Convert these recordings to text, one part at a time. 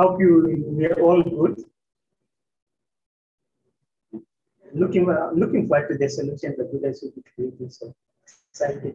Hope you we're all good. Looking uh, looking forward to the solution that you guys will be creating. So excited.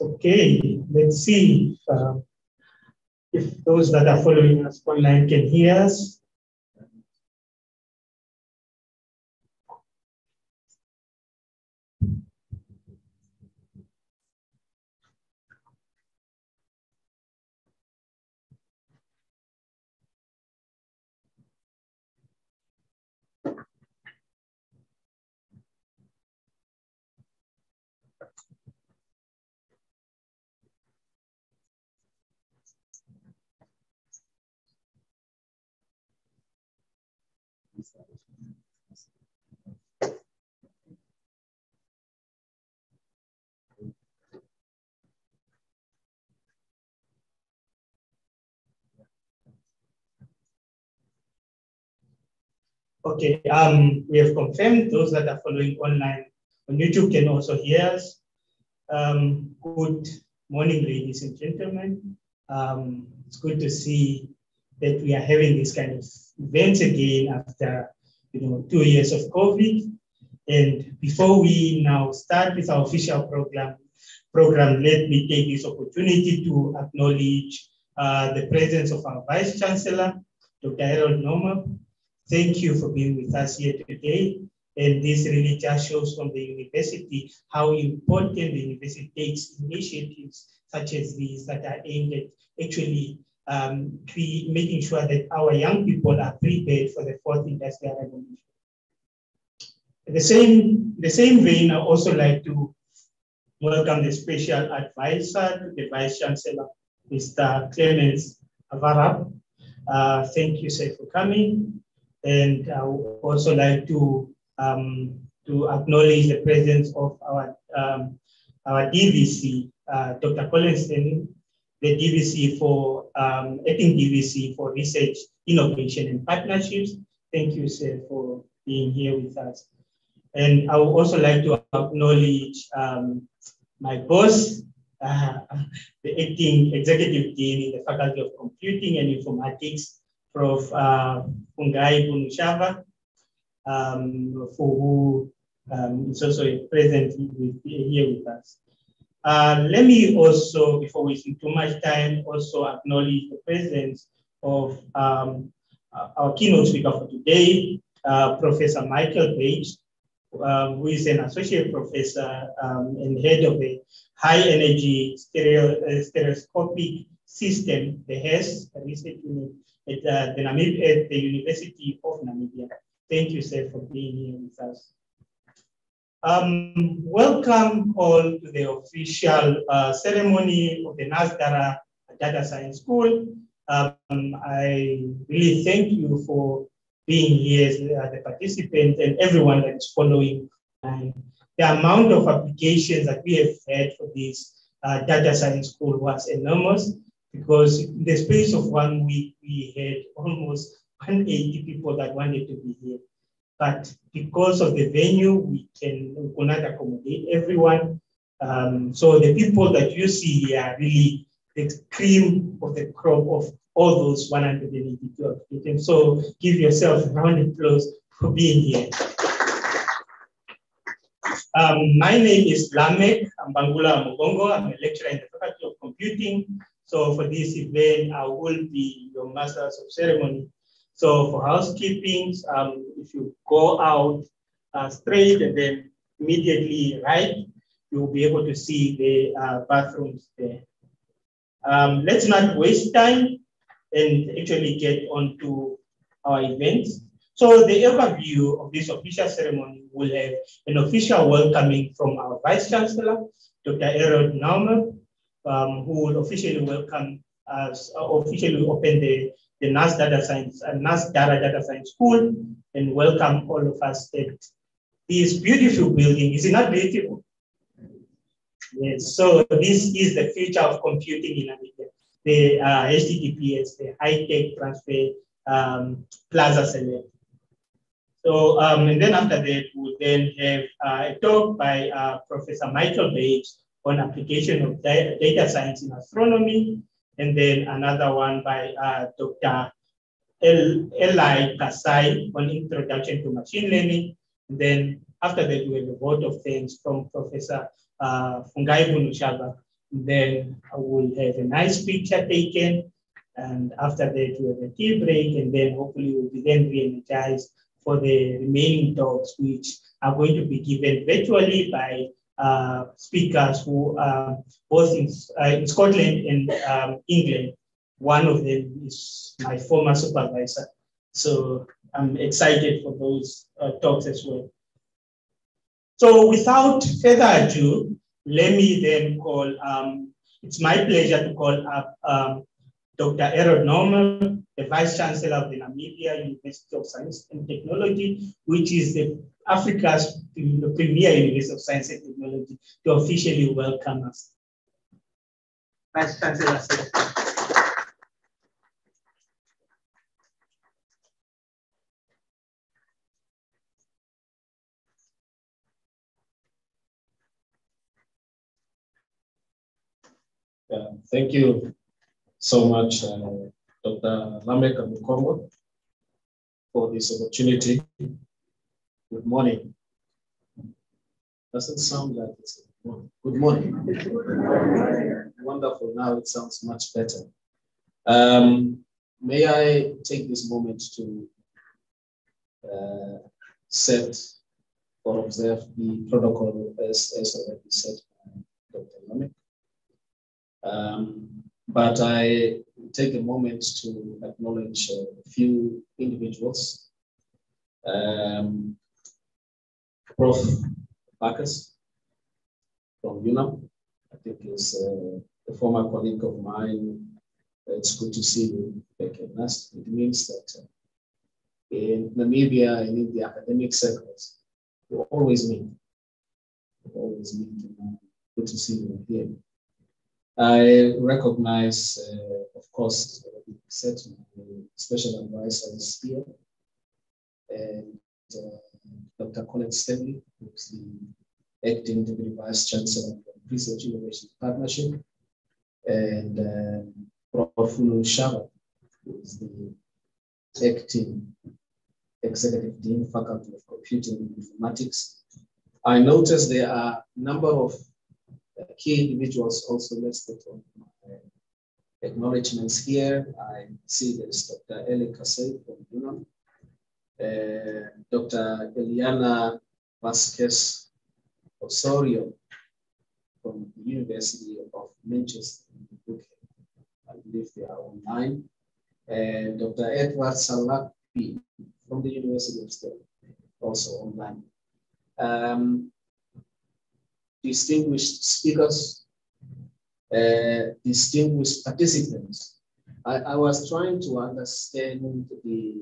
Okay, let's see if, uh, if those that are following us online can hear us. Okay, um, we have confirmed those that are following online on YouTube can also hear us. Um, good morning, ladies and gentlemen. Um, it's good to see that we are having this kind of events again after you know two years of COVID. And before we now start with our official program, program, let me take this opportunity to acknowledge uh, the presence of our Vice Chancellor, Dr. Erold Naomab. Thank you for being with us here today. And this really just shows from the university how important the university takes initiatives such as these that are aimed at actually um, making sure that our young people are prepared for the fourth industrial revolution. the same, the same vein, I also like to welcome the special advisor the Vice Chancellor, Mr. Clemens Avarab. Uh, thank you, sir, for coming. And I would also like to, um, to acknowledge the presence of our, um, our DVC, uh, Dr. Collins the DVC for, um, acting DVC for research, innovation, and partnerships. Thank you, sir, for being here with us. And I would also like to acknowledge um, my boss, uh, the acting executive dean in the Faculty of Computing and Informatics, Prof. Uh, Fungai Bhunu Shava, um, for who um, is also present with, here with us. Uh, let me also, before wasting too much time, also acknowledge the presence of um, our keynote speaker for today, uh, Professor Michael Backes, um, who is an associate professor um, and head of the high energy stereo, uh, stereoscopic system, the HESS research unit at, uh, the Namib at the University of Namibia. Thank you, sir, for being here with us. Um, welcome all to the official uh, ceremony of the NUST DARA Data Science School. Um, I really thank you for being here as the participant and everyone that is following. And the amount of applications that we have had for this uh, data science school was enormous because in the space of one week, we had almost 180 people that wanted to be here. But because of the venue, we can we cannot accommodate everyone. Um, so the people that you see here are really the cream of the crop of all those 182 applicants. So give yourself a round of applause for being here. Um, my name is Lameck Mbangula Amugongo. I'm a lecturer in the Faculty of Computing. So for this event, I will be your Masters of Ceremony so for housekeeping, um, if you go out uh, straight and then immediately right, you'll be able to see the uh, bathrooms there. Um, let's not waste time and actually get on to our events. So the overview of this official ceremony will have an official welcoming from our Vice Chancellor, Dr. Erold Naomab, um, who will officially welcome uh, officially open the the NUST Data Science, uh, NUST Data Data Science School, and welcome all of us at this beautiful building. Is it not beautiful? Yes, so this is the future of computing in Namibia. The uh, HTTPS, the high-tech transfer um, plaza select. So, um, and then after that, we'll then have uh, a talk by uh, Professor Michael Backes on application of data science in astronomy, and then another one by uh, Dr. Eli Kasai on introduction to machine learning. And then after that, we have a vote of thanks from Professor uh, Fungai Bhunu Shava. Then I will have a nice picture taken. And after that, we have a tea break, and then hopefully we'll be then re-energized for the remaining talks, which are going to be given virtually by uh, speakers who are both in, uh, in Scotland and um, England. One of them is my former supervisor. So I'm excited for those uh, talks as well. So without further ado, let me then call, um, it's my pleasure to call up um, Dr. Erold Naomab, the Vice Chancellor of the Namibia University of Science and Technology, which is the Africa's premier University of Science and Technology, to officially welcome us. Vice Chancellor. Yeah, thank you so much, uh, Dr. Lameck Amugongo, for this opportunity. Good morning. Doesn't sound like it's good morning. Good morning. Wonderful. Now it sounds much better. Um, may I take this moment to uh, set or observe the protocol as, as already said by Dr. Lamek. Um, but I take a moment to acknowledge a few individuals. Um, Prof. Backes from UNAM, I think is uh, a former colleague of mine. It's good to see you back at NUST. It means that uh, in Namibia and in the academic circles, you always meet. You always meet. Uh, good to see you here. I recognize, uh, of course, my special advisor is here, and uh, Dr. Colin Stanley, who's the acting deputy vice chancellor of the Research Innovation Partnership, and um, Prof. Shaba, who is the acting executive dean, faculty of computing and informatics. I noticed there are a number of key individuals also listed on my acknowledgements here. I see there's Dr. Eli Kasai from UNAM, uh, Dr. Eliana Vasquez Osorio from the University of Manchester in UK. I believe they are online. And Dr. Edward Salakpi from the University of Stirling, also online. Um, distinguished speakers, uh, distinguished participants. I, I, was trying to understand the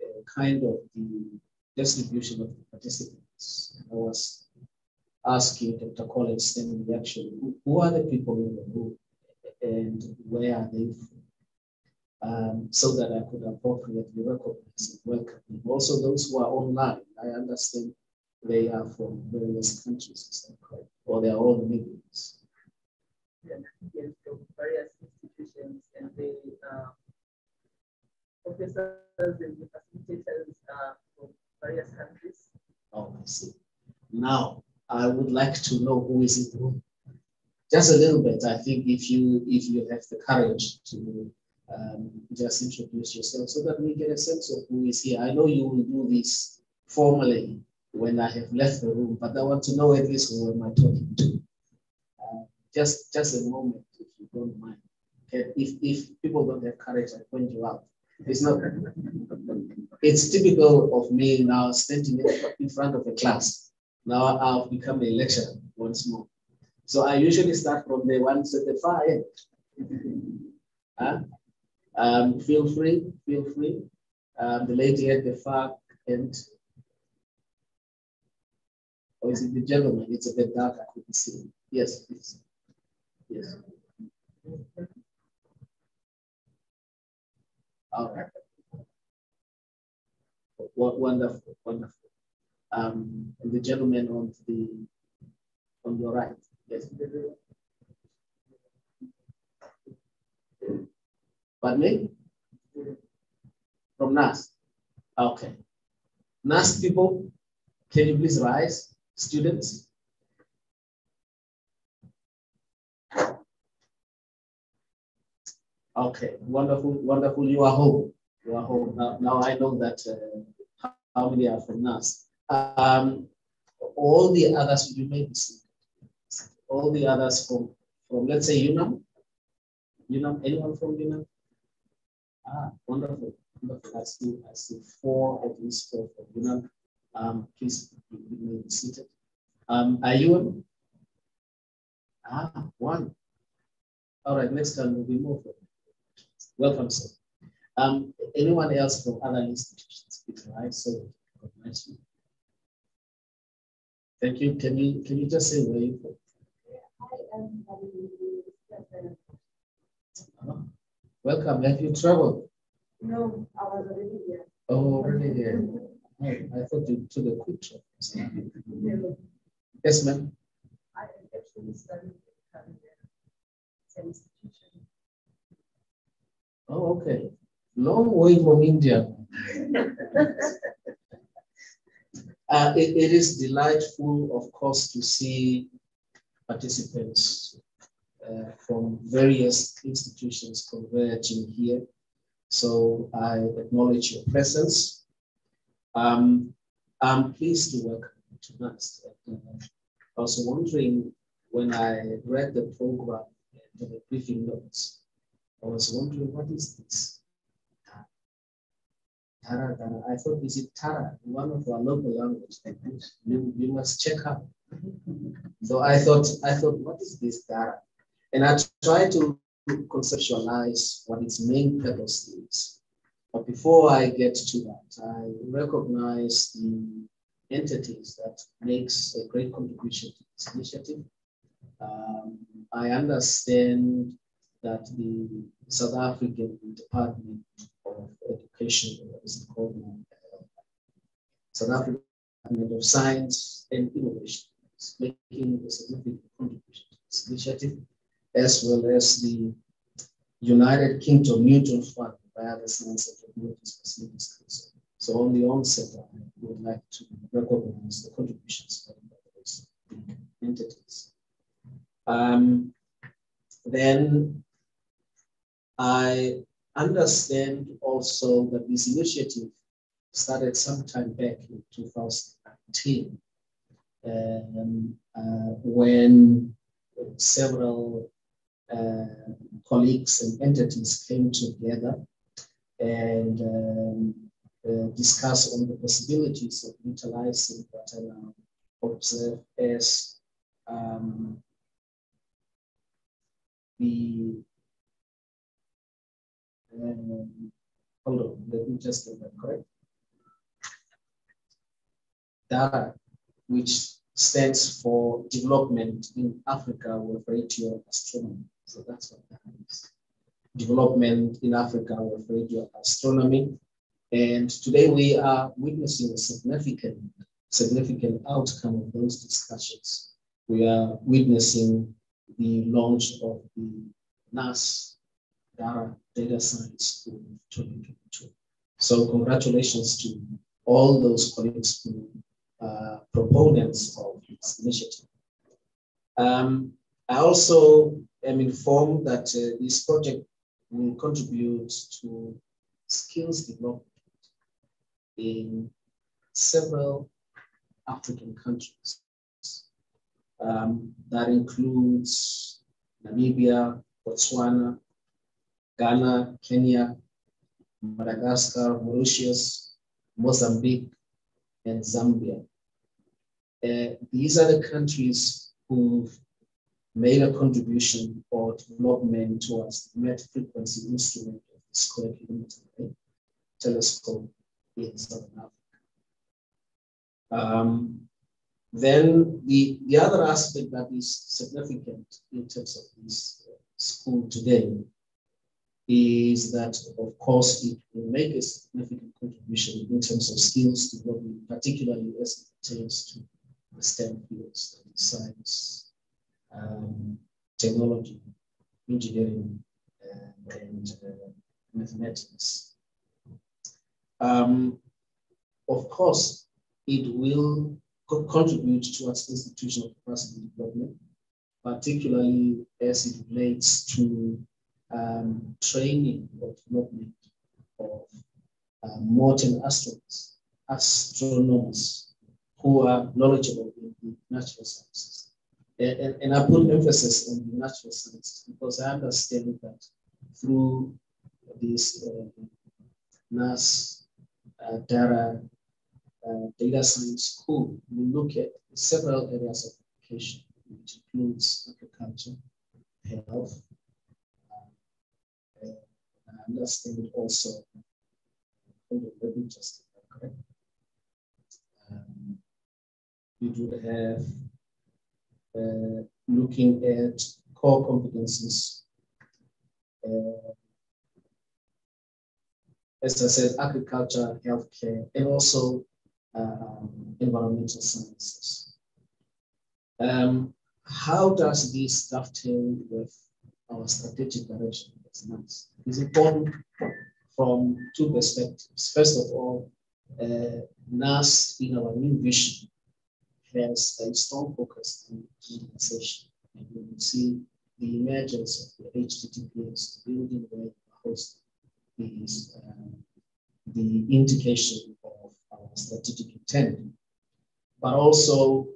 uh, kind of the distribution of the participants. I was asking Dr. Collins in actually, who, who, are the people in the room and where are they from? Um, so that I could appropriately recognize and welcome them. Also, those who are online, I understand they are from various countries, is that correct? Or they are all migrants? Yeah, from various institutions and the uh, professors and the facilitators are from various countries. Oh, I see. Now, I would like to know who is in the room. Just a little bit. I think if you if you have the courage to um, just introduce yourself so that we get a sense of who is here. I know you will do this formally when I have left the room, but I want to know at least who am I talking to. Uh, just, just a moment, if you don't mind. Okay? If, if people don't have courage, I point you out. It's not. it's typical of me now standing in front of a class. Now I've become a lecturer once more. So I usually start from the ones at the far end. huh? Um, feel free, feel free. Um, the lady at the far end. Or is it the gentleman? It's a bit dark, I couldn't see. Yes, please. Yes. All right. Wonderful, wonderful. Um, and the gentleman on the on your right. Yes. Pardon me? From NUST. Okay. NUST people, can you please rise? Students? Okay, wonderful, wonderful. You are home. You are home. Now, now I know that uh, how many are from NUST. Um, all the others you may be seeing. All the others from, from let's say UNAM. UNAM, anyone from UNAM? Ah, wonderful. wonderful. I see, I see four at least four from UNAM. Um, please remain seated. Um, are you? Ah, one. All right, next time we'll be more. Welcome, sir. Um, anyone else from other institutions? Right, so recognize you. Thank you. Can you can you just say where you from? Uh, welcome. Have you traveled? No, I was already here. Oh, already here. Oh, I thought you took a quick trip. Yes, ma'am. I actually studied at institution. Oh, okay. Long way from India. uh, it, it is delightful, of course, to see participants uh, from various institutions converging here. So I acknowledge your presence. Um, I'm pleased to welcome you tonight. Uh, I was wondering when I read the program and the briefing notes, I was wondering what is this? Tara, Tara. I thought, is it Tara, one of our local language You, you must check up. So I thought, I thought, what is this Tara? And I tried to conceptualize what its main purpose is. But before I get to that, I recognize the entities that makes a great contribution to this initiative. Um, I understand that the South African Department of Education, is called uh, South African Department of Science and Innovation, is making a significant contribution to this initiative, as well as the United Kingdom Newton Fund the Science. So on the onset, I would like to recognize the contributions of those entities. Um, then I understand also that this initiative started sometime back in 2019 um, uh, when several uh, colleagues and entities came together and um, uh, discuss on the possibilities of utilizing what I now observe as um, the um, hold on, let me just get that correct. DARA, which stands for Development in Africa with Radio Astronomy. So that's what that is. Development in Africa with Radio Astronomy. And today we are witnessing a significant, significant outcome of those discussions. We are witnessing the launch of the NUST Dara Data Science School 2022. So congratulations to all those colleagues who are proponents of this initiative. Um, I also am informed that uh, this project will contribute to skills development in several African countries. Um, that includes Namibia, Botswana, Ghana, Kenya, Madagascar, Mauritius, Mozambique, and Zambia. Uh, these are the countries who've made a contribution or development towards the mid frequency instrument of the square kilometer telescope in Southern Africa. Um, then the, the other aspect that is significant in terms of this uh, school today is that, of course, it will make a significant contribution in terms of skills development, particularly as it pertains to the STEM fields, science, um, technology, engineering, uh, and uh, mathematics. Um, of course, it will co contribute towards institutional capacity development, particularly as it relates to um, training or development of uh, modern astronauts, astronomers who are knowledgeable in natural sciences. And, and, I put emphasis on the natural sciences because I understand that through this uh, NUST uh, data, uh, data science school, we look at several areas of application, which includes agriculture, health, uh, I understand also, let me just correct. Um, we do have uh, looking at core competencies uh, as I said, agriculture, healthcare, and also um, environmental sciences. Um, how does this dovetail with our strategic direction as NUST? It's important from two perspectives. First of all, uh, NUST in our new vision has a strong focus on digitalization. And we will see the emergence of the HTTPS building where host is um, the indication of our strategic intent. But also,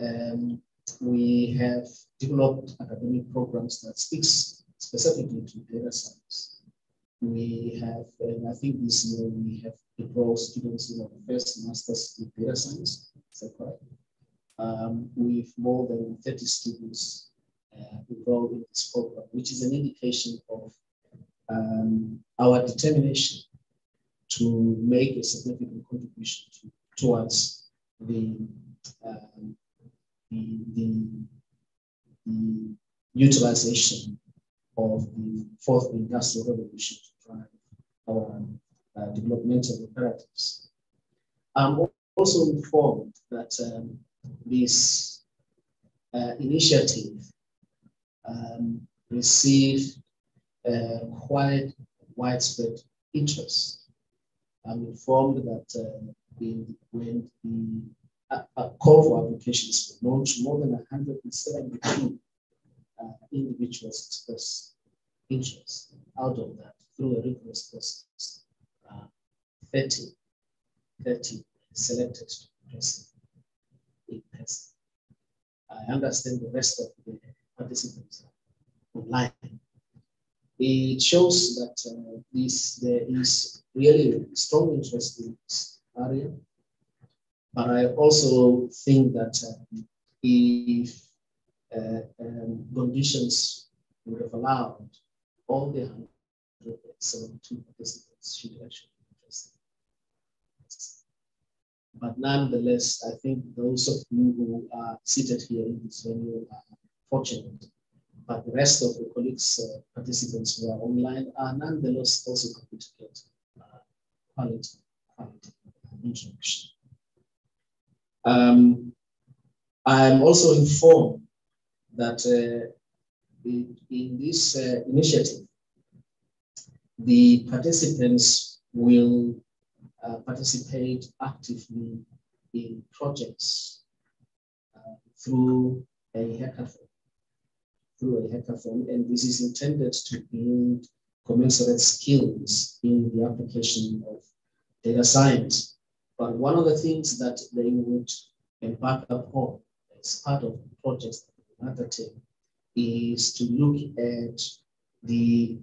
um, we have developed academic programs that speaks specifically to data science. We have, and I think this year we have enrolled students in our first master's in data science. Is that correct? Um, with more than 30 students uh, in this program, which is an indication of um, our determination to make a significant contribution to, towards the, um, the, the, the, utilization of the fourth industrial revolution to drive our uh, developmental imperatives. I'm also informed that um, this uh, initiative um, received uh, quite widespread interest. I'm informed that uh, in, when the uh, call for applications were launched, more than 172 uh, individuals expressed interest. Out of that, through a request process, uh, 30, 30 selected to I understand the rest of the participants online it shows that uh, this there is really strong interest in this area. But I also think that um, if uh, um, conditions would have allowed all the 172 participants should actually be interested. But nonetheless, I think those of you who are seated here in this venue are fortunate but the rest of the colleagues, uh, participants who are online are nonetheless also going to get uh, quality, quality introduction. Um, I'm also informed that uh, in, this uh, initiative, the participants will uh, participate actively in projects uh, through a hackathon through a hackathon, and this is intended to build commensurate skills in the application of data science. But one of the things that they would embark upon as part of the project undertake is to look at the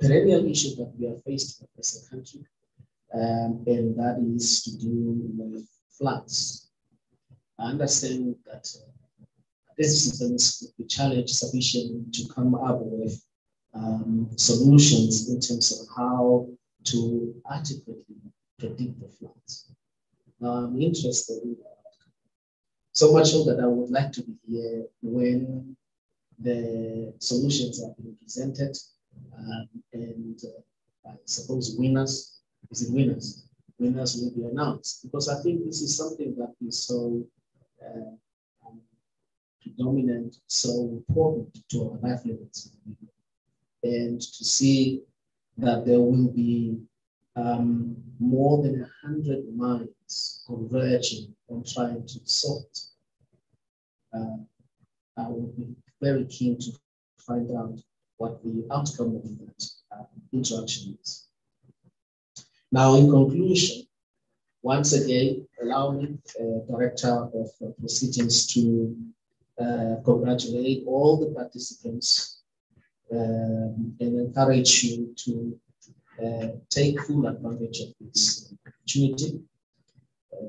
perennial issue that we are faced with as a country, um, and that is to do with floods. I understand that uh, participants would be challenged sufficient to come up with um, solutions in terms of how to adequately predict the floods. Now, I'm interested in that. So much so that I would like to be here when the solutions are being presented um, and uh, I suppose winners, is it winners? Winners will be announced because I think this is something that is so uh, um, predominant, so important to our livelihoods. And to see that there will be um, more than 100 minds converging on trying to sort. Uh, I would be very keen to find out what the outcome of that uh, interaction is. Now, in conclusion, once again, allow me, uh, Director of uh, Proceedings, to uh, congratulate all the participants um, and encourage you to uh, take full advantage of this opportunity, uh,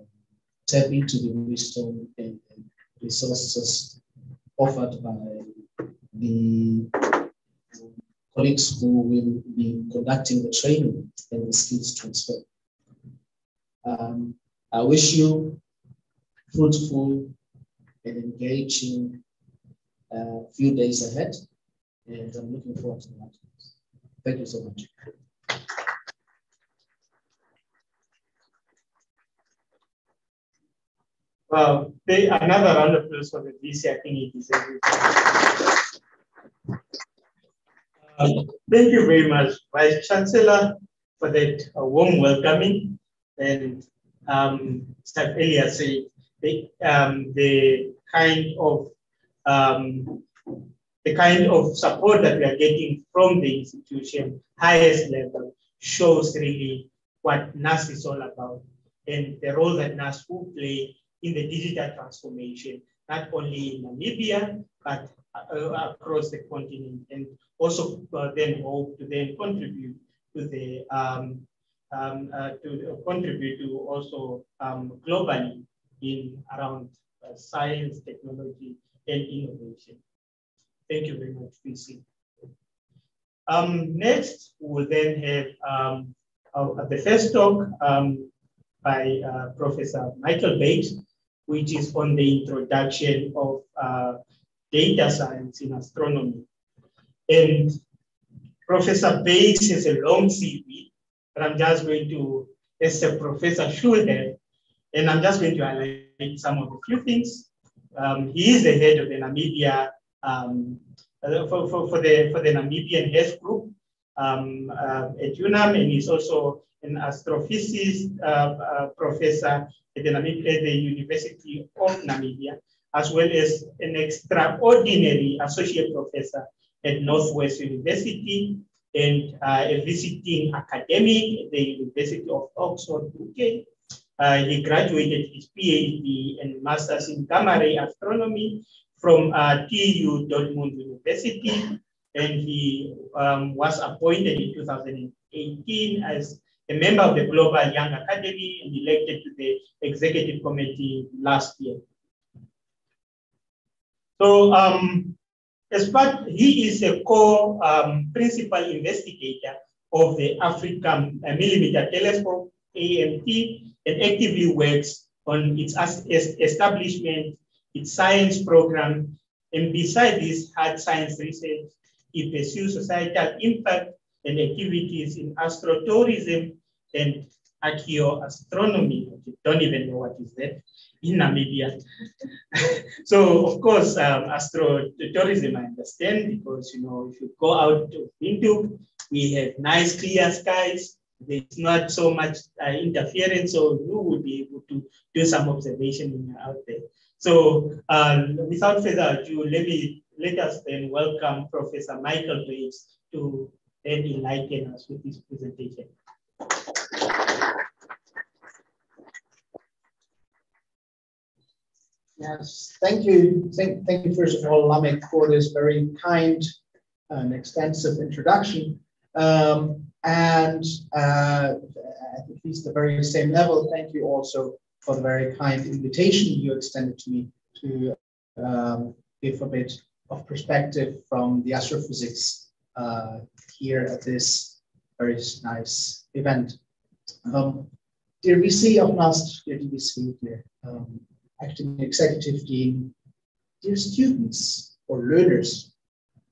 tap into the wisdom and resources offered by the colleagues who will be conducting the training and the skills transfer. Um, I wish you fruitful and engaging uh, few days ahead, and I'm looking forward to that. Thank you so much. Well, they, another round of applause for the VC. I think thank you very much, Vice Chancellor, for that uh, warm welcoming. And um, earlier said the, um, the kind of um, the kind of support that we are getting from the institution, highest level, shows really what NUST is all about and the role that NUST will play in the digital transformation, not only in Namibia, but across the continent, and also uh, then hope to then contribute to the um, um, uh, to contribute to also um, globally in around uh, science, technology, and innovation. Thank you very much, VC. Um, next, we will then have um, the first talk um, by uh, Professor Michael Backes, which is on the introduction of uh, data science in astronomy. And Professor Backes has a long CV, but I'm just going to, as a professor should have, and I'm just going to highlight some of the few things. Um, he is the head of the Namibia, um, uh, for, for, for, the, for the Namibian HESS Group um, uh, at UNAM, and he's also an astrophysicist uh, uh, professor at the, Namibia, the University of Namibia, as well as an extraordinary associate professor at Northwest University and uh, a visiting academic at the University of Oxford, UK. Uh, he graduated his PhD and master's in gamma ray astronomy from uh, TU Dortmund University, and he um, was appointed in 2018 as a member of the Global Young Academy and elected to the executive committee last year. So um, part, he is a core um, principal investigator of the African uh, Millimeter Telescope, AMT, and actively works on its establishment, its science program, and beside this hard science research, he pursues societal impact and activities in astrotourism and archaeoastronomy. Don't even know what is that in Namibia. so of course, um, astrotourism I understand because you know if you go out to Windhoek, we have nice clear skies. There's not so much uh, interference, so you will be able to do some observation out there. So um, without further ado, let me let us then welcome Professor Michael Backes to then enlighten us with this presentation. Yes, thank you. Thank, thank you, first of all, Lameck, for this very kind and extensive introduction. Um, and uh, at least the very same level, thank you also for the very kind invitation you extended to me to um, give a bit of perspective from the astrophysics uh, here at this very nice event. Um, dear VC of NUST, dear DVC, dear um, acting executive dean, dear students or learners,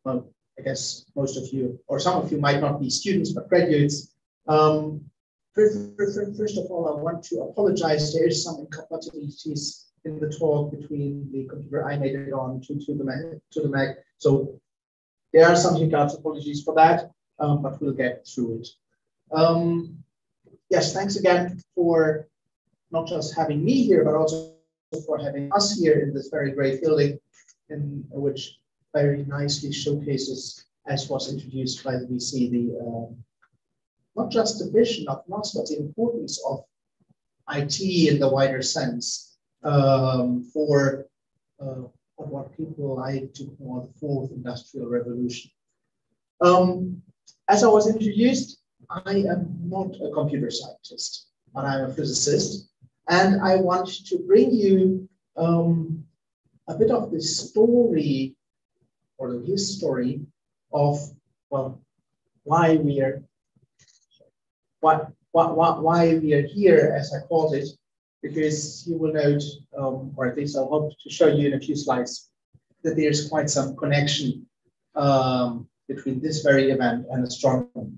well, I guess most of you, or some of you might not be students, but graduates. Um, first, of all, I want to apologize. There is some incompatibilities in the talk between the computer I made it on to, to, the, Mac, to the Mac. So there are some hiccups, apologies for that, um, but we'll get through it. Um, yes, thanks again for not just having me here, but also for having us here in this very great building, in which very nicely showcases, as was introduced by the VC, the uh, not just the vision of NUST, but the importance of IT in the wider sense um, for uh, what people like to call the fourth industrial revolution. Um, as I was introduced, I am not a computer scientist, but I'm a physicist. And I want to bring you um, a bit of the story or the history of, well, why we are, why, why, why we are here, as I called it, because you will note, um, or at least I hope to show you in a few slides, that there's quite some connection um, between this very event and astronomy.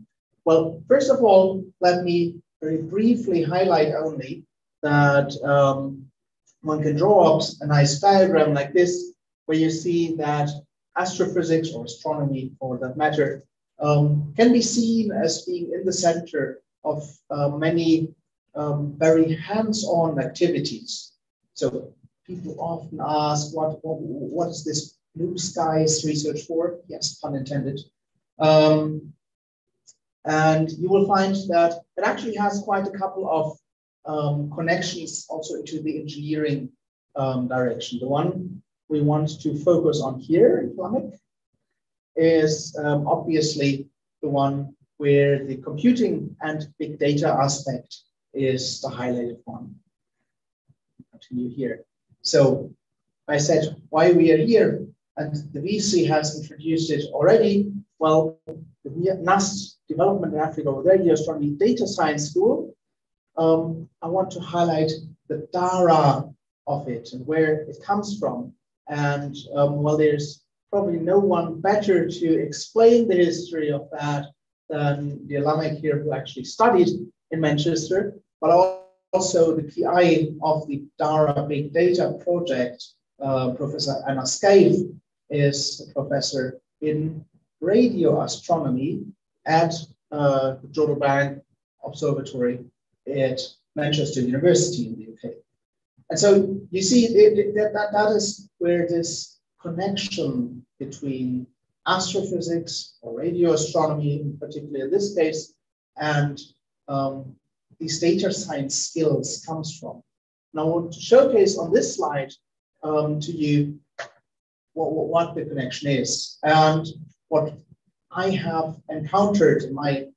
Well, first of all, let me very briefly highlight only that um, one can draw up a nice diagram like this, where you see that astrophysics or astronomy for that matter um, can be seen as being in the center of uh, many um, very hands-on activities. So people often ask, what, what, what is this blue skies research for? Yes, pun intended. Um, and you will find that it actually has quite a couple of um, connections also into the engineering um, direction. The one we want to focus on here in Flamek is um, obviously the one where the computing and big data aspect is the highlighted one. Continue here. So I said why we are here, and the VC has introduced it already. Well, the NUST Development in Africa over there, the Astronomy Data Science School. Um, I want to highlight the Dara of it and where it comes from. And um, there's probably no one better to explain the history of that than the alumni here who actually studied in Manchester, but also the PI of the DARA Big Data Project, uh, Professor Anna Scaife, is a professor in radio astronomy at uh, the Bank Observatory at Manchester University in the UK. And so you see that, that is where this connection between astrophysics or radio astronomy, in particular in this case, and um, these data science skills comes from. Now I want to showcase on this slide um, to you what, what, the connection is and what I have encountered in my,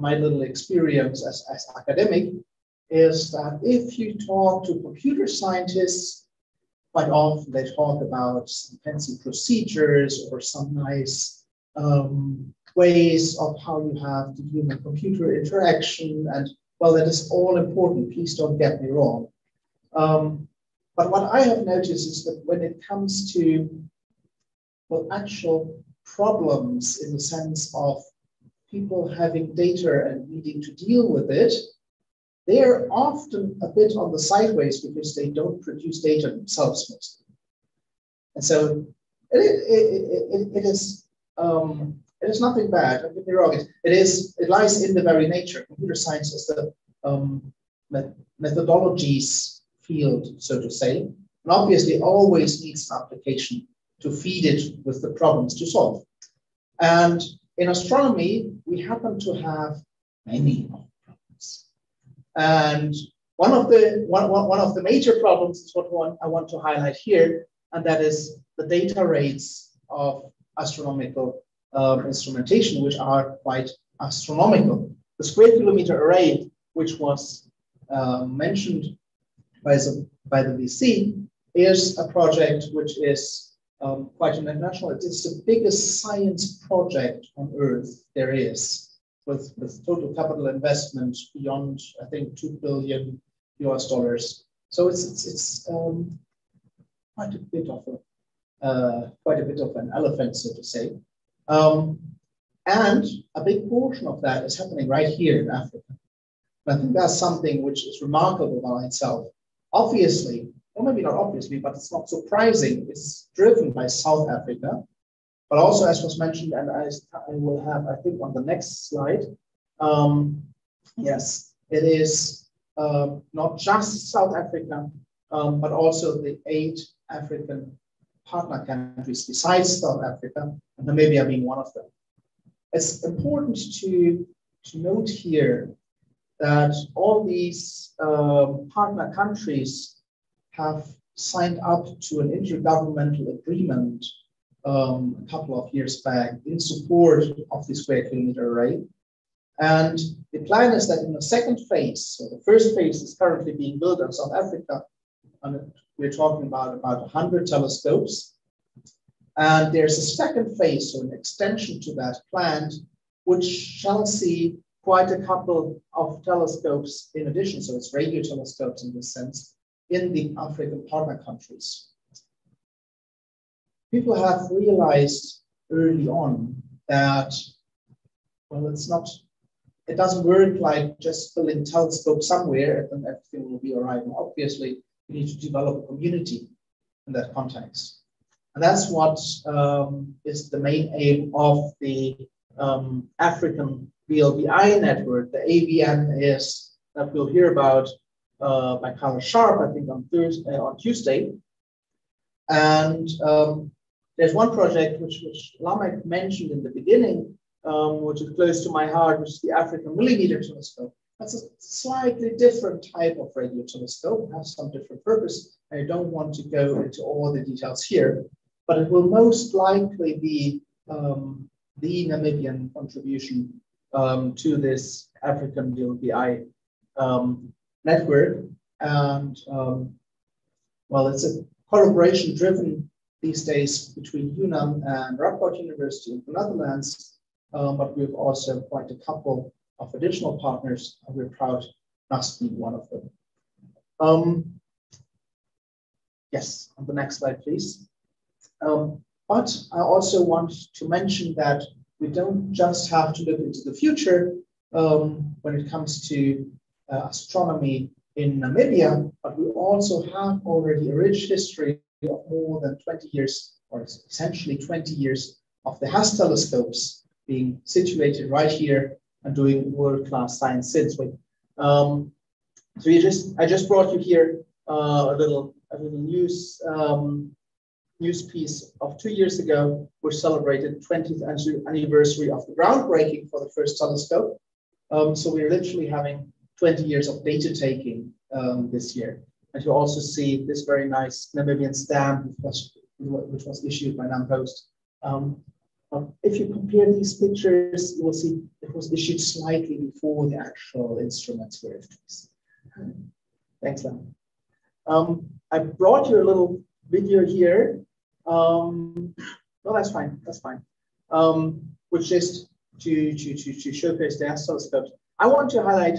my little experience as, as academic is that if you talk to computer scientists, quite often they talk about some fancy procedures or some nice um, ways of how you have the human computer interaction. And well, that is all important. Please don't get me wrong. Um, but what I have noticed is that when it comes to well, actual problems in the sense of people having data and needing to deal with it, they are often a bit on the sideways because they don't produce data themselves mostly. And so it, it, it, it is um, it is nothing bad. Don't get me wrong. It, it is it lies in the very nature. Computer science is the um, methodologies field, so to say, and obviously always needs an application to feed it with the problems to solve. And in astronomy, we happen to have many problems. and one of the one, one of the major problems is what one I want to highlight here, and that is the data rates of astronomical um, instrumentation, which are quite astronomical. The square kilometer array, which was uh, mentioned by the, by the VC, is a project which is um, quite international. It's the biggest science project on Earth there is, with, with total capital investment beyond, I think, 2 billion US dollars. So it's, it's, it's um, quite a bit of a, uh, quite a bit of an elephant, so to say. Um, and a big portion of that is happening right here in Africa. And I think that's something which is remarkable by itself. Obviously, maybe not obviously, but it's not surprising. It's driven by South Africa, but also, as was mentioned, and I, I will have, I think, on the next slide. Um, yes, it is uh, not just South Africa, um, but also the eight African partner countries besides South Africa, and Namibia being one of them. It's important to, to note here that all these um, partner countries have signed up to an intergovernmental agreement um, a couple of years back in support of the square kilometer array. And the plan is that in the second phase, so the first phase is currently being built in South Africa, and we're talking about about 100 telescopes. And there's a second phase, so an extension to that planned, which shall see quite a couple of telescopes in addition. So it's radio telescopes in this sense, in the African partner countries. People have realized early on that, well, it's not, it doesn't work like just building telescope somewhere and everything will be all right. Obviously, you need to develop a community in that context. And that's what um, is the main aim of the um, African VLBI network. The AVN is that we'll hear about uh, by Carla Sharp, I think on Thursday, uh, on Tuesday. And um, there's one project which, which Lameck mentioned in the beginning, um, which is close to my heart, which is the African Millimeter Telescope. That's a slightly different type of radio telescope, it has some different purpose. I don't want to go into all the details here, but it will most likely be um, the Namibian contribution um, to this African VLBI um, network. And um, well, it's a collaboration driven these days between UNAM and Radboud University in the Netherlands. Um, but we've also quite a couple of additional partners, and we're proud NUST being one of them. Um, yes, on the next slide, please. Um, but I also want to mention that we don't just have to look into the future um, when it comes to uh, astronomy in Namibia, but we also have already a rich history of more than 20 years, or essentially 20 years, of the HESS telescopes being situated right here and doing world-class science since. Um, so you just, I just brought you here uh, a little, a little news um, news piece of two years ago, which celebrated 20th anniversary of the groundbreaking for the first telescope. Um, so we're literally having 20 years of data taking um, this year. And you also see this very nice Namibian stamp, which was, which was issued by NamPost. Um, um, if you compare these pictures, you will see it was issued slightly before the actual instruments were released. Thanks, Lam. Um, I brought you a little video here. Um, no, that's fine. That's fine. Um, which is to, to, to, to showcase the telescopes. I want to highlight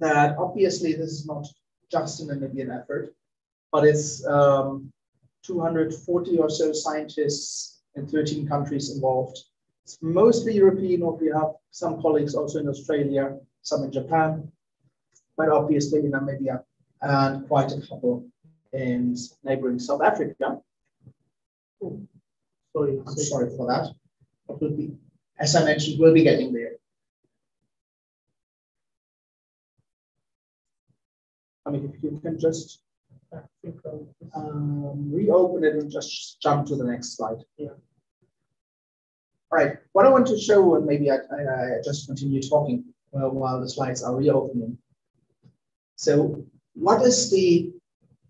that obviously this is not just an Namibian effort, but it's um, 240 or so scientists in 13 countries involved. It's mostly European, or we have some colleagues also in Australia, some in Japan, but obviously in Namibia, and quite a couple in neighboring South Africa. Sorry, I'm sorry for that. Be, as I mentioned, we'll be getting there. I mean, if you can just um, reopen it and just jump to the next slide. Yeah. All right, what I want to show, and maybe I, I, I just continue talking uh, while the slides are reopening. So what is the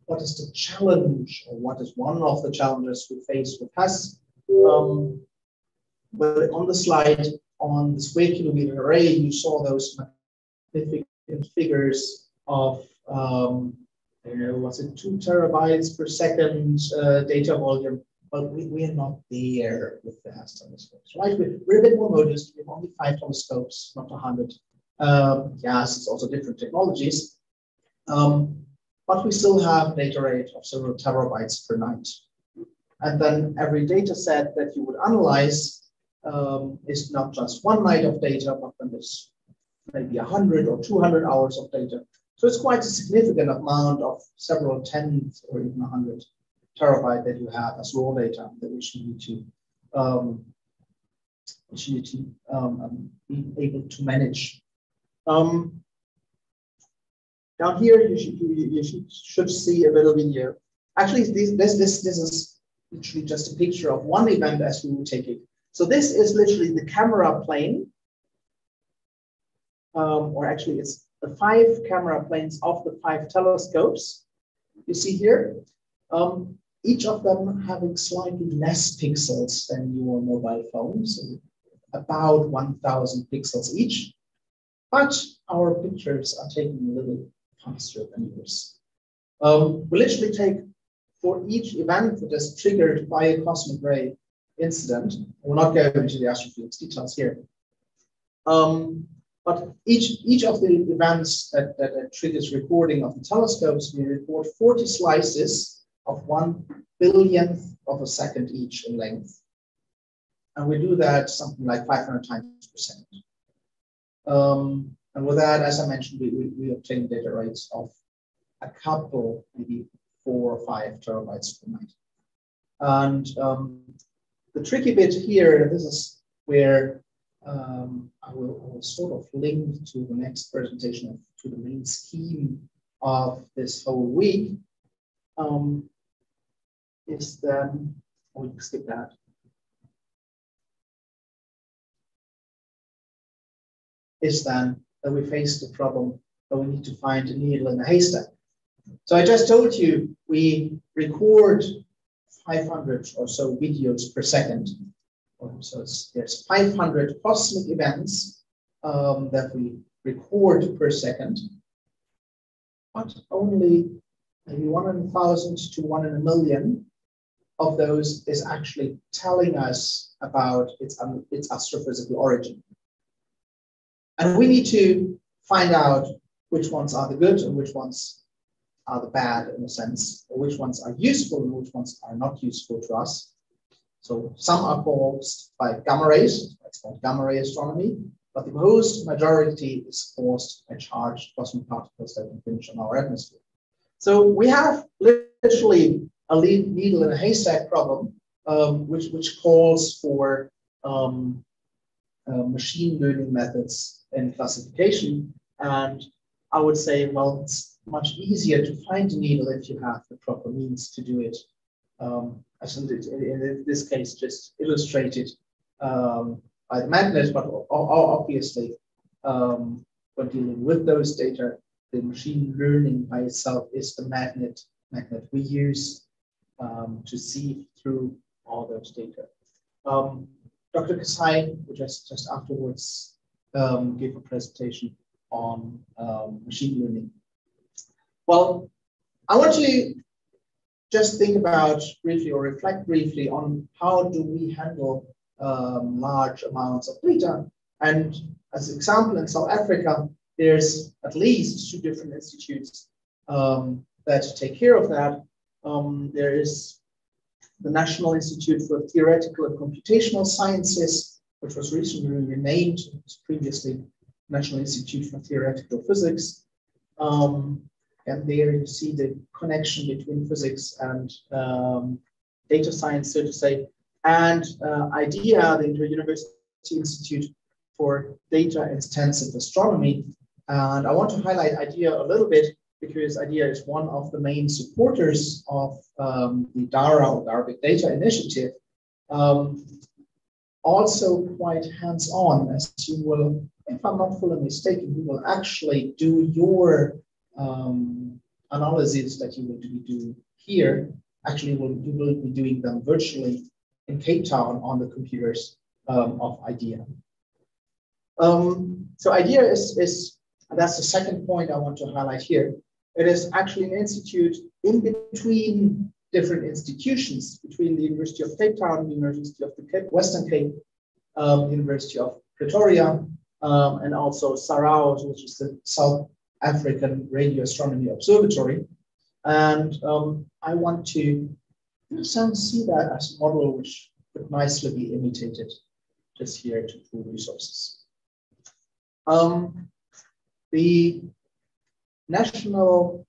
what is the challenge, or what is one of the challenges we face with HESS? Um, well, on the slide on the square kilometer array, you saw those magnificent figures of um, know, was it two terabytes per second uh, data volume? but we, we are not there with the vast telescopes, right? We're, we're a bit more modest. We have only five telescopes, not 100. Um, yes, it's also different technologies. Um, but we still have data rate of several terabytes per night. And then every data set that you would analyze um, is not just one night of data, but then there's maybe 100 or 200 hours of data. So it's quite a significant amount of several tens or even 100 terabyte that you have as raw data that we should need to um, you need to um, um, be able to manage. Um, down here, you should you, you should, should see a little video. Actually, this this this this is literally just a picture of one event as we take it. So this is literally the camera plane, um, or actually it's the five camera planes of the five telescopes you see here. Um, each of them having slightly less pixels than your mobile phones, about 1000 pixels each. But our pictures are taken a little faster than yours. Um, we literally take for each event that is triggered by a cosmic ray incident, we'll not go into the astrophysics details here. Um, but each, each of the events that, that, that triggers recording of the telescopes, we record 40 slices of one billionth of a second each in length. And we do that something like 500 times per second. Um, and with that, as I mentioned, we, we, we obtain data rates of a couple, maybe four or five terabytes per night. And um, the tricky bit here, this is where um, I, will, I, will, sort of link to the next presentation of, to the main scheme of this whole week, um, is oh, we skip that. Is then that we face the problem that we need to find a needle in a haystack. So I just told you we record 500 or so videos per second. So there's 500 cosmic events um, that we record per second, but only maybe one in a thousand to one in a million of those is actually telling us about its, um, its astrophysical origin. And we need to find out which ones are the good and which ones are the bad in a sense, or which ones are useful and which ones are not useful to us. So some are caused by gamma rays, that's called gamma ray astronomy, but the most majority is caused by charged cosmic particles that impinge on our atmosphere. So we have literally a needle in a haystack problem, um, which, which calls for um, uh, machine learning methods in classification. And I would say, well, it's much easier to find a needle if you have the proper means to do it. Um, as in, in this case, just illustrated um, by the magnet, but obviously, um, when dealing with those data, the machine learning by itself is the magnet magnet we use um, to see through all those data. Um, Dr. Kasai, just, just afterwards um, gave a presentation on um, machine learning. Well, I want to just think about briefly or reflect briefly on how do we handle um, large amounts of data. And as an example, in South Africa, there's at least two different institutes um, that take care of that. Um, there is the National Institute for Theoretical and Computational Sciences, which was recently renamed, was previously National Institute for Theoretical Physics. Um, and there you see the connection between physics and um, data science, so to say. And uh, IDEA, the Inter-University Institute for Data Intensive Astronomy. And I want to highlight IDEA a little bit because IDEA is one of the main supporters of um, the DARA or DARA Big Data Initiative. Um, also quite hands-on, as you will, if I'm not fully mistaken, you will actually do your um, analyses that you will be doing here. Actually, will, you will be doing them virtually in Cape Town on the computers um, of IDEA. Um, so IDEA is, is, that's the second point I want to highlight here. It is actually an institute in between different institutions between the University of Cape Town, the University of the Cape, Western Cape, um, University of Pretoria, um, and also SARAO, which is the South African Radio Astronomy Observatory. And um, I want to, see that as a model which could nicely be imitated just here to pool resources. Um, the National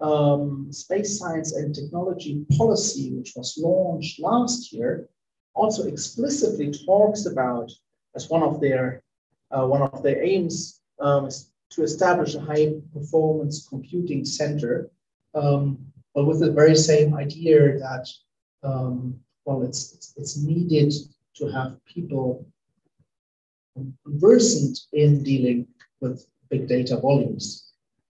um, Space Science and Technology Policy, which was launched last year, also explicitly talks about as one of their uh, one of their aims um, is to establish a high performance computing center, um, but with the very same idea that um, well, it's, it's, it's needed to have people conversant in dealing with big data volumes.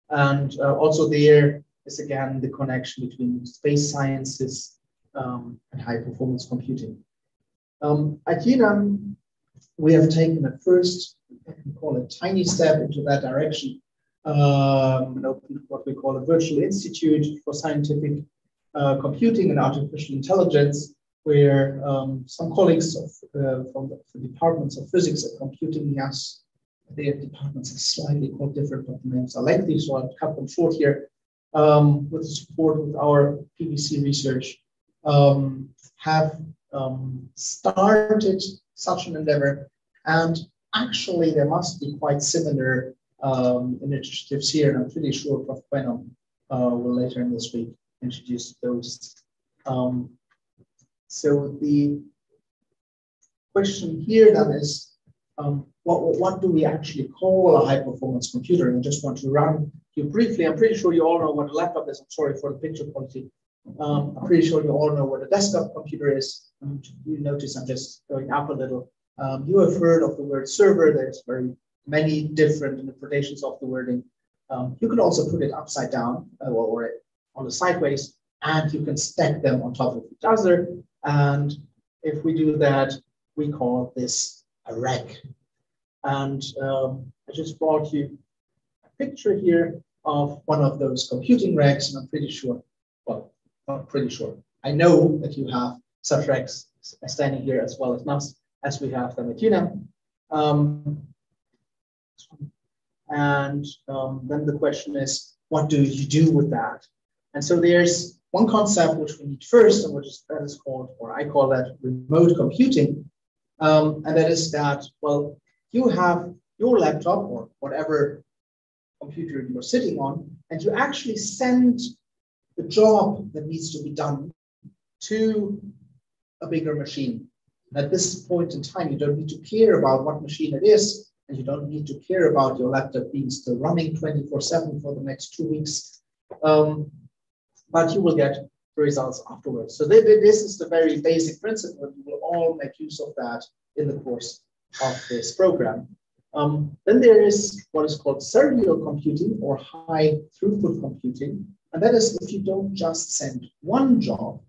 And uh, also there is again the connection between space sciences um, and high performance computing. Um, at UNAM, we have taken a first, call a tiny step into that direction, um, and opened what we call a virtual institute for scientific uh, computing and artificial intelligence, where um, some colleagues of, uh, from the, the, departments of physics and computing, yes, their departments are slightly called different, but the names are lengthy, so I'll cut them short here. Um, with the support with our PVC research, um, have um, started such an endeavor. And actually, there must be quite similar um, initiatives here, and I'm pretty sure Prof. Bhunu uh, will later in this week introduce those. Um, so the question here then is, um, what, what do we actually call a high performance computer? And I just want to run you briefly. I'm pretty sure you all know what a laptop is. I'm sorry for the picture quality. Um, I'm pretty sure you all know what a desktop computer is. Um, you notice I'm just going up a little. Um, you have heard of the word server. There's very many different interpretations of the wording. Um, you can also put it upside down uh, or, on the sideways, and you can stack them on top of each other. And if we do that, we call this a rack. And um, I just brought you a picture here of one of those computing racks, and I'm pretty sure, well, not pretty sure, I know that you have such racks standing here as well as us, as we have them at UNAM. Um, and um, then the question is, what do you do with that? And so there's one concept which we need first, and which is that is called, or I call that remote computing. Um, and that is that, well, you have your laptop or whatever computer you're sitting on, and you actually send the job that needs to be done to a bigger machine. At this point in time, you don't need to care about what machine it is, and you don't need to care about your laptop being still running 24 7 for the next two weeks. Um, but you will get the results afterwards. So this is the very basic principle, and you will all make use of that in the course of this program. Um, then there is what is called serial computing or high throughput computing. And that is if you don't just send one job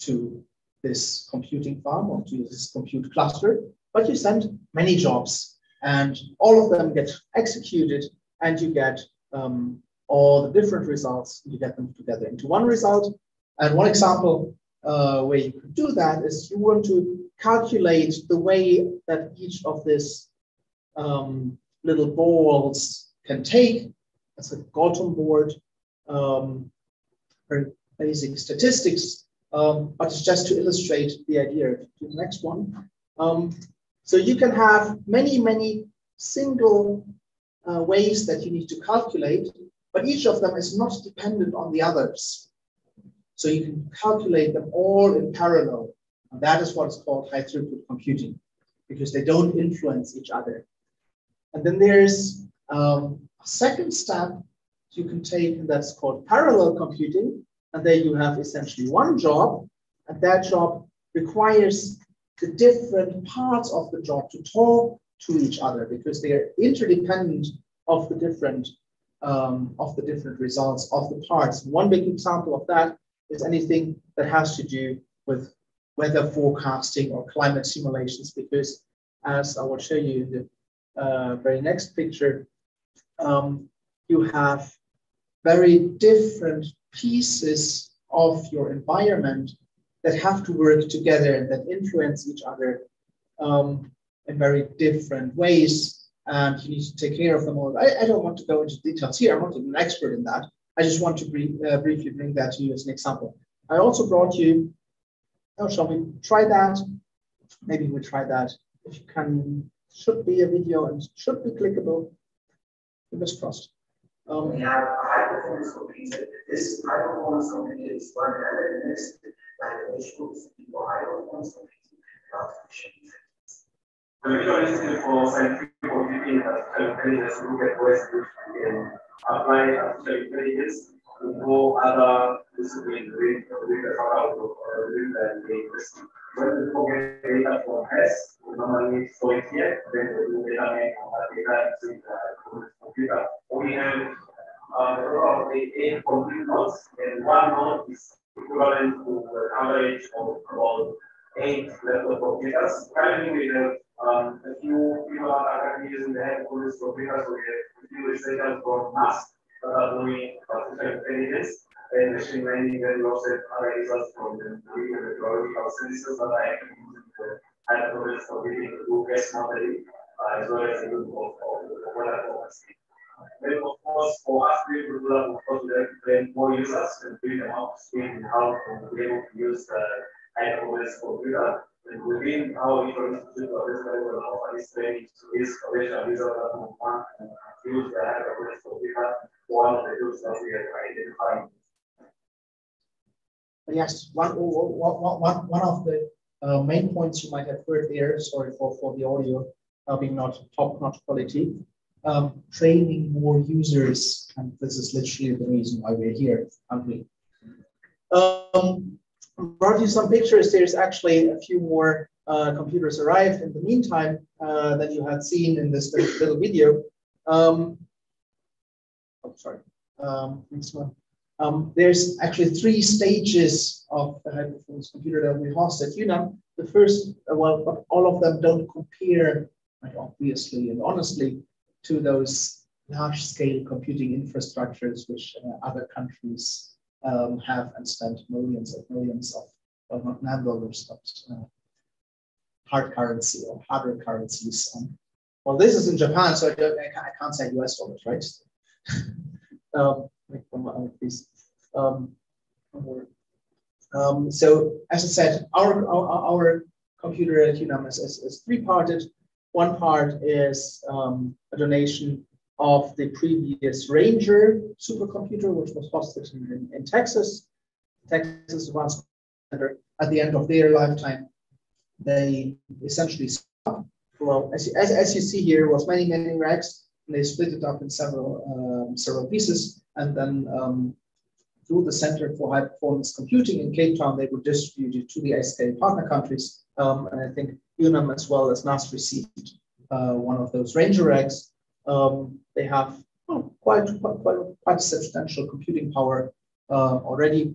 to this computing farm or to this compute cluster, but you send many jobs and all of them get executed and you get um, all the different results, you get them together into one result. And one example uh, where you could do that is you want to calculate the way that each of these um, little balls can take. That's a Galton board, um, basic statistics, um, but it's just to illustrate the idea. To the next one. Um, so you can have many, many single uh, ways that you need to calculate but each of them is not dependent on the others. So you can calculate them all in parallel. And that is what's called high throughput computing because they don't influence each other. And then there's um, a second step you can take, and that's called parallel computing. And there you have essentially one job, and that job requires the different parts of the job to talk to each other because they are interdependent of the different um, of the different results of the parts. One big example of that is anything that has to do with weather forecasting or climate simulations, because as I will show you in the uh, very next picture, um, you have very different pieces of your environment that have to work together and that influence each other um, in very different ways. And you need to take care of them all. I, I, don't want to go into details here. I'm not an expert in that. I just want to uh, briefly bring that to you as an example. I also brought you, oh, shall we try that? Maybe we try that. If you can, should be a video and should be clickable. Fingers crossed. Um, we have a high. This high performance company is one the next like issues people companies not efficient. The mechanism for scientific computing artificial intelligence look at ways in apply artificial intelligence to go other disciplines with the faculty or with the university. When we get data from S, we normally store it here, then we do data make data using the computer. We have uh, of the eight complete nodes, and one node is equivalent to the average of about eight level computers. Currently, we have um, a few people are using the headquarters computers, so we have a few researchers from us that are doing artificial intelligence and machine learning, and we also have other from the meteorological sensors that are actually using the performance computing to do gas modeling, uh, as well as the of, of, of weather And of course, for us, love, of course, to train more users and bring them up to speed in how to be able to use the performance computer. And within our Institute of this will offer this training to this commercial user we want to use the performance computer, one of the tools that we are identifying. Yes, one, one, one, one of the uh, main points you might have heard there, sorry for, for the audio uh, being not top-notch quality, um, training more users, and this is literally the reason why we're here, aren't we? Um, brought you some pictures. There's actually a few more uh, computers arrived in the meantime uh, that you had seen in this little video. Um, oh, sorry. Um, next one. Um, there's actually three stages of the high performance computer that we host at UNAM. The first, uh, well, but all of them don't compare, obviously and honestly, to those large scale computing infrastructures which uh, other countries um, have and spend millions and millions of, well, not dollars, but uh, hard currency or harder currencies. Well, this is in Japan, so I, I can't say US dollars, right? um, um, um, so as I said, our, our, our computer at UNAM is, is, is three-parted. One part is um, a donation of the previous Ranger supercomputer, which was hosted in, in Texas. Texas Advanced Center, at the end of their lifetime, they essentially stopped. Well, as, as, as you see here, was many, many racks, and they split it up in several, um, several pieces, and then um, through the Center for High Performance Computing in Cape Town, they were distributed to the SK partner countries. Um, and I think UNAM as well as NUST received uh, one of those Ranger eggs. Um, they have quite, quite, quite, quite substantial computing power uh, already.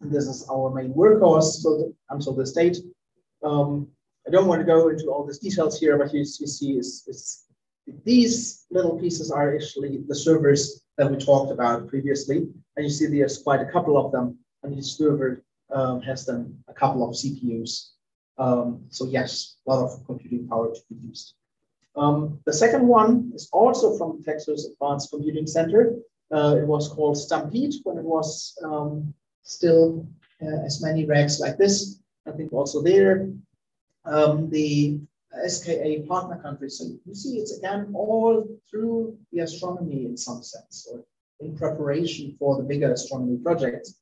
And this is our main workhorse so until this date. Um, I don't want to go into all these details here, but you, you see is, is these little pieces are actually the servers that we talked about previously. And you see there's quite a couple of them, and each server um, has then a couple of CPUs. Um, so yes, a lot of computing power to be used. Um, the second one is also from Texas Advanced Computing Center. Uh, it was called Stampede when it was um, still uh, as many racks like this. I think also there. Um, the SKA partner countries. So you see it's again all through the astronomy in some sense, or in preparation for the bigger astronomy projects.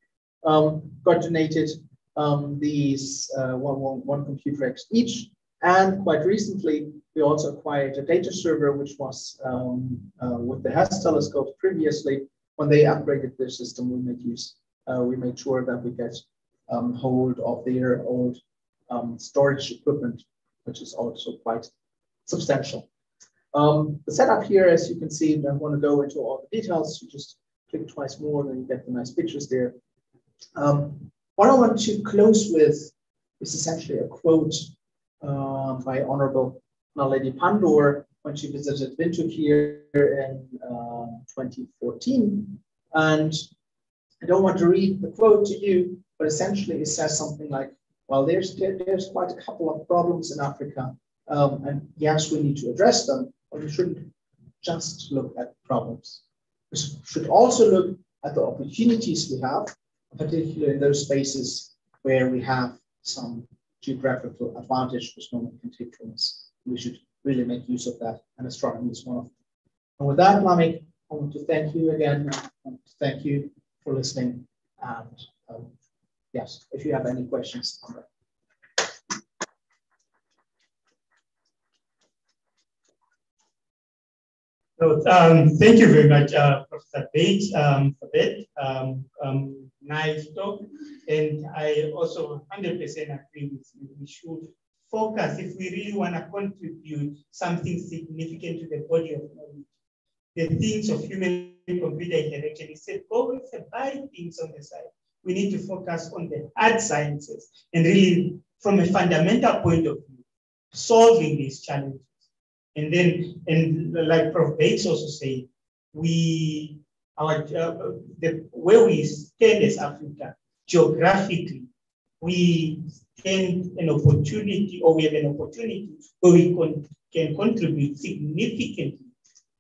Um, got donated um, these uh, one, one, one computer X each. And quite recently, we also acquired a data server, which was um, uh, with the HESS telescopes previously. When they upgraded their system, we made use, uh, we made sure that we get um, hold of their old um, storage equipment, which is also quite substantial. Um, the setup here, as you can see, don't want to go into all the details. You just click twice more, and you get the nice pictures there. Um, what I want to close with is essentially a quote uh, by Honorable Naledi Pandor when she visited Windhoek here in uh, 2014. And I don't want to read the quote to you, but essentially it says something like, well, there's, there's quite a couple of problems in Africa. Um, and yes, we need to address them, but we shouldn't just look at problems. We should also look at the opportunities we have, particularly in those spaces where we have some geographical advantage which no one can take from us. We should really make use of that, and astronomy is one of them. And with that, Lameck, I want to thank you again. thank you for listening. And um, yes, if you have any questions on that. So, um, thank you very much, uh, Professor Page, um, for that. Um, um nice talk. And I also 100% agree with you. We should focus if we really want to contribute something significant to the body of knowledge. The things of human computer interaction, instead, go with the bad things on the side. We need to focus on the hard sciences and really, from a fundamental point of view, solving these challenges. And then, and like Prof. Backes also said, we, our, uh, the, where we stand as Africa, geographically, we stand an opportunity or we have an opportunity where we con can contribute significantly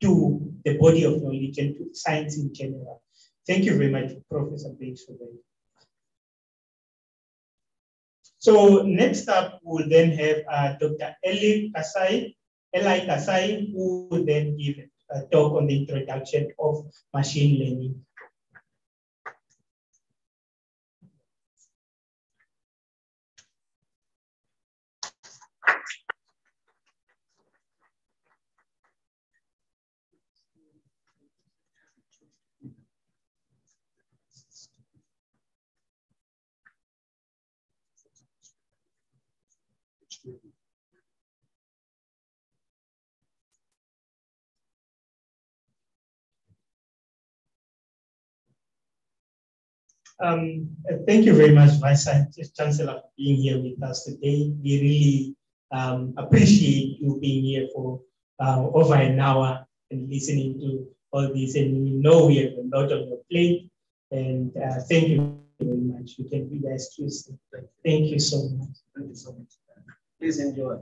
to the body of knowledge and to science in general. Thank you very much, Professor Backes, for that. So next up, we'll then have uh, Dr. Eli Kasai, Eli Kasai, who then give a talk on the introduction of machine learning. Um, thank you very much, Vice Chancellor, for being here with us today. We really um, appreciate you being here for uh, over an hour and listening to all this. And we know we have a lot on your plate. And uh, thank you very much. You can be the excuse. Thank you so much. Thank you so much. Please enjoy.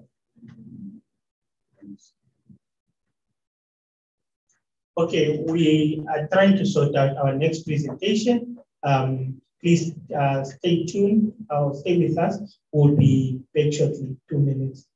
Okay, we are trying to sort out our next presentation. Um, please uh, stay tuned or stay with us. We'll be back shortly, two minutes.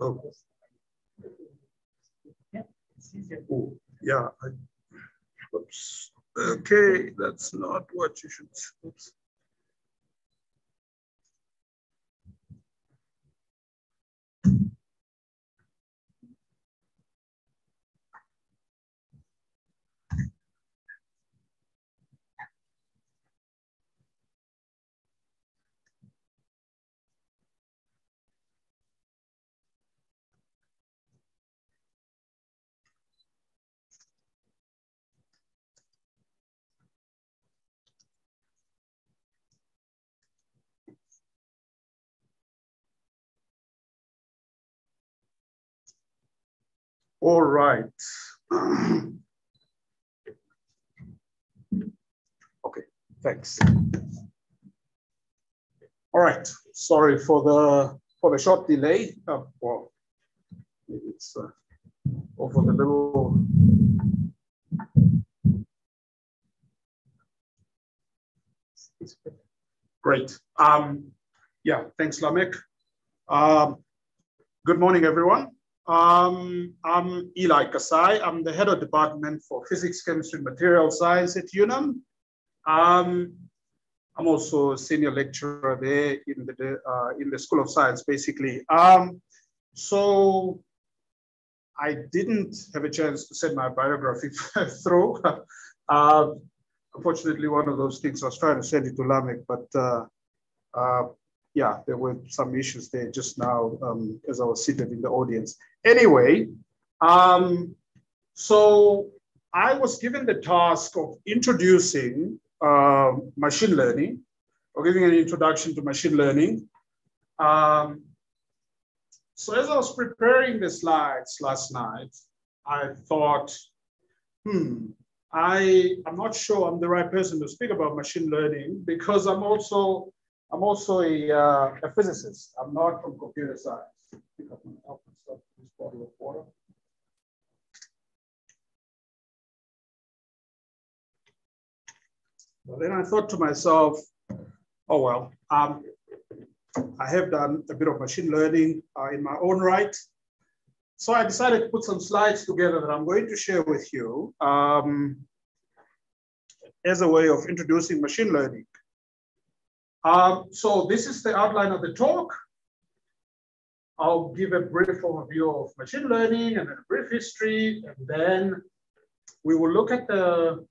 Oh. Yeah. I, oops. Okay, that's not what you should. Oops. All right. okay, thanks. All right, sorry for the for the short delay. Oh, well, it's uh, over the little. Great. Um, yeah, thanks, Lameck. Um, good morning, everyone. Um, I'm Eli Kasai. I'm the head of department for physics, chemistry, and material science at UNAM. Um, I'm also a senior lecturer there in the uh, in the School of Science, basically. Um, so I didn't have a chance to send my biography through. Uh, unfortunately, one of those things I was trying to send it to Lameck, but uh, uh, yeah, there were some issues there just now um, as I was seated in the audience. Anyway, um, so I was given the task of introducing uh, machine learning or giving an introduction to machine learning. Um, so as I was preparing the slides last night, I thought, hmm, I, I'm not sure I'm the right person to speak about machine learning because I'm also I'm also a, uh, a physicist. I'm not from computer science. Pick up my this bottle of water. But then I thought to myself, oh well, um, I have done a bit of machine learning uh, in my own right. So I decided to put some slides together that I'm going to share with you um, as a way of introducing machine learning. Um, so this is the outline of the talk. I'll give a brief overview of machine learning and then a brief history, and then we will look at the,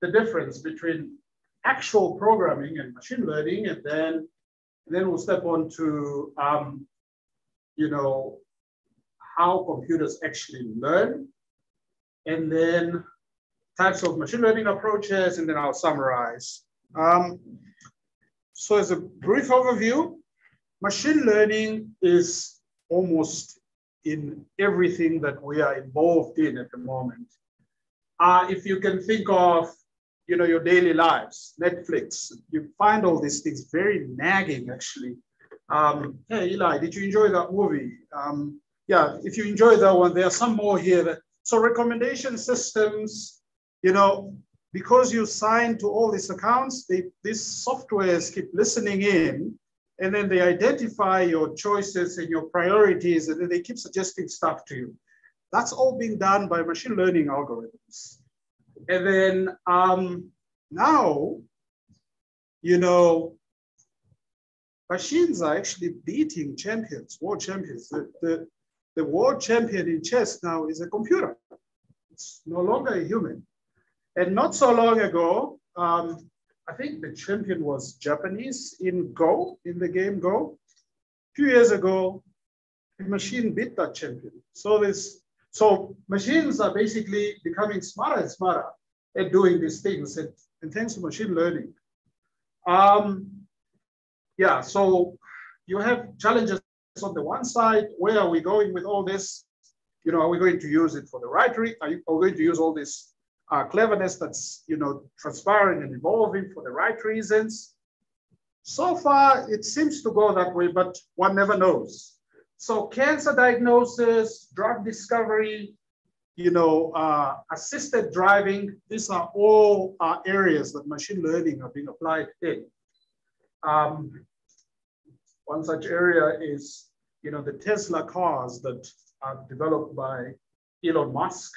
the difference between actual programming and machine learning, and then, and then we'll step on to, um, you know, how computers actually learn, and then types of machine learning approaches, and then I'll summarize. Um, so as a brief overview, machine learning is almost in everything that we are involved in at the moment. Uh, if you can think of, you know, your daily lives, Netflix, you find all these things very nagging, actually. Um, hey, Eli, did you enjoy that movie? Um, yeah, if you enjoy that one, there are some more here. That, so recommendation systems, you know, because you sign to all these accounts, they, these softwares keep listening in and then they identify your choices and your priorities and then they keep suggesting stuff to you. That's all being done by machine learning algorithms. And then um, now, you know, machines are actually beating champions, world champions. The, the, the world champion in chess now is a computer. It's no longer a human. And not so long ago, um, I think the champion was Japanese in Go, in the game Go. A few years ago, a machine beat that champion. So this, so machines are basically becoming smarter and smarter at doing these things, and, and thanks to machine learning. Um, yeah, so you have challenges on the one side. Where are we going with all this? You know, are we going to use it for the right? Are, are we going to use all this uh, cleverness that's you know transpiring and evolving for the right reasons. So far, it seems to go that way, but one never knows. So cancer diagnosis, drug discovery, you know, uh, assisted driving, these are all uh, areas that machine learning are being applied in. Um, one such area is, you know, the Tesla cars that are developed by Elon Musk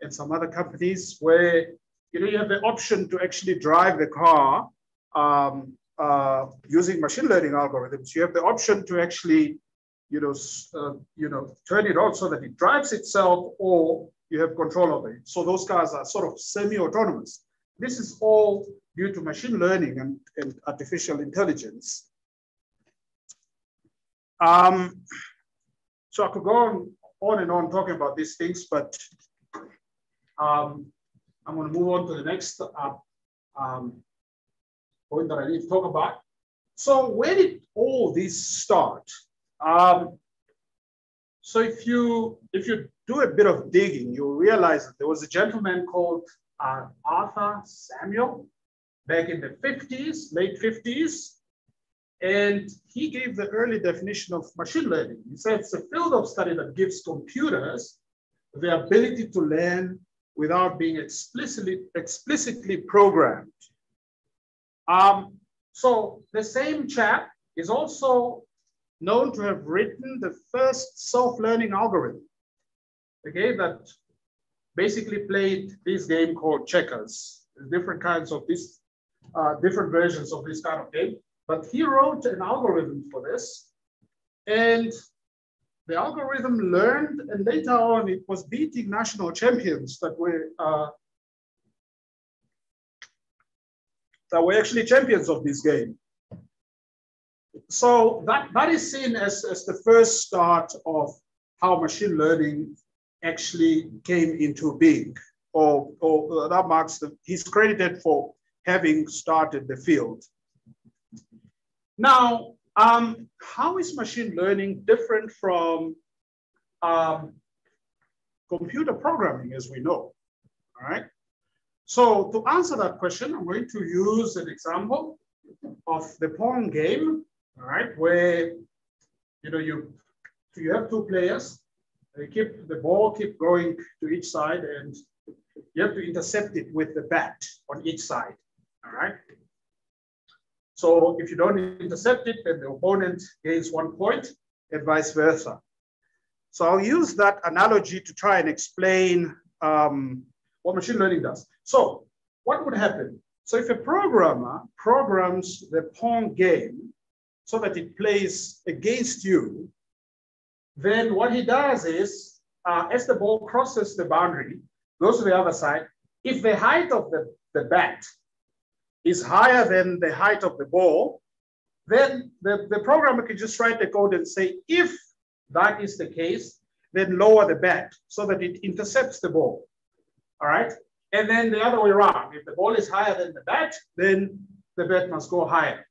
and some other companies where you know you have the option to actually drive the car um, uh, using machine learning algorithms. You have the option to actually you know uh, you know turn it on so that it drives itself, or you have control of it. So those cars are sort of semi-autonomous. This is all due to machine learning and, and artificial intelligence. Um, so I could go on, on and on talking about these things, but um, I'm going to move on to the next uh, um, point that I need to talk about. So where did all this start? Um, so if you if you do a bit of digging, you'll realize that there was a gentleman called uh, Arthur Samuel back in the 50s, late 50s, and he gave the early definition of machine learning. He said it's a field of study that gives computers the ability to learn without being explicitly, explicitly programmed. Um, so the same chap is also known to have written the first self-learning algorithm, okay, that basically played this game called checkers. Different kinds of this uh, different versions of this kind of game, but he wrote an algorithm for this. And the algorithm learned, and later on it was beating national champions that were uh, that were actually champions of this game. So that, that is seen as, as the first start of how machine learning actually came into being, or, or that marks the, he's credited for having started the field. Now, um, how is machine learning different from um, computer programming as we know, all right? So to answer that question, I'm going to use an example of the Pong game, all right, where you know you you have two players, they keep the ball keep going to each side, and you have to intercept it with the bat on each side. All right. So if you don't intercept it, then the opponent gains one point, and vice versa. So I'll use that analogy to try and explain um, what machine learning does. So what would happen? So if a programmer programs the Pong game so that it plays against you, then what he does is, uh, as the ball crosses the boundary, goes to the other side, if the height of the, the bat is higher than the height of the ball, then the, the programmer can just write the code and say, if that is the case, then lower the bat so that it intercepts the ball. All right. And then the other way around. If the ball is higher than the bat, then the bat must go higher.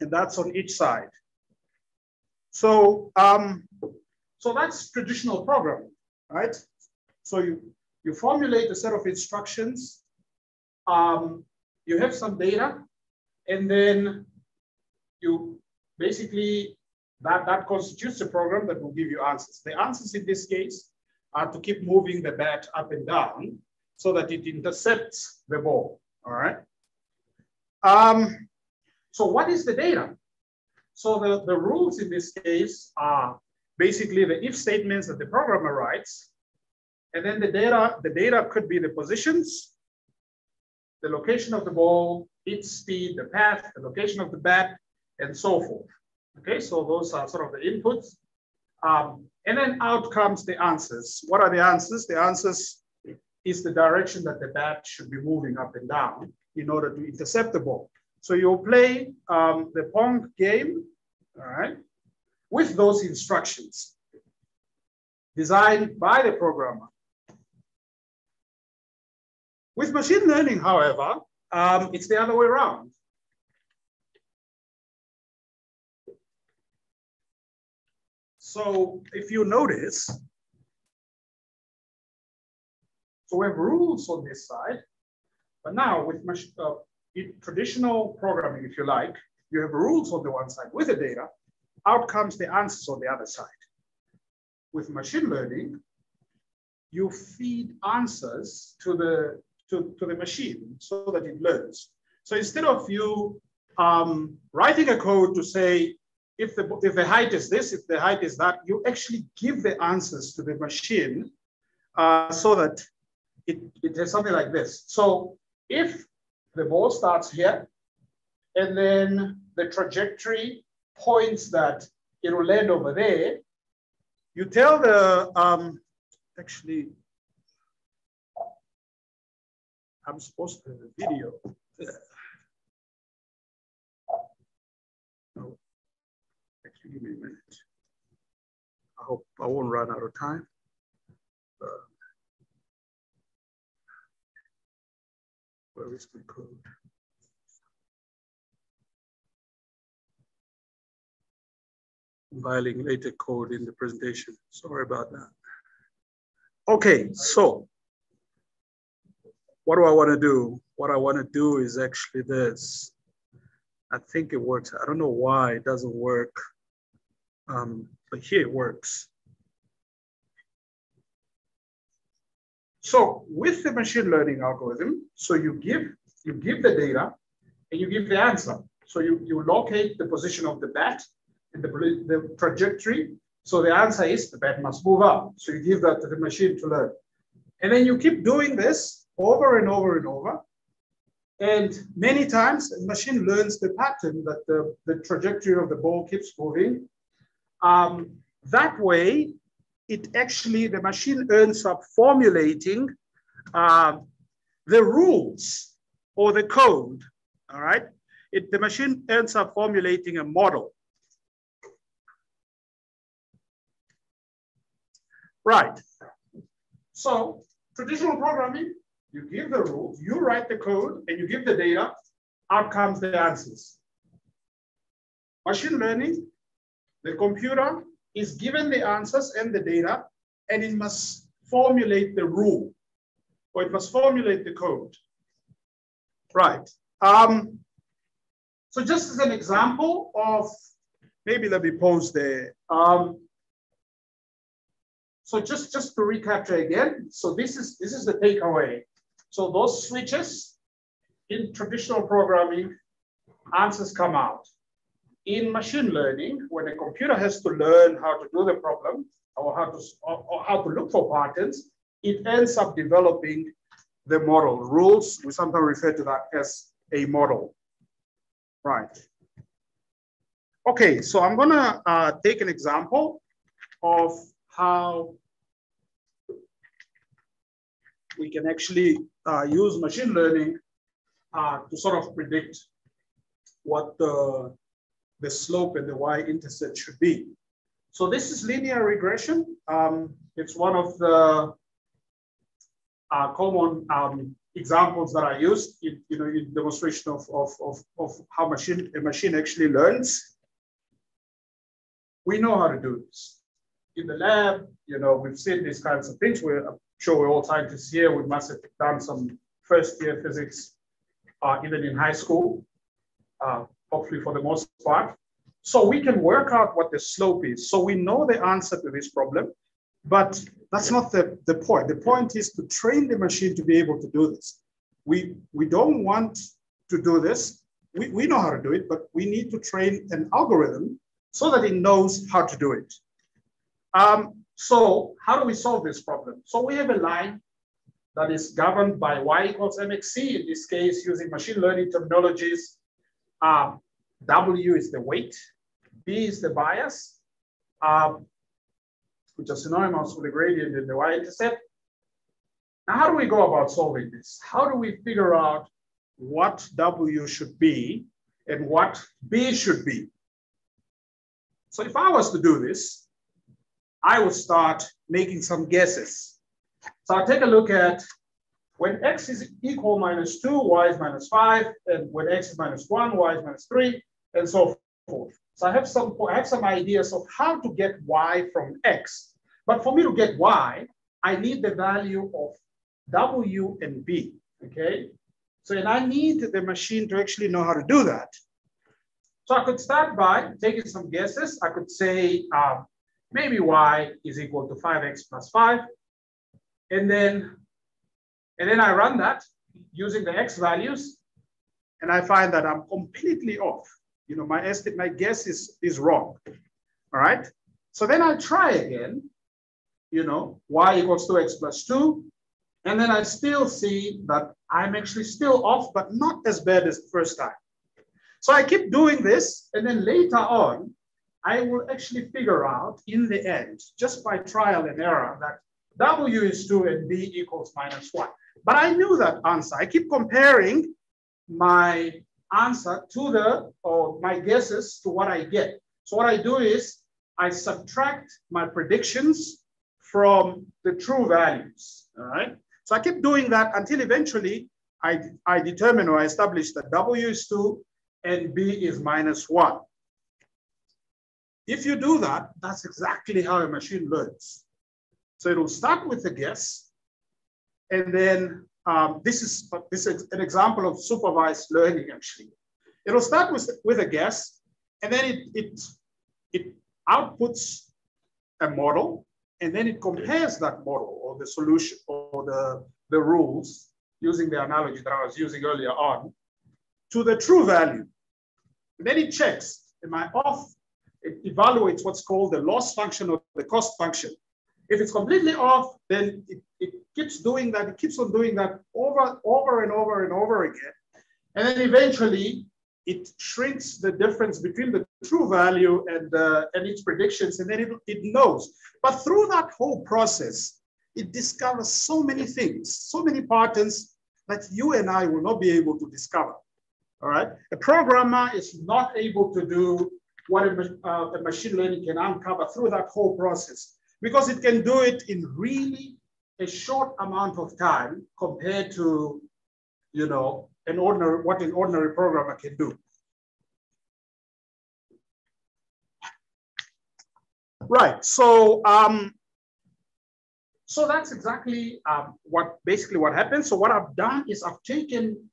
And that's on each side. So, um, so that's traditional programming, right? So you, you formulate a set of instructions, um, you have some data, and then you basically, that, that constitutes a program that will give you answers. The answers in this case are to keep moving the bat up and down so that it intercepts the ball, all right? Um, so what is the data? So the, the rules in this case are basically the if statements that the programmer writes, and then the data, the data could be the positions, the location of the ball, its speed, the path, the location of the bat, and so forth. Okay, so those are sort of the inputs. Um, and then out comes the answers. What are the answers? The answers is the direction that the bat should be moving up and down in order to intercept the ball. So you'll play um, the Pong game, all right, with those instructions designed by the programmer. With machine learning, however, um, it's the other way around. So if you notice, so we have rules on this side, but now with uh, traditional programming, if you like, you have rules on the one side with the data, out comes the answers on the other side. With machine learning, you feed answers to the, to, to the machine so that it learns. So instead of you um, writing a code to say, if the, if the height is this, if the height is that, you actually give the answers to the machine uh, so that it, it has something like this. So if the ball starts here, and then the trajectory points that it will land over there, you tell the, um, actually, I'm supposed to have a video. Give me a minute. I hope I won't run out of time. Uh, where is my code? Compiling later code in the presentation. Sorry about that. Okay, so what do I want to do? What I want to do is actually this. I think it works. I don't know why it doesn't work um, but here it works. So with the machine learning algorithm, so you give, you give the data and you give the answer. So you, you locate the position of the bat and the, the trajectory. So the answer is the bat must move up. So you give that to the machine to learn. And then you keep doing this over and over and over. And many times, the machine learns the pattern that the, the trajectory of the ball keeps moving. Um, that way, it actually, the machine ends up formulating uh, the rules or the code, all right? It, the machine ends up formulating a model. Right. So traditional programming, you give the rules, you write the code, and you give the data, out comes the answers. Machine learning, the computer is given the answers and the data, and it must formulate the rule, or it must formulate the code. Right. Um, so just as an example of, maybe let me pause there. Um, so just, just to recapture again, so this is, this is the takeaway. So those switches in traditional programming, answers come out. In machine learning, when a computer has to learn how to do the problem or how to, or, or how to look for patterns, it ends up developing the model. Rules, we sometimes refer to that as a model. Right. Okay, so I'm gonna uh, take an example of how we can actually uh, use machine learning uh, to sort of predict what the, the slope and the y-intercept should be. So this is linear regression. Um, it's one of the uh, common um, examples that are used in, you know, in demonstration of, of, of, of how machine, a machine actually learns. We know how to do this. In the lab, you know, we've seen these kinds of things. We're, I'm sure we're all scientists here. We must have done some first year physics, uh, even in high school, uh, hopefully for the most part. So we can work out what the slope is. So we know the answer to this problem, but that's not the, the point. The point is to train the machine to be able to do this. We, we don't want to do this. We, we know how to do it, but we need to train an algorithm so that it knows how to do it. Um, so how do we solve this problem? So we have a line that is governed by y equals mxc, in this case, using machine learning terminologies. Um, w is the weight, b is the bias, um, which are synonymous with the gradient and the y-intercept. Now, how do we go about solving this? How do we figure out what W should be and what B should be? So if I was to do this, I would start making some guesses. So I'll take a look at when x is equal minus 2, y is minus 5, and when x is minus 1, y is minus 3, and so forth. So I have some I have some ideas of how to get y from x. But for me to get y, I need the value of w and b, okay? So and I need the machine to actually know how to do that. So I could start by taking some guesses. I could say uh, maybe y is equal to 5x plus 5. And then, and then I run that using the x values, and I find that I'm completely off you know, my estimate, my guess is, is wrong. All right. So then I try again, you know, y equals 2x plus 2. And then I still see that I'm actually still off, but not as bad as the first time. So I keep doing this. And then later on, I will actually figure out in the end, just by trial and error, that W is 2 and B equals minus 1. But I knew that answer. I keep comparing my answer to the, or my guesses to what I get. So what I do is I subtract my predictions from the true values, all right? So I keep doing that until eventually I, I determine or I establish that W is two and B is minus one. If you do that, that's exactly how a machine learns. So it'll start with a guess, and then um, this, is, this is an example of supervised learning, actually. It'll start with, with a guess, and then it, it, it outputs a model, and then it compares that model or the solution or the, the rules using the analogy that I was using earlier on to the true value. And then it checks, am I off? It evaluates what's called the loss function or the cost function. If it's completely off, then it, it keeps doing that. It keeps on doing that over, over and over and over again And then eventually it shrinks the difference between the true value and, uh, and its predictions, and then it, it knows. But through that whole process, it discovers so many things, so many patterns that you and I will not be able to discover. All right. A programmer is not able to do what uh, machine learning can uncover through that whole process because it can do it in really a short amount of time compared to, you know, an ordinary, what an ordinary programmer can do. Right, so um, so that's exactly um, what basically what happens. So what I've done is I've taken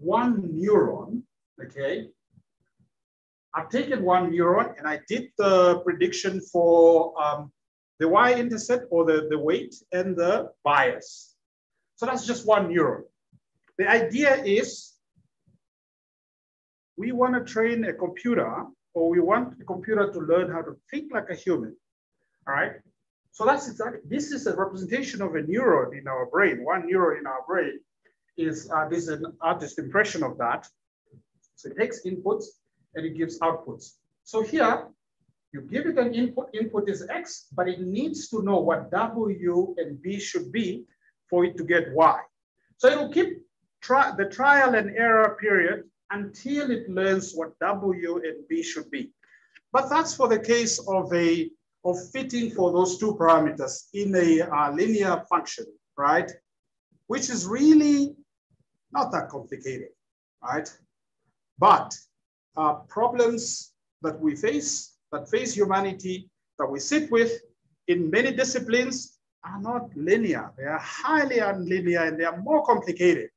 one neuron, okay? I've taken one neuron and I did the prediction for um, the y-intercept or the, the weight and the bias. So that's just one neuron. The idea is we want to train a computer or we want a computer to learn how to think like a human, all right? So that's exactly, this is a representation of a neuron in our brain. One neuron in our brain is, uh, this is an artist impression of that. So it takes inputs and it gives outputs. So here, you give it an input, input is X, but it needs to know what W and B should be for it to get Y. So it will keep tri the trial and error period until it learns what W and B should be. But that's for the case of a of fitting for those two parameters in a uh, linear function, right? Which is really not that complicated, right? But uh, problems that we face, that face humanity, that we sit with in many disciplines are not linear. They are highly unlinear and they are more complicated.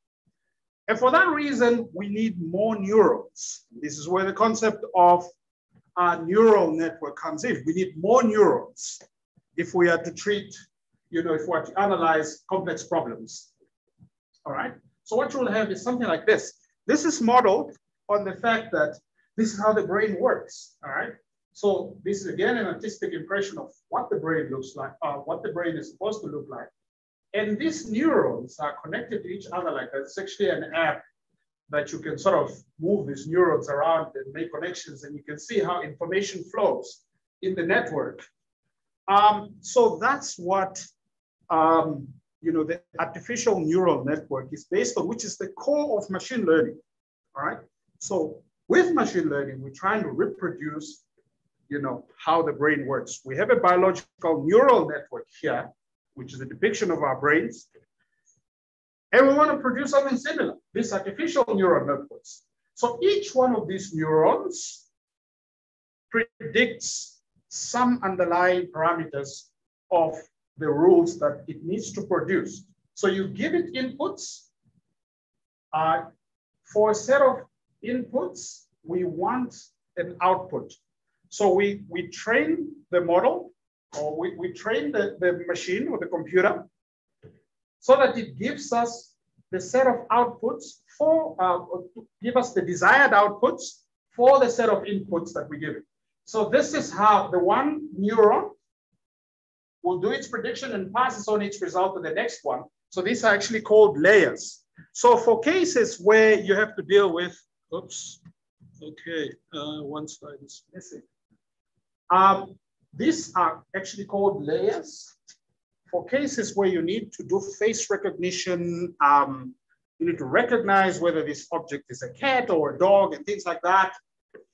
And for that reason, we need more neurons. This is where the concept of a neural network comes in. We need more neurons if we are to treat, you know, if we are to analyze complex problems. All right. So what you'll have is something like this. This is modeled on the fact that this is how the brain works. All right. So this is again an artistic impression of what the brain looks like, uh, what the brain is supposed to look like. And these neurons are connected to each other like that. It's actually an app that you can sort of move these neurons around and make connections, and you can see how information flows in the network. Um, so that's what um, you know the artificial neural network is based on, which is the core of machine learning. All right. So with machine learning, we're trying to reproduce, you know, how the brain works. We have a biological neural network here, which is a depiction of our brains. And we want to produce something similar, these artificial neural networks. So each one of these neurons predicts some underlying parameters of the rules that it needs to produce. So you give it inputs. Uh, for a set of inputs, we want an output. So we, we train the model or we, we train the, the machine or the computer so that it gives us the set of outputs for, uh, give us the desired outputs for the set of inputs that we give it. So this is how the one neuron will do its prediction and passes on its result to the next one. So these are actually called layers. So for cases where you have to deal with, oops, okay, uh, one slide is missing. Um, these are actually called layers for cases where you need to do face recognition, um, you need to recognize whether this object is a cat or a dog and things like that.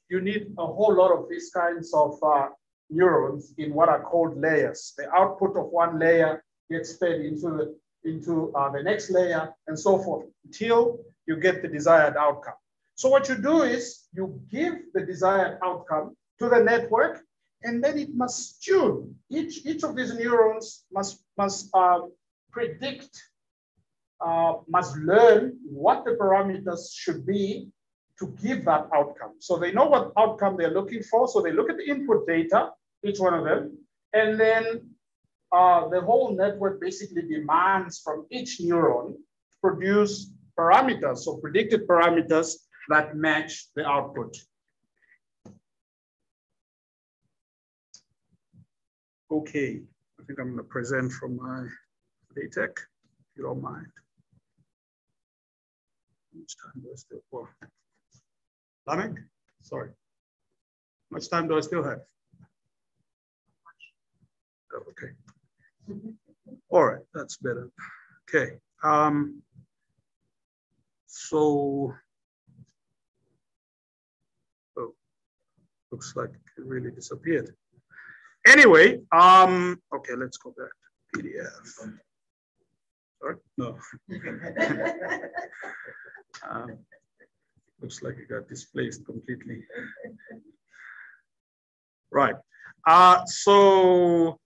You need a whole lot of these kinds of uh, neurons in what are called layers. The output of one layer gets fed into the, into uh, the next layer and so forth until you get the desired outcome. So what you do is you give the desired outcome to the network and then it must tune. Each, each of these neurons must, must uh, predict, uh, must learn what the parameters should be to give that outcome. So they know what outcome they're looking for. So they look at the input data, each one of them, and then uh, the whole network basically demands from each neuron to produce parameters, so predicted parameters that match the output. Okay, I think I'm gonna present from my LaTeX, if you don't mind. much time do I still have? Lameck? Sorry. How much time do I still have? Okay. All right, that's better. Okay. Um, so, oh, looks like it really disappeared. Anyway, um, okay, let's go back to PDF. Sorry, no. um, looks like it got displaced completely. Right. Uh, so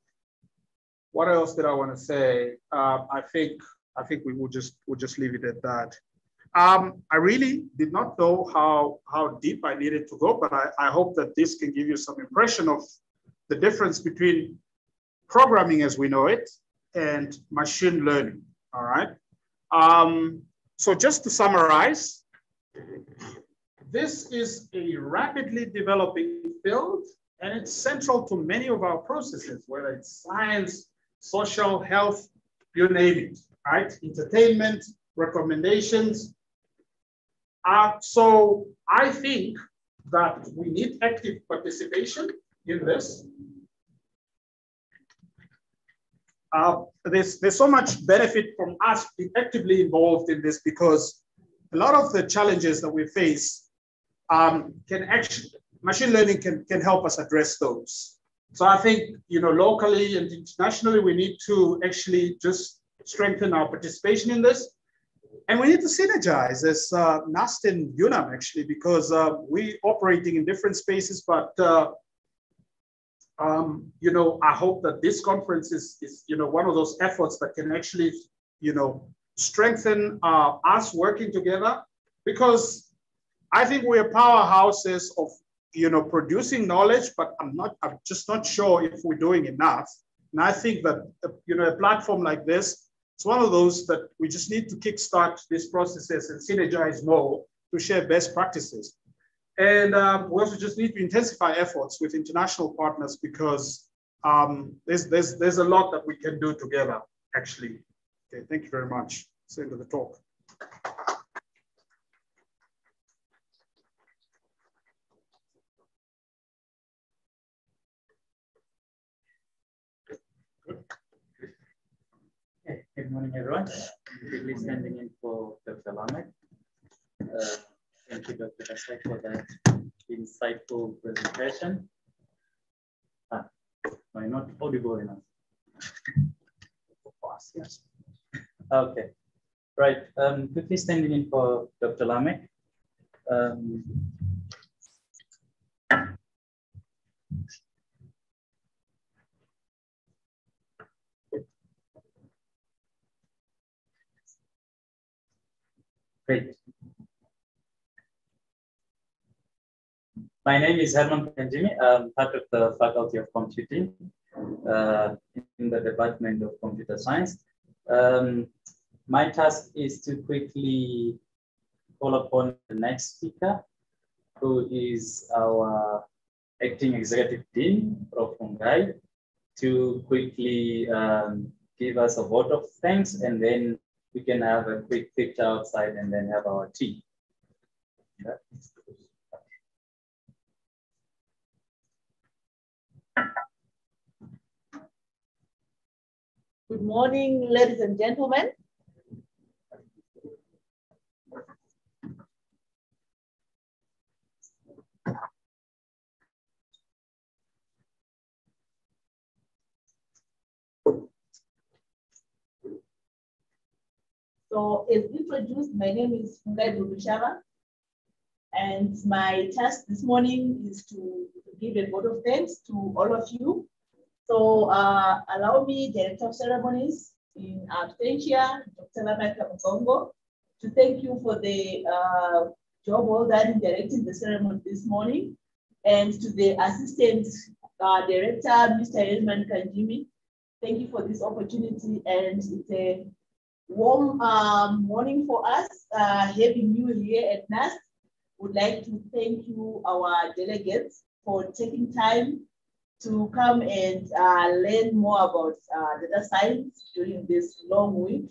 what else did I want to say? Uh, I think I think we will just we'll just leave it at that. Um, I really did not know how how deep I needed to go, but I, I hope that this can give you some impression of the difference between programming as we know it and machine learning. All right. Um, so just to summarize, this is a rapidly developing field and it's central to many of our processes, whether it's science, social, health, you name it, right? Entertainment, recommendations. Uh, so I think that we need active participation in this. Uh, there's, there's so much benefit from us being actively involved in this because a lot of the challenges that we face um, can actually, machine learning can, can help us address those. So I think, you know, locally and internationally, we need to actually just strengthen our participation in this. And we need to synergize as uh, NUST and UNAM actually, because uh, we operating in different spaces, but uh, um, you know, I hope that this conference is, is, you know, one of those efforts that can actually, you know, strengthen uh, us working together because I think we're powerhouses of you know, producing knowledge, but I'm not, I'm just not sure if we're doing enough. And I think that, you know, a platform like this, it's one of those that we just need to kickstart these processes and synergize more to share best practices. And um, we also just need to intensify efforts with international partners because um, there's, there's, there's a lot that we can do together, actually. Okay, thank you very much. That's the end of the talk. Okay, good morning, everyone. Quickly standing in for Dr. Lameck. Uh, thank you, Dr. Kasek, for that insightful presentation. Ah, am I not audible enough? Yes. Okay, right. Um, quickly standing in for Dr. Lameck. Um, Great. My name is Herman Kanjimi. I'm part of the Faculty of Computing uh, in the Department of Computer Science. Um, my task is to quickly call upon the next speaker, who is our acting executive dean, Prof. Fungai, to quickly um, give us a vote of thanks and then we can have a quick picture outside and then have our tea. Good morning, ladies and gentlemen. So as introduced, my name is Fungai Bhunu Shava. And my task this morning is to give a vote of thanks to all of you. So uh, allow me, Director of Ceremonies in absentia, Dr. Lameck Amugongo, to thank you for the uh, job well done in directing the ceremony this morning. And to the Assistant uh, Director, Mr. Elman Kanjimi, thank you for this opportunity. And it's a warm um, morning for us, uh, having you here at NUST. Would like to thank you, our delegates, for taking time to come and uh, learn more about uh, data science during this long week.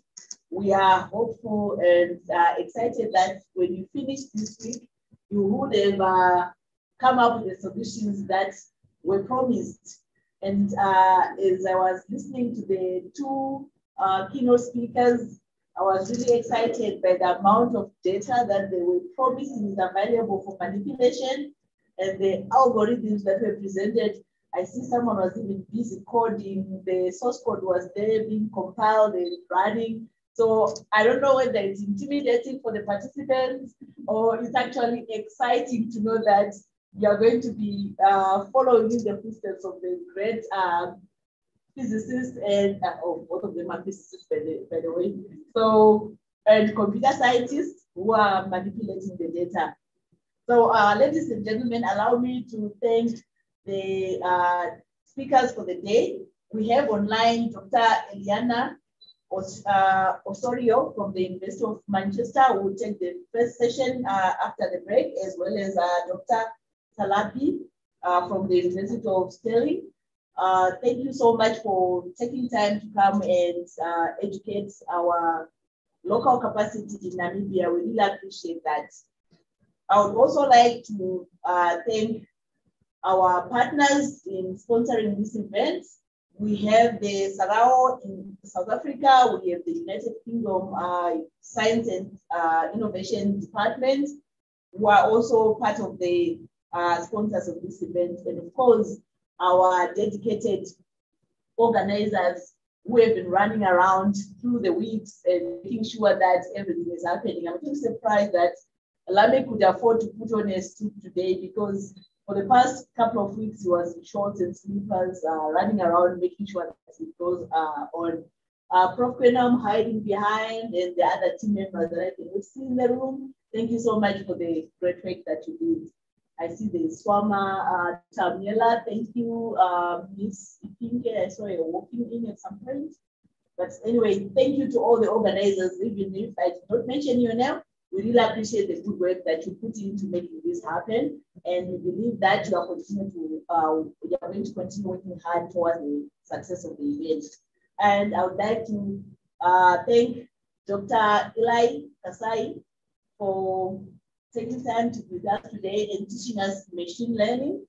we are hopeful and uh, excited that when you finish this week, you would have uh, come up with the solutions that were promised. And uh, as I was listening to the two uh, keynote speakers, I was really excited by the amount of data that they were promising is available for manipulation and the algorithms that were presented. I see someone was even busy coding, the source code was there being compiled and running. So I don't know whether it's intimidating for the participants or it's actually exciting to know that you're going to be uh, following in the footsteps of the great uh, physicists and uh, oh, both of them are physicists by the, by the way. So, and computer scientists who are manipulating the data. So, uh, ladies and gentlemen, allow me to thank the uh, speakers for the day. We have online Dr. Eliana Os uh, Osorio from the University of Manchester who will take the first session uh, after the break, as well as uh, Dr. Talapi uh, from the University of Stirling. Uh, thank you so much for taking time to come and uh, educate our local capacity in Namibia. We really appreciate that. I would also like to uh, thank our partners in sponsoring this event. We have the SARAO in South Africa, we have the United Kingdom uh, Science and uh, Innovation Department, who are also part of the sponsors of this event. And of course, our dedicated organizers who have been running around through the weeks and making sure that everything is happening. I'm just surprised that Lameck could afford to put on a suit today because for the past couple of weeks he was in shorts and slippers, uh, running around making sure that he goes uh, on. Uh, Prof. Quenam hiding behind and the other team members that I can see in the room. Thank you so much for the great work that you did. I see the Swama uh, Tamiela. Thank you, uh, Miss Ipinke. I saw you walking in at some point. But anyway, thank you to all the organizers, even if I did not mention your name. We really appreciate the good work that you put into making this happen. And we believe that you are continuing to, uh, you are going to continue working hard towards the success of the event. And I would like to uh, thank Dr. Eli Kasai for taking time to with us today and teaching us machine learning.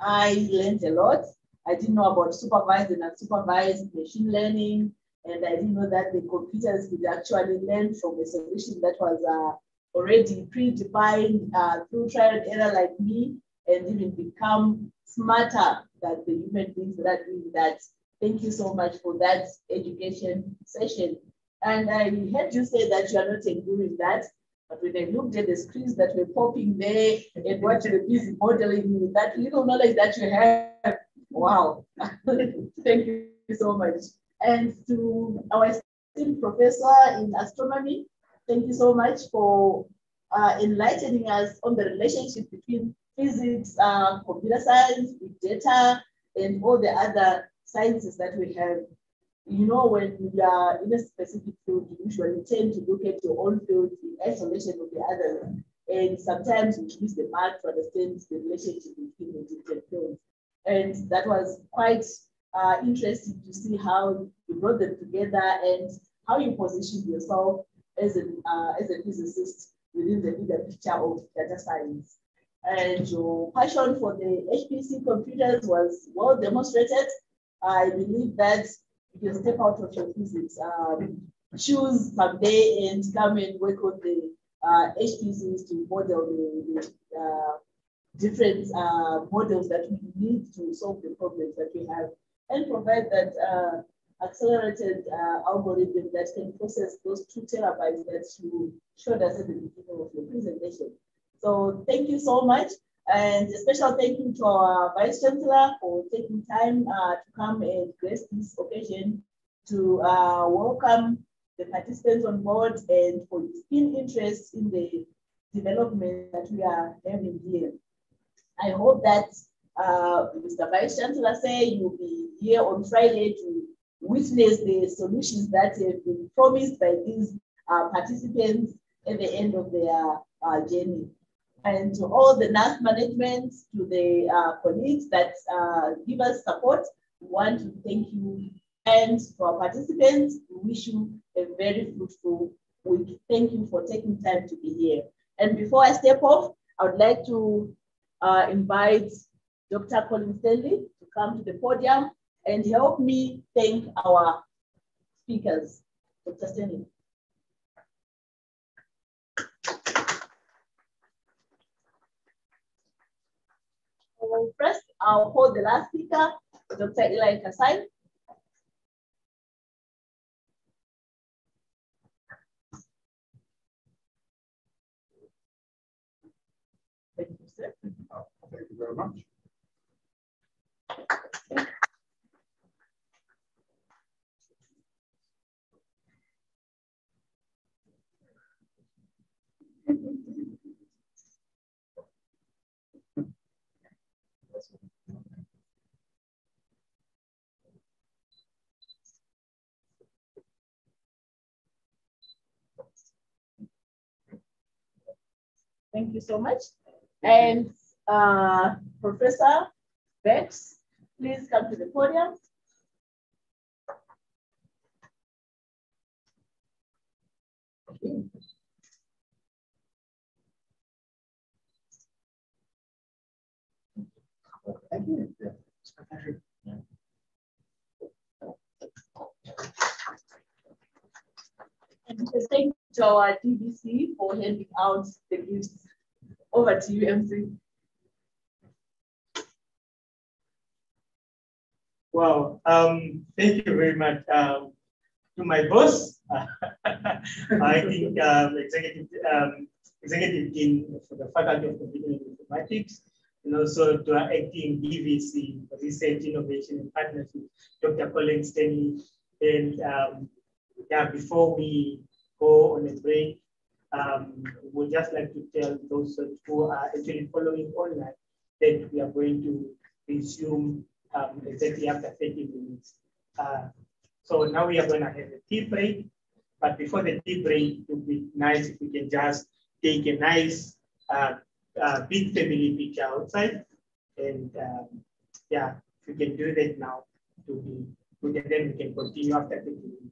I learned a lot. I didn't know about supervised and unsupervised machine learning, and I didn't know that the computers could actually learn from a solution that was uh, already predefined uh, through trial and error like me, and even become smarter than the human beings that are doing that. Thank you so much for that education session. And I heard you say that you are not doing that. But when I looked at the screens that were popping there and what you were busy modeling with that little knowledge that you have, wow. Thank you so much. And to our esteemed professor in astronomy, thank you so much for uh, enlightening us on the relationship between physics, uh, computer science, big data, and all the other sciences that we have you know, when you are in a specific field, you usually tend to look at your own field in isolation of the other. And sometimes you use the mark to understand the relationship between the different fields. And that was quite uh, interesting to see how you brought them together and how you positioned yourself as a, uh, as a physicist within the bigger picture of data science. And your passion for the HPC computers was well demonstrated. I believe that you can step out of your physics, um, choose someday and come and work on the uh, HPCs to model the, the uh, different uh, models that we need to solve the problems that we have and provide that uh, accelerated uh, algorithm that can process those two terabytes that you showed us at the beginning of your presentation. So thank you so much. And a special thank you to our Vice Chancellor for taking time uh, to come and grace this occasion to uh, welcome the participants on board and for his keen interest in the development that we are having here. I hope that uh, Mr. Vice Chancellor say you'll be here on Friday to witness the solutions that have been promised by these uh, participants at the end of their uh, journey and to all the NUST management, to the uh, colleagues that uh, give us support. We want to thank you And for our participants, we wish you a very fruitful week. Thank you for taking time to be here. And before I step off, I would like to uh, invite Dr. Colin Stanley to come to the podium and help me thank our speakers. Dr. Stanley. First, I'll hold the last speaker, Dr. Eli Kasai. Thank you, sir. Thank you very much. Thank you so much. And uh, Professor Backes, please come to the podium. Thank you. And thank to our DVC for handing out the gifts. Over to you, MC. Wow, um, thank you very much um, to my boss. I think um, executive um, executive dean for the Faculty of computing and Informatics, and also to our acting DVC for Research Innovation and Partnership, Dr. Colin Stanley. And um, yeah, before we go on a break, um, we'd just like to tell those who are actually following online that we are going to resume um, exactly after 30 minutes. Uh, so now we are going to have a tea break. But before the tea break, it would be nice if we can just take a nice uh, uh, big family picture outside. And um, yeah, if we can do that now, to be good, and then we can continue after 30 minutes.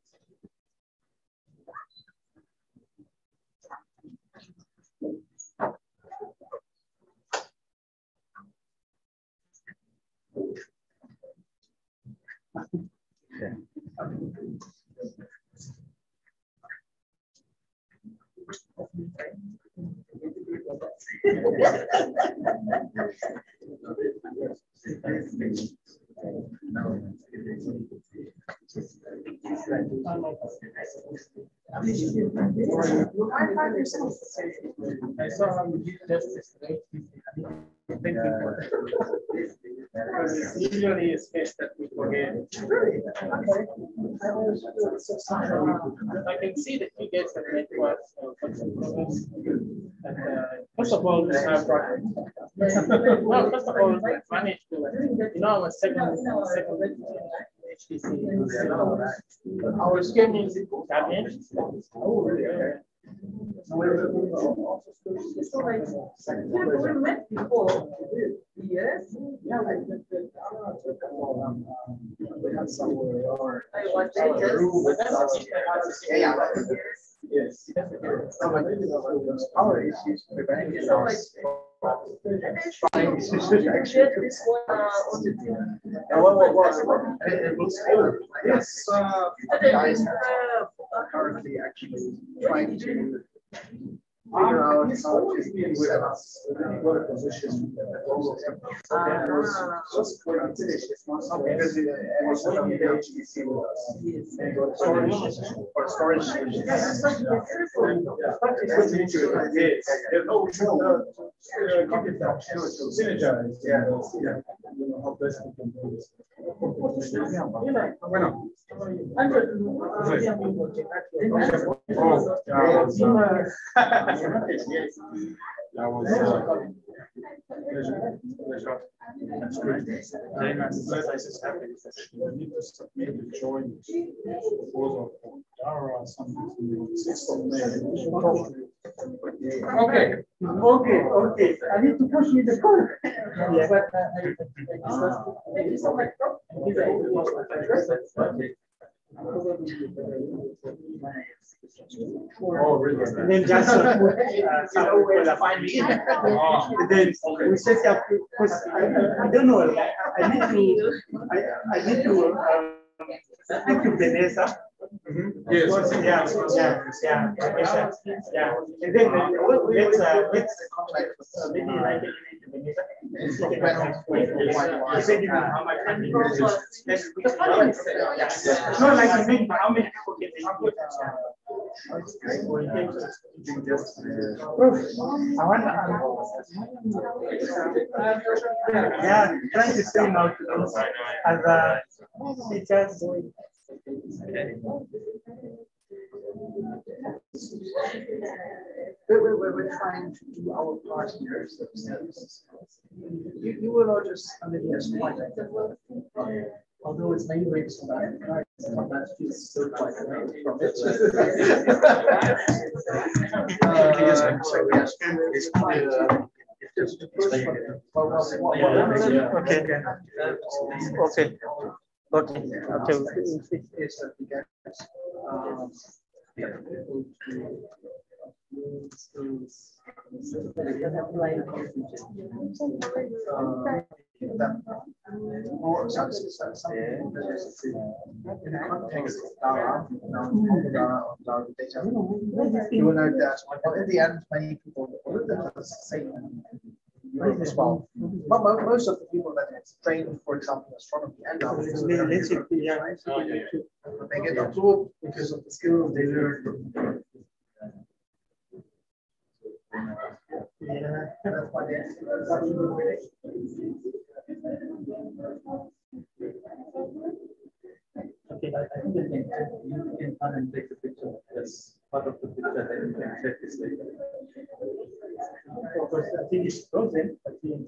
I saw how you did right? Thank you. Because it's usually that we. I can see that you guys have made uh, First of all, we have, well, first of all, we managed to, you know, our second, second HTC. Our scheme is damaged. We met before. Yes. We had somewhere or. I was there just. Yes. Our issues preventing us. Trying to this one uh, on the team. What, what, what, what, it it looks good. Yes, uh, guys currently actually trying to figure out how to deal with us. What a position. Ah. Just for a finish. Because it was the with us. And storage, for storage. Yes. Synergize. Yeah. You know, how best we can do this. Bueno. That was, uh, pleasure, pleasure. That's great. And I'm glad I just happened. We need to submit the joint proposal for There are some sixth of May. Okay, okay, okay. I need to push you the corner. But, uh, Thank you so much. Oh, really? And then just uh, put uh, some people find me. And then we set up because I, I, I don't know. I, I need to I, I need to um, speak to Vanessa. Yes. Because, Yeah, yeah, yeah, Vanessa. Yeah. And then uh, let's uh, let's uh, maybe like Vanessa. You said you how much time you use. Let's put it down. Yeah. No, like you mean how many people can they put? I wonder. Yeah, trying to say now to those other teachers. We, we, we- we're trying to do our part here. so- You, you will all just, I mean, yes, quite. Although it's neighboring to that, sometimes feels still quite away from it. Uh, so quite, just the first one. Well, well, what- what- Okay. Okay. Okay. Okay. Is that we get, um, yeah, people to move those- Uh, the end, many people, are the same as well. Mm-hmm. But most of the people that have trained, for example, astronomy and other things, Let's see, yeah. they get absorbed because of the skills they learn. Yeah. That's why Okay, I I think you can, you can come and take a picture. That's of the picture that you can check this later. Because I think it's frozen. I think.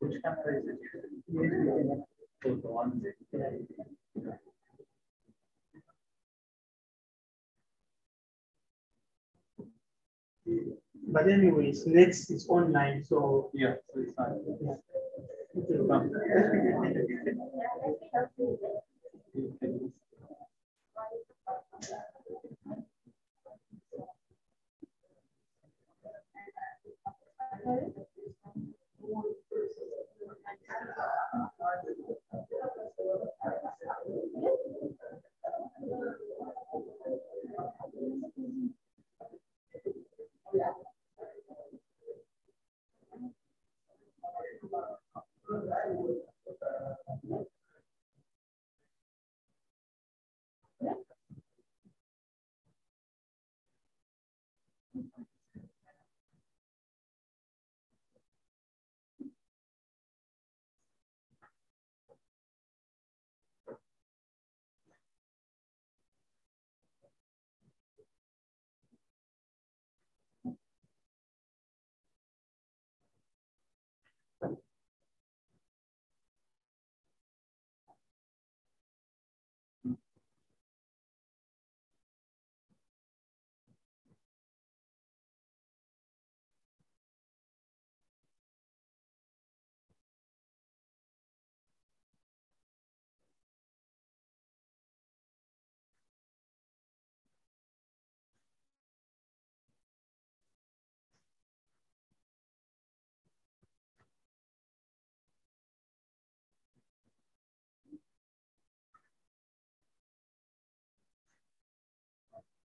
Which camera is it? Oh, the one that- but anyways, next is online, so yeah, so it's fine. Yeah. Thank you.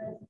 present.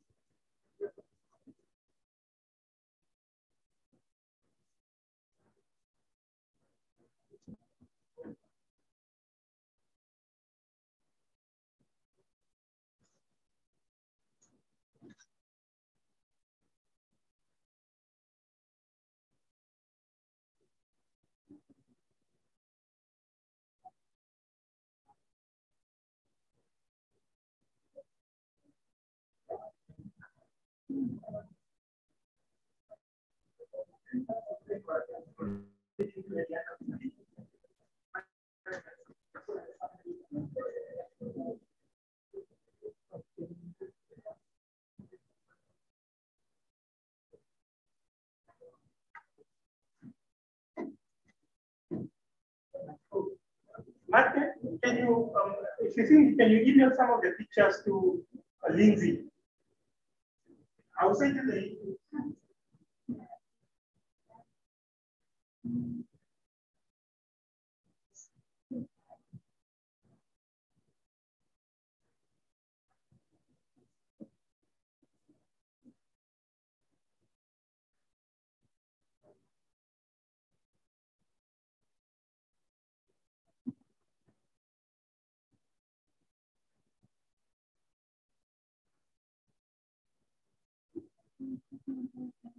Martin, can you, um, if you think, can you email some of the pictures to uh, Lindsay? I will send you Mm-hmm.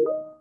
you.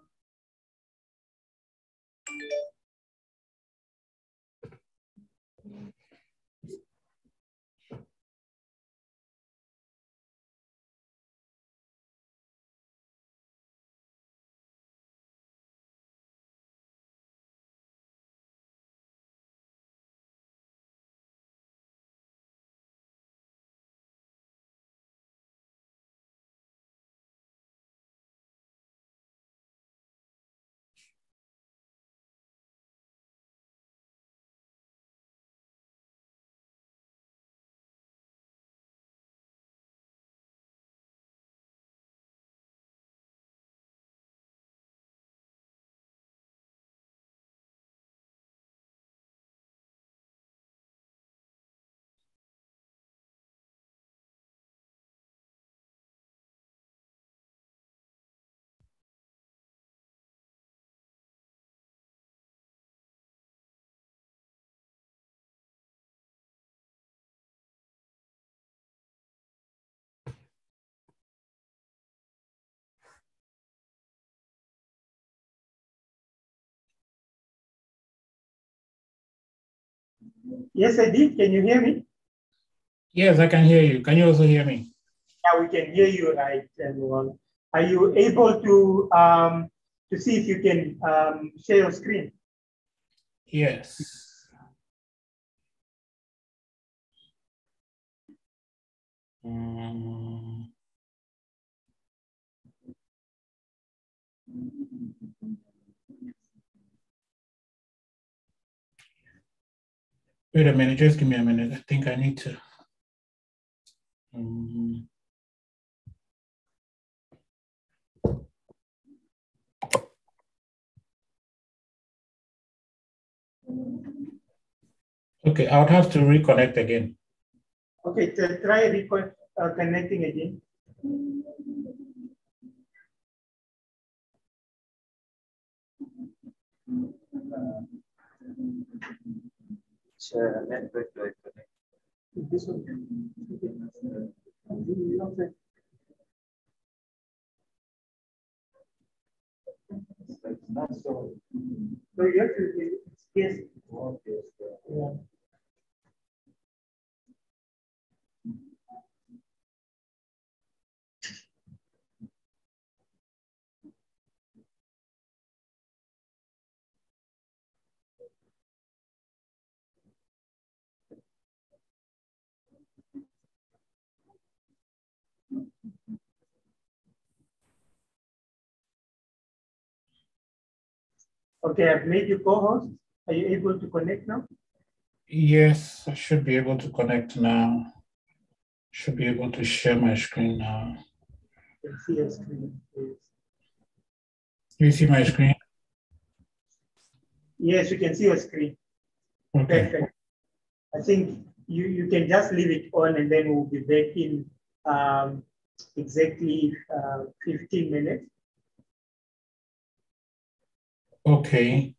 Yes, I did. Can you hear me? Yes, I can hear you. Can you also hear me? Yeah, we can hear you right everyone. Are you able to um, to see if you can um, share your screen? Yes. Um, wait a minute, just give me a minute. I think I need to. Um, okay, I would have to reconnect again. Okay, try recon- uh, connecting again. Network to connect. This one. Okay. So you have to, yes. Yeah. Okay, I've made you co-host. Are you able to connect now? Yes, I should be able to connect now. Should be able to share my screen now. You can see your screen. please. You see my screen? Yes, you can see your screen. Okay. Perfect. I think you, you can just leave it on and then we'll be back in um, exactly uh, 15 minutes. Okay.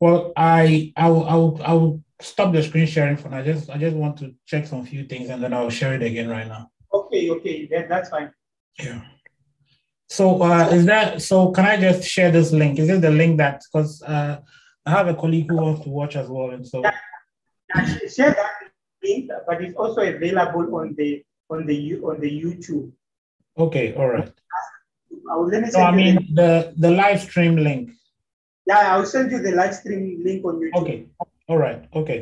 Well, I I will I will I will stop the screen sharing for now. I just I just want to check some few things and then I'll share it again right now. Okay, okay, that, that's fine. Yeah. So uh, is that so? Can I just share this link? Is it the link that because uh, I have a colleague who wants to watch as well, and so Uh, sh- Share that link, but it's also available on the on the you- on the YouTube. okay, all right. I will, let me No, I you mean the the live stream link. yeah, I'll send you the live stream link on YouTube. Okay, all right, okay.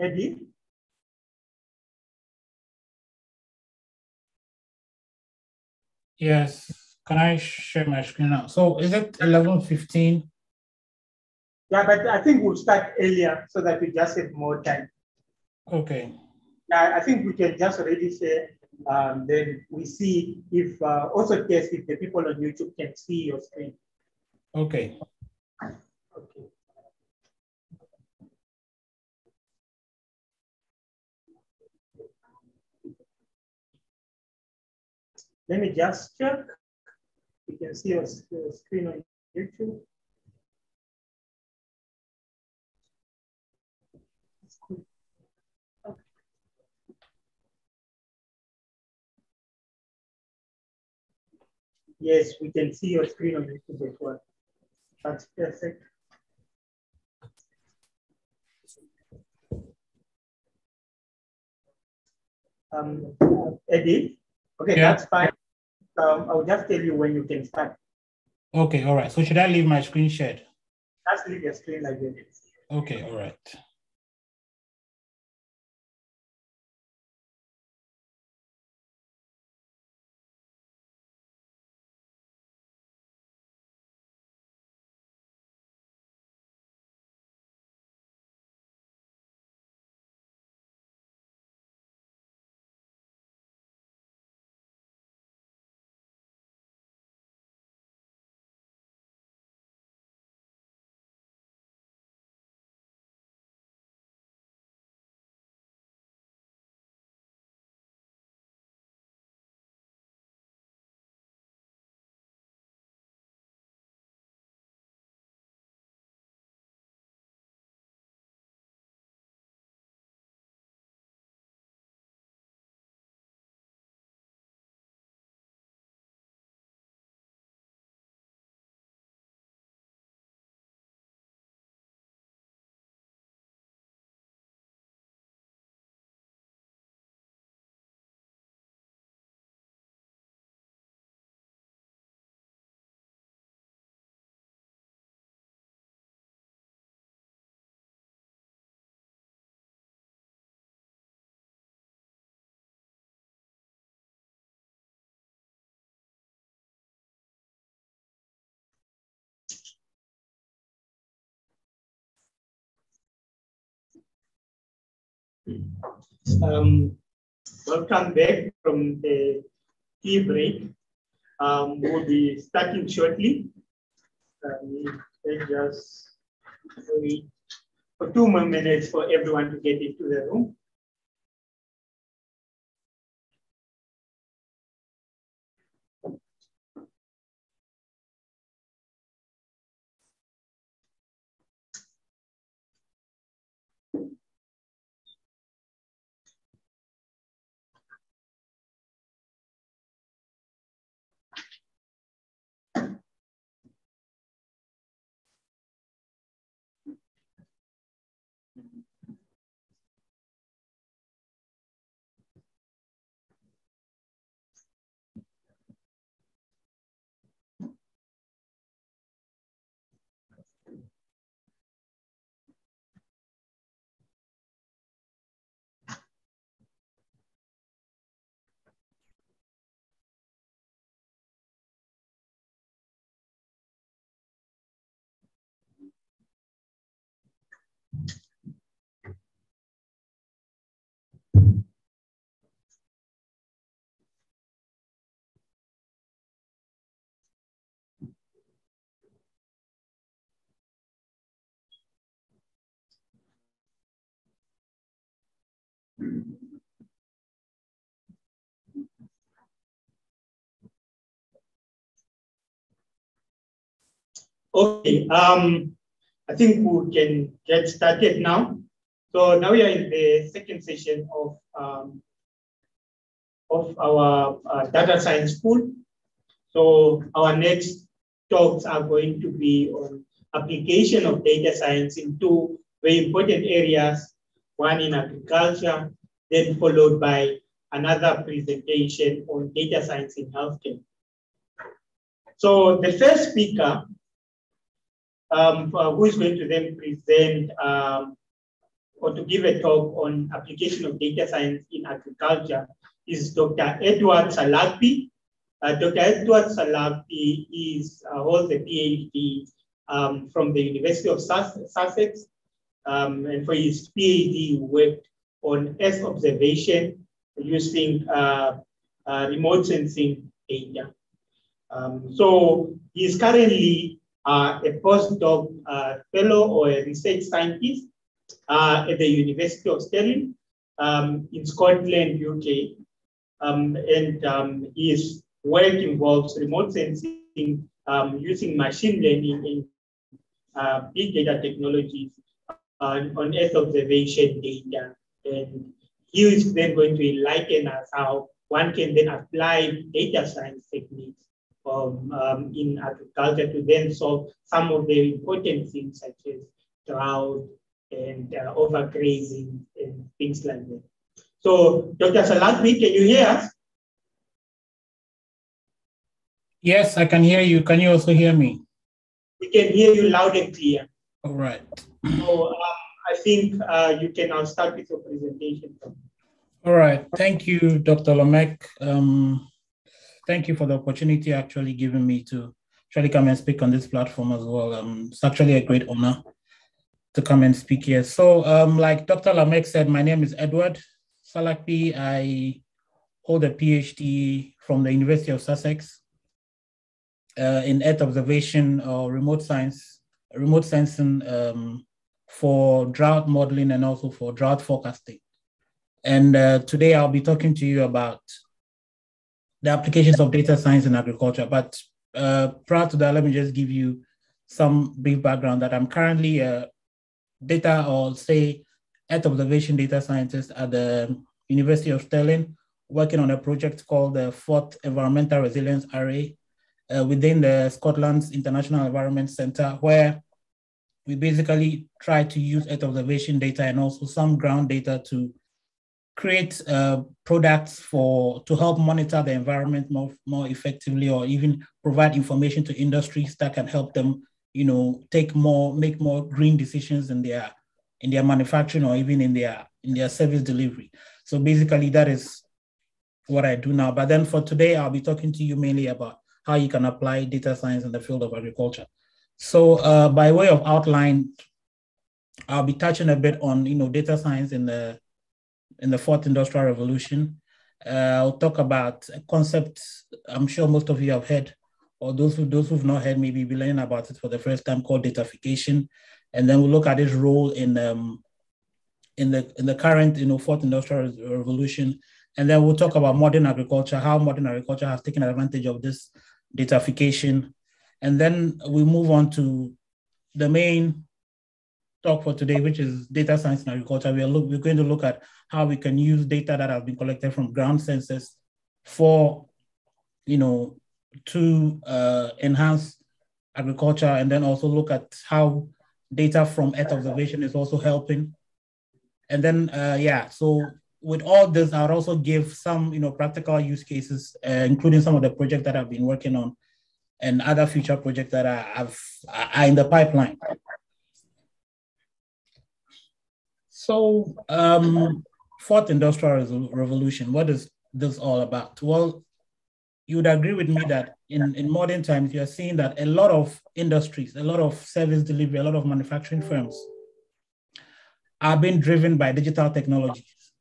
Eddie? Yes. Can I share my screen now? So is it 11.15? Yeah, but I think we'll start earlier so that we just have more time. Okay. Yeah, I think we can just already share. Um, then we see if uh, also test if the people on YouTube can see your screen. Okay. Okay. Let me just check. You can see your, screen on YouTube. Yes, we can see your screen on YouTube as well. That's perfect. Um, Eddie, okay, Yeah. that's fine. Um, I'll just tell you when you can start. Okay, all right. So should I leave my screen shared? Just leave your screen like this. Okay, all right. Um, welcome back from the tea break. Um, we'll be starting shortly. Um, just wait for two more minutes for everyone to get into the room. Okay, um, I think we can get started now. So now we are in the second session of um, of our uh, data science school. So our next talks are going to be on application of data science in two very important areas, one in agriculture, then followed by another presentation on data science in healthcare. So the first speaker um, who is going to then present um, or to give a talk on application of data science in agriculture is Dr. Edward Salakpi. Uh, Dr. Edward Salakpi is, uh, holds a PhD um, from the University of Sussex. Um, and for his PhD, he worked on Earth observation using uh, uh, remote sensing data. Um, so he's currently uh, a postdoc uh, fellow or a research scientist uh, at the University of Stirling um, in Scotland, UK. Um, and um, his work involves remote sensing um, using machine learning and uh, big data technologies on Earth observation data. And he is then going to enlighten us how one can then apply data science techniques um, um, in agriculture to then solve some of the important things such as drought and uh, overgrazing and things like that. So, Dr. Salakpi, can you hear us? Yes, I can hear you. Can you also hear me? We can hear you loud and clear. All right. So, um, I think uh, you can now start with your presentation. All right. Thank you, Dr. Lameck. Um, thank you for the opportunity actually given me to actually come and speak on this platform as well. Um, it's actually a great honor to come and speak here. So um, like Dr. Lameck said, my name is Edward Salakpi. I hold a PhD from the University of Sussex uh, in Earth observation or remote science, remote sensing um, for drought modeling and also for drought forecasting. And uh, today I'll be talking to you about the applications of data science in agriculture. But uh, prior to that, let me just give you some brief background that I'm currently a data or say Earth observation data scientist at the University of Stirling, working on a project called the Forth Environmental Resilience Array uh, within the Scotland's International Environment Centre, where we basically try to use Earth observation data and also some ground data to create uh, products for to help monitor the environment more, more effectively or even provide information to industries that can help them you know take more make more green decisions in their in their manufacturing or even in their in their service delivery. So basically that is what i do now. But then for today i'll be talking to you mainly about how you can apply data science in the field of agriculture so uh, by way of outline i'll be touching a bit on you know data science in the in the fourth industrial revolution. Uh, I'll talk about a concept I'm sure most of you have heard, or those who those who've not heard maybe be learning about it for the first time called datafication, and then we'll look at its role in um, in the in the current you know fourth industrial revolution, and then we'll talk about modern agriculture, how modern agriculture has taken advantage of this datafication, and then we move on to the main talk for today, which is data science in agriculture. We are look, we're going to look at how we can use data that has been collected from ground sensors for, you know, to uh, enhance agriculture, and then also look at how data from Earth observation is also helping. And then, uh, yeah, so with all this, I'll also give some, you know, practical use cases, uh, including some of the projects that I've been working on and other future projects that I have are in the pipeline. So, um, fourth industrial revolution, what is this all about? Well, you would agree with me that in, in modern times, you're seeing that a lot of industries, a lot of service delivery, a lot of manufacturing firms are being driven by digital technologies.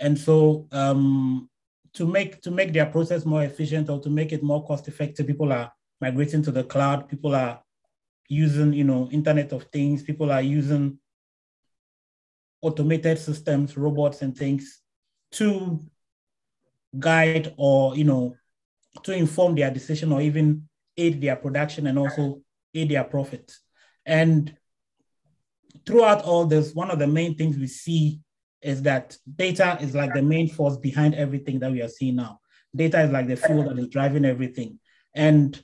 And so um, to make to make their process more efficient or to make it more cost effective, people are migrating to the cloud, people are using, you know, Internet of Things, people are using automated systems, robots and things to guide or, you know, to inform their decision or even aid their production and also aid their profit. And throughout all this, one of the main things we see is that data is like the main force behind everything that we are seeing now. Data is like the fuel that is driving everything. And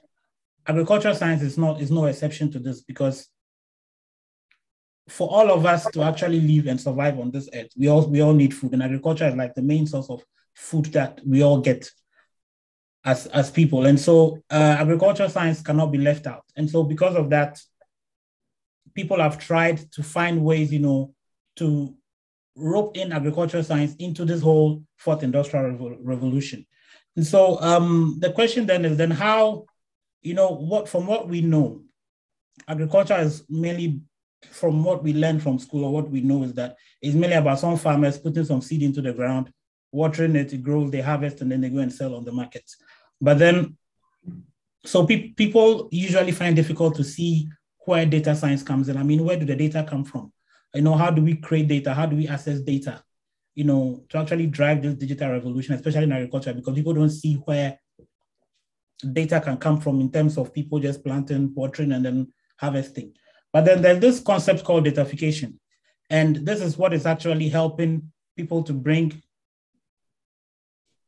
agricultural science is not is no exception to this because for all of us to actually live and survive on this earth, we all we all need food, and agriculture is like the main source of food that we all get as as people. And so, uh, agricultural science cannot be left out. And so, because of that, people have tried to find ways, you know, to rope in agricultural science into this whole fourth industrial revolution. And so um, the question then is then how, you know, what from what we know, agriculture is mainly from what we learn from school or what we know is that it's mainly about some farmers putting some seed into the ground, watering it, it grows, they harvest, and then they go and sell on the market. But then, so pe- people usually find difficult to see where data science comes in. I mean, where do the data come from? You know, how do we create data? How do we access data? You know, to actually drive this digital revolution, especially in agriculture, because people don't see where data can come from in terms of people just planting, watering, and then harvesting. But then there's this concept called datafication. And this is what is actually helping people to bring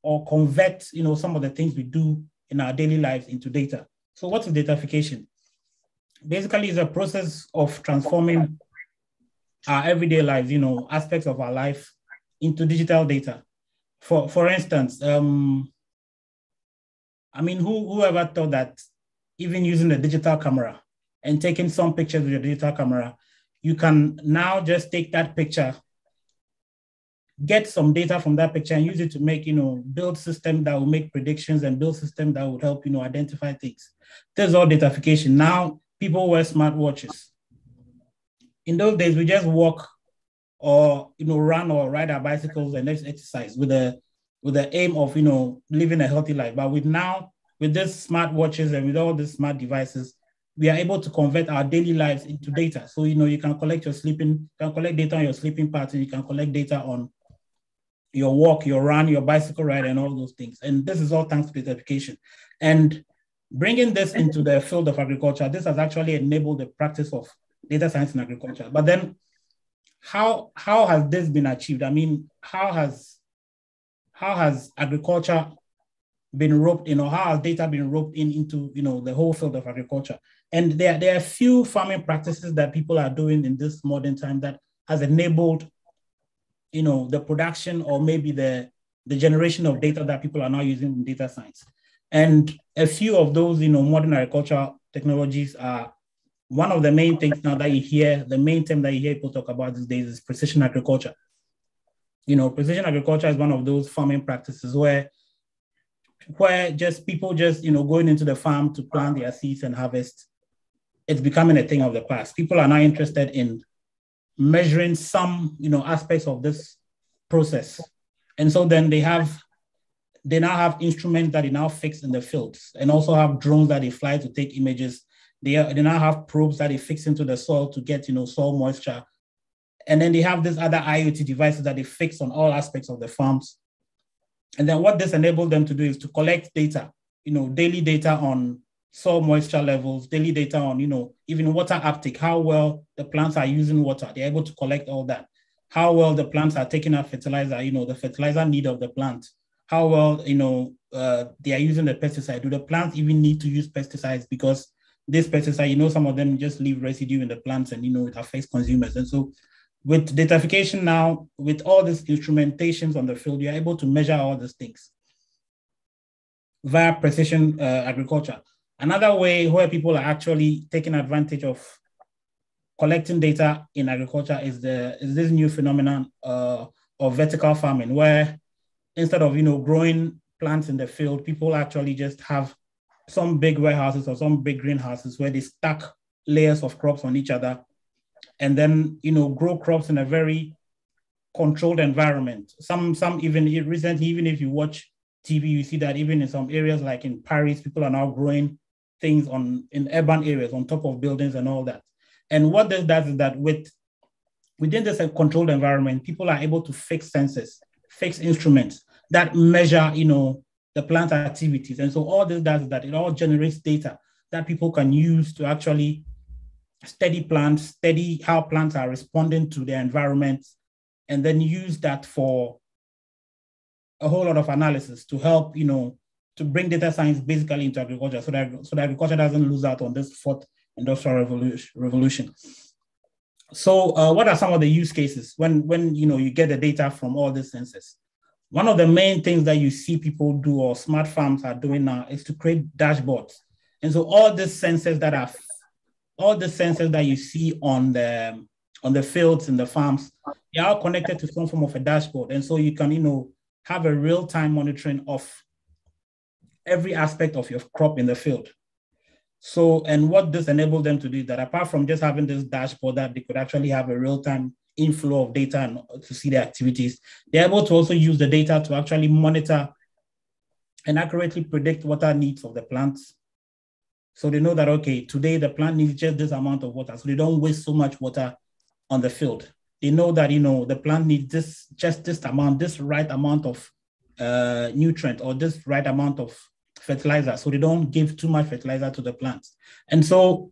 or convert, you know, some of the things we do in our daily lives into data. So what is datafication? Basically, it's a process of transforming our everyday lives, you know, aspects of our life into digital data. For, for instance, um, I mean, who, whoever thought that even using a digital camera and taking some pictures with your digital camera, you can now just take that picture, get some data from that picture and use it to make, you know, build system that will make predictions and build system that would help, you know, identify things. There's all datafication. Now people wear smartwatches. In those days, we just walk or, you know, run or ride our bicycles and exercise with the with the aim of, you know, living a healthy life. But with now, with these smartwatches and with all these smart devices, we are able to convert our daily lives into data. So, you know, you can collect your sleeping, you can collect data on your sleeping pattern, you can collect data on your walk, your run, your bicycle ride, and all those things. And this is all thanks to datafication. And bringing this into the field of agriculture, this has actually enabled the practice of data science in agriculture. But then how, how has this been achieved? I mean, how has, how has agriculture been roped in or how has data been roped in into you know the whole field of agriculture? And there, there are few farming practices that people are doing in this modern time that has enabled you know the production or maybe the the generation of data that people are now using in data science. And a few of those you know modern agriculture technologies are one of the main things now that you hear the main term that you hear people talk about these days is precision agriculture you know precision agriculture is one of those farming practices where where just people just you know going into the farm to plant their seeds and harvest it's becoming a thing of the past. People are now interested in measuring some you know aspects of this process. And so then they have they now have instruments that they now fix in the fields and also have drones that they fly to take images. They, are, they now have probes that they fix into the soil to get you know soil moisture and then they have these other iot devices that they fix on all aspects of the farms and then what this enabled them to do is to collect data, you know, daily data on soil moisture levels, daily data on, you know, even water uptake, how well the plants are using water. They're able to collect all that. How well the plants are taking up fertilizer, you know, the fertilizer need of the plant. How well, you know, uh, they are using the pesticide. Do the plants even need to use pesticides? Because this pesticide, you know, some of them just leave residue in the plants and, you know, it affects consumers. And so with datafication now, with all these instrumentations on the field, you're able to measure all these things via precision uh, agriculture. Another way where people are actually taking advantage of collecting data in agriculture is the is this new phenomenon uh, of vertical farming, where instead of you know growing plants in the field, people actually just have some big warehouses or some big greenhouses where they stack layers of crops on each other and then you know grow crops in a very controlled environment. Some some even recently, even if you watch TV, you see that even in some areas like in Paris, people are now growing things on in urban areas on top of buildings and all that. And what this does is that with within this controlled environment, people are able to fix sensors, fix instruments that measure, you know, the plant activities. And so all this does is that it all generates data that people can use to actually study plants, study how plants are responding to their environment, and then use that for a whole lot of analysis to help, you know, to bring data science basically into agriculture so that, so that agriculture doesn't lose out on this fourth industrial revolution. revolution. So uh, what are some of the use cases when, when you know you get the data from all these sensors? One of the main things that you see people do or smart farms are doing now is to create dashboards. And so all these sensors that are all the sensors that you see on the on the fields and the farms, they are connected to some form of a dashboard. And so you can, you know, have a real-time monitoring of every aspect of your crop in the field. So, and what this enabled them to do is that apart from just having this dashboard that they could actually have a real-time inflow of data and to see the activities, they're able to also use the data to actually monitor and accurately predict water needs of the plants. So they know that, okay, today the plant needs just this amount of water. So they don't waste so much water on the field. They know that, you know, the plant needs this, just this amount, this right amount of uh, nutrient or this right amount of fertilizer. So they don't give too much fertilizer to the plants. And so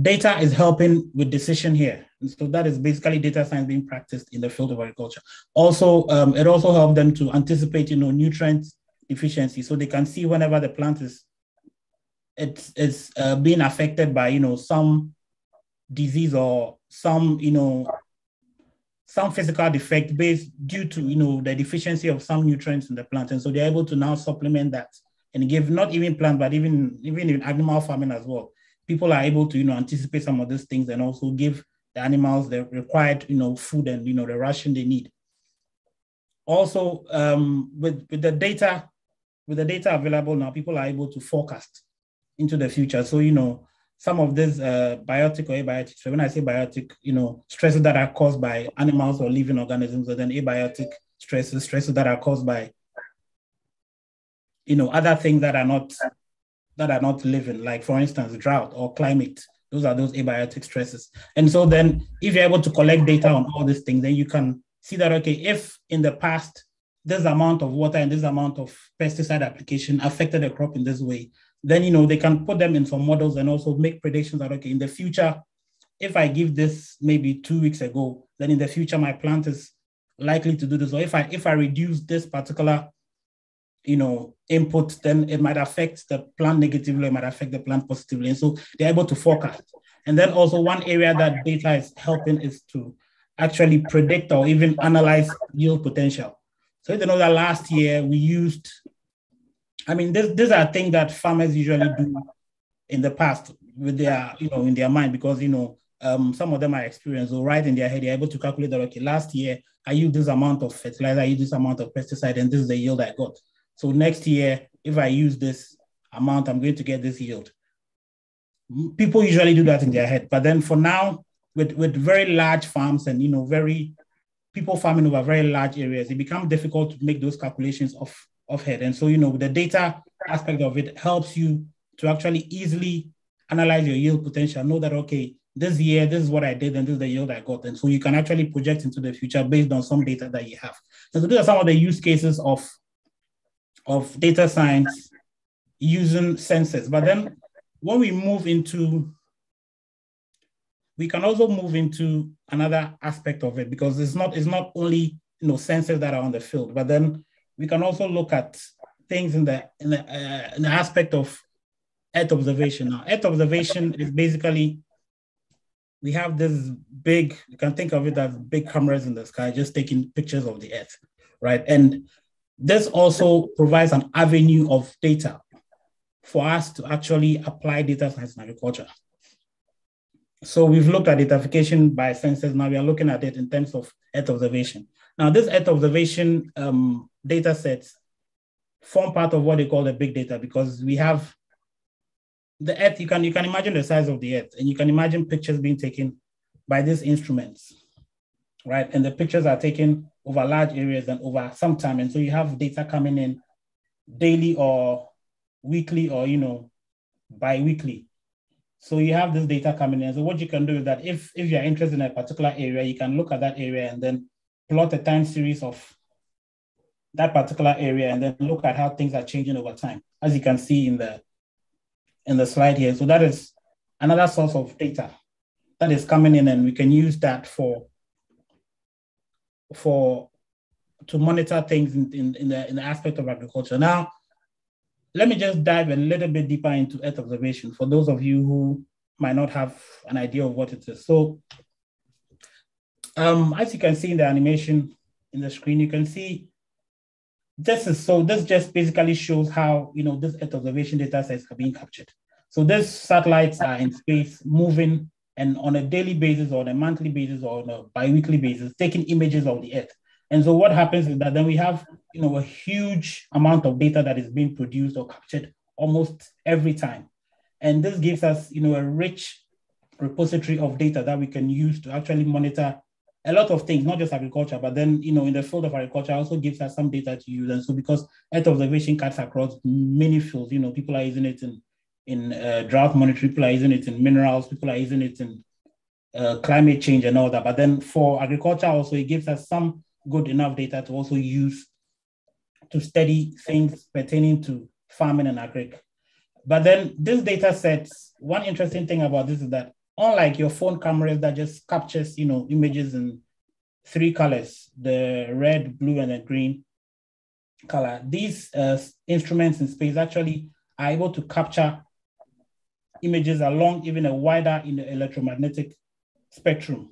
data is helping with decision here. And so that is basically data science being practiced in the field of agriculture. Also, um, it also helped them to anticipate, you know, nutrient deficiency. So they can see whenever the plant is it's, it's uh, being affected by, you know, some disease or some, you know, some physical defect based due to you know the deficiency of some nutrients in the plant, and so they're able to now supplement that and give not even plant but even even in animal farming as well. People are able to you know anticipate some of these things and also give the animals the required you know food and you know the ration they need. Also, um, with with the data with the data available now, people are able to forecast into the future. So you know some of these uh, biotic or abiotic, so when I say biotic, you know, stresses that are caused by animals or living organisms, and then abiotic stresses, stresses that are caused by, you know, other things that are not that are not living, like for instance, drought or climate. Those are those abiotic stresses. And so then if you're able to collect data on all these things, then you can see that, okay, if in the past, this amount of water and this amount of pesticide application affected the crop in this way, then you know they can put them in some models and also make predictions that okay in the future if i give this maybe two weeks ago then in the future my plant is likely to do this. Or if i if i reduce this particular you know input then it might affect the plant negatively it might affect the plant positively. And so they're able to forecast. And then also one area that data is helping is to actually predict or even analyze yield potential. So you know that last year we used I mean, this, these are things that farmers usually do in the past with their, you know, in their mind because, you know, um, some of them are experienced or right in their head, they're able to calculate that, okay, last year I used this amount of fertilizer, I used this amount of pesticide, and this is the yield I got. So next year, if I use this amount, I'm going to get this yield. People usually do that in their head. But then for now, with, with very large farms and, you know, very people farming over very large areas, it becomes difficult to make those calculations of of head. And so, you know, the data aspect of it helps you to actually easily analyze your yield potential, know that, okay, this year, this is what I did, and this is the yield I got. And so you can actually project into the future based on some data that you have. So these are some of the use cases of, of data science using sensors. But then when we move into, we can also move into another aspect of it because it's not, it's not only you know sensors that are on the field, but then we can also look at things in the in the, uh, in the aspect of Earth observation. Now, Earth observation is basically we have this big. You can think of it as big cameras in the sky, just taking pictures of the Earth, right? And this also provides an avenue of data for us to actually apply data science in agriculture. So we've looked at datafication by sensors. Now we are looking at it in terms of Earth observation. Now this Earth observation um, data sets form part of what they call the big data because we have the earth. You can you can imagine the size of the earth and you can imagine pictures being taken by these instruments right? And the pictures are taken over large areas and over some time. And so you have data coming in daily or weekly or you know bi-weekly. So you have this data coming in. So what you can do is that if if you're interested in a particular area you can look at that area and then plot a time series of that particular area and then look at how things are changing over time, as you can see in the in the slide here. So that is another source of data that is coming in, and we can use that for for to monitor things in, in, in the in the aspect of agriculture. Now, let me just dive a little bit deeper into Earth observation for those of you who might not have an idea of what it is. So, um, as you can see in the animation in the screen, you can see this is so this just basically shows how you know this Earth observation data sets are being captured. So these satellites are in space moving and on a daily basis or on a monthly basis or on a bi-weekly basis, taking images of the earth. And so what happens is that then we have, you know, a huge amount of data that is being produced or captured almost every time. And this gives us, you know, a rich repository of data that we can use to actually monitor a lot of things, not just agriculture, but then, you know, in the field of agriculture also gives us some data to use. And so because Earth observation cuts across many fields, you know, people are using it in, in uh, drought monitoring, people are using it in minerals, people are using it in uh, climate change and all that. But then for agriculture also, it gives us some good enough data to also use to study things pertaining to farming and agric. But then this data sets, one interesting thing about this is that unlike your phone cameras that just captures, you know, images in three colors, the red, blue, and the green color, these uh, instruments in space actually are able to capture images along even a wider in the electromagnetic spectrum.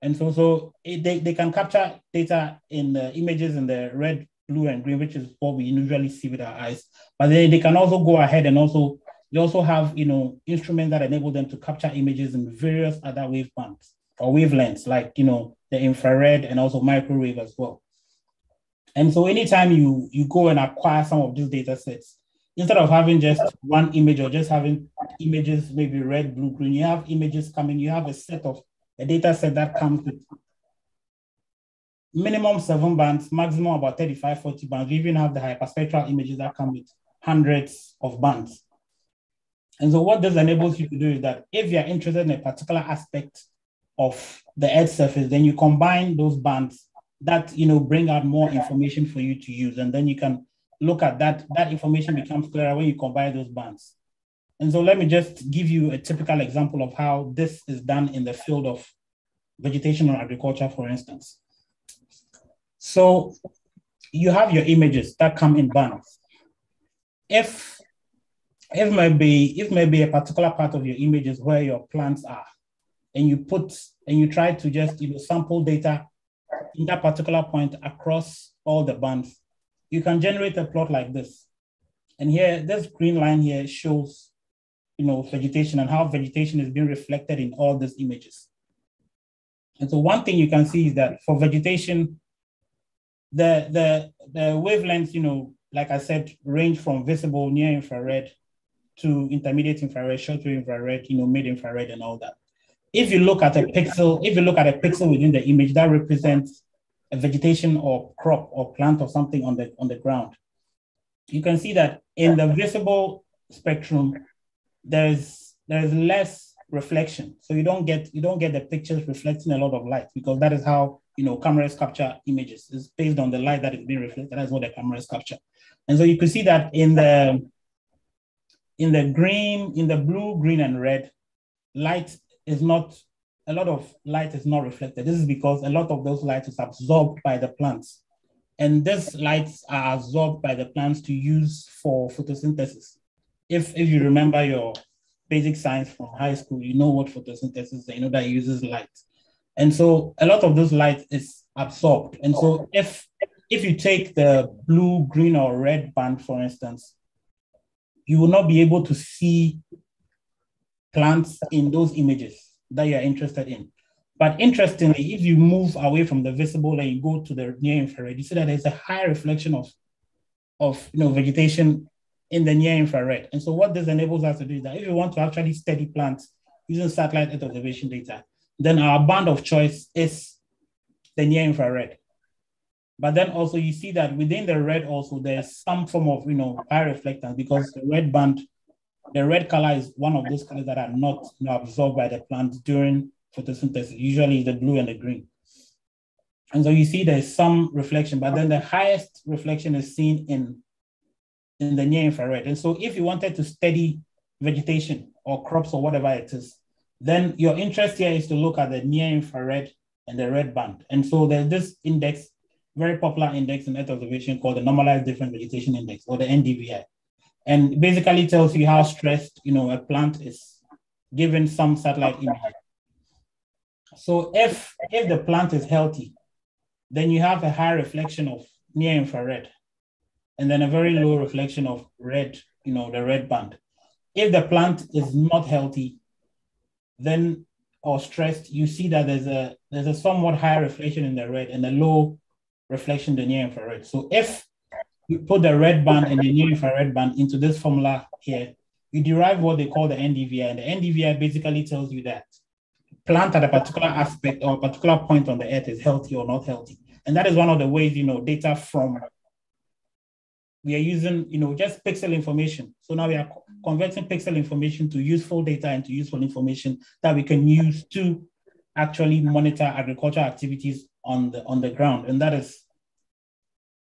And so, so it, they, they can capture data in the images in the red, blue, and green, which is what we usually see with our eyes. But then they can also go ahead and also they also have, you know, instruments that enable them to capture images in various other wavebands or wavelengths, like, you know, the infrared and also microwave as well. And so anytime you, you go and acquire some of these data sets, instead of having just one image or just having images, maybe red, blue, green, you have images coming, you have a set of a data set that comes with minimum seven bands, maximum about 35, 40 bands. We even have the hyperspectral images that come with hundreds of bands. And so what this enables you to do is that if you're interested in a particular aspect of the Earth surface, then you combine those bands that you know bring out more information for you to use. And then you can look at that. That information becomes clearer when you combine those bands. And so let me just give you a typical example of how this is done in the field of vegetation or agriculture, for instance. So you have your images that come in bands. If if maybe if maybe a particular part of your image is where your plants are, and you put and you try to just you know sample data in that particular point across all the bands, you can generate a plot like this. And here, this green line here shows you know vegetation and how vegetation is being reflected in all these images. And so one thing you can see is that for vegetation, the the the wavelengths, you know, like I said, range from visible near infrared to intermediate infrared, short wave infrared, you know, mid infrared and all that. If you look at a pixel, if you look at a pixel within the image, that represents a vegetation or crop or plant or something on the on the ground. You can see that in the visible spectrum, there's there's less reflection. So you don't get you don't get the pictures reflecting a lot of light because that is how you know cameras capture images. It's based on the light that is being reflected. That's what the cameras capture. And so you can see that in the in the green, in the blue, green, and red, light is not, a lot of light is not reflected. This is because a lot of those light is absorbed by the plants. And these lights are absorbed by the plants to use for photosynthesis. If, if you remember your basic science from high school, you know what photosynthesis is, you know that uses light. And so a lot of those light is absorbed. And so if if you take the blue, green, or red band, for instance, you will not be able to see plants in those images that you're interested in. But interestingly, if you move away from the visible and you go to the near infrared, you see that there's a high reflection of, of you know, vegetation in the near infrared. And so what this enables us to do is that if you want to actually study plants using satellite observation data, then our band of choice is the near infrared. But then also you see that within the red also there's some form of you know high reflectance because the red band, the red color is one of those colors that are not you know, absorbed by the plant during photosynthesis. Usually the blue and the green. And so you see there's some reflection, but then the highest reflection is seen in, in the near infrared. And so if you wanted to study vegetation or crops or whatever it is, then your interest here is to look at the near infrared and the red band. And so there's this index very popular index in Earth observation called the Normalized Difference Vegetation Index, or the NDVI. And basically tells you how stressed, you know, a plant is given some satellite image. So if, if the plant is healthy, then you have a high reflection of near infrared, and then a very low reflection of red, you know, the red band. If the plant is not healthy, then or stressed, you see that there's a there's a somewhat higher reflection in the red and a low reflection the near infrared. So if you put the red band and the near infrared band into this formula here, you derive what they call the NDVI. And the NDVI basically tells you that plant at a particular aspect or a particular point on the earth is healthy or not healthy. And that is one of the ways, you know, data from we are using, you know, just pixel information. So now we are converting pixel information to useful data and to useful information that we can use to actually monitor agricultural activities on the on the ground. And that is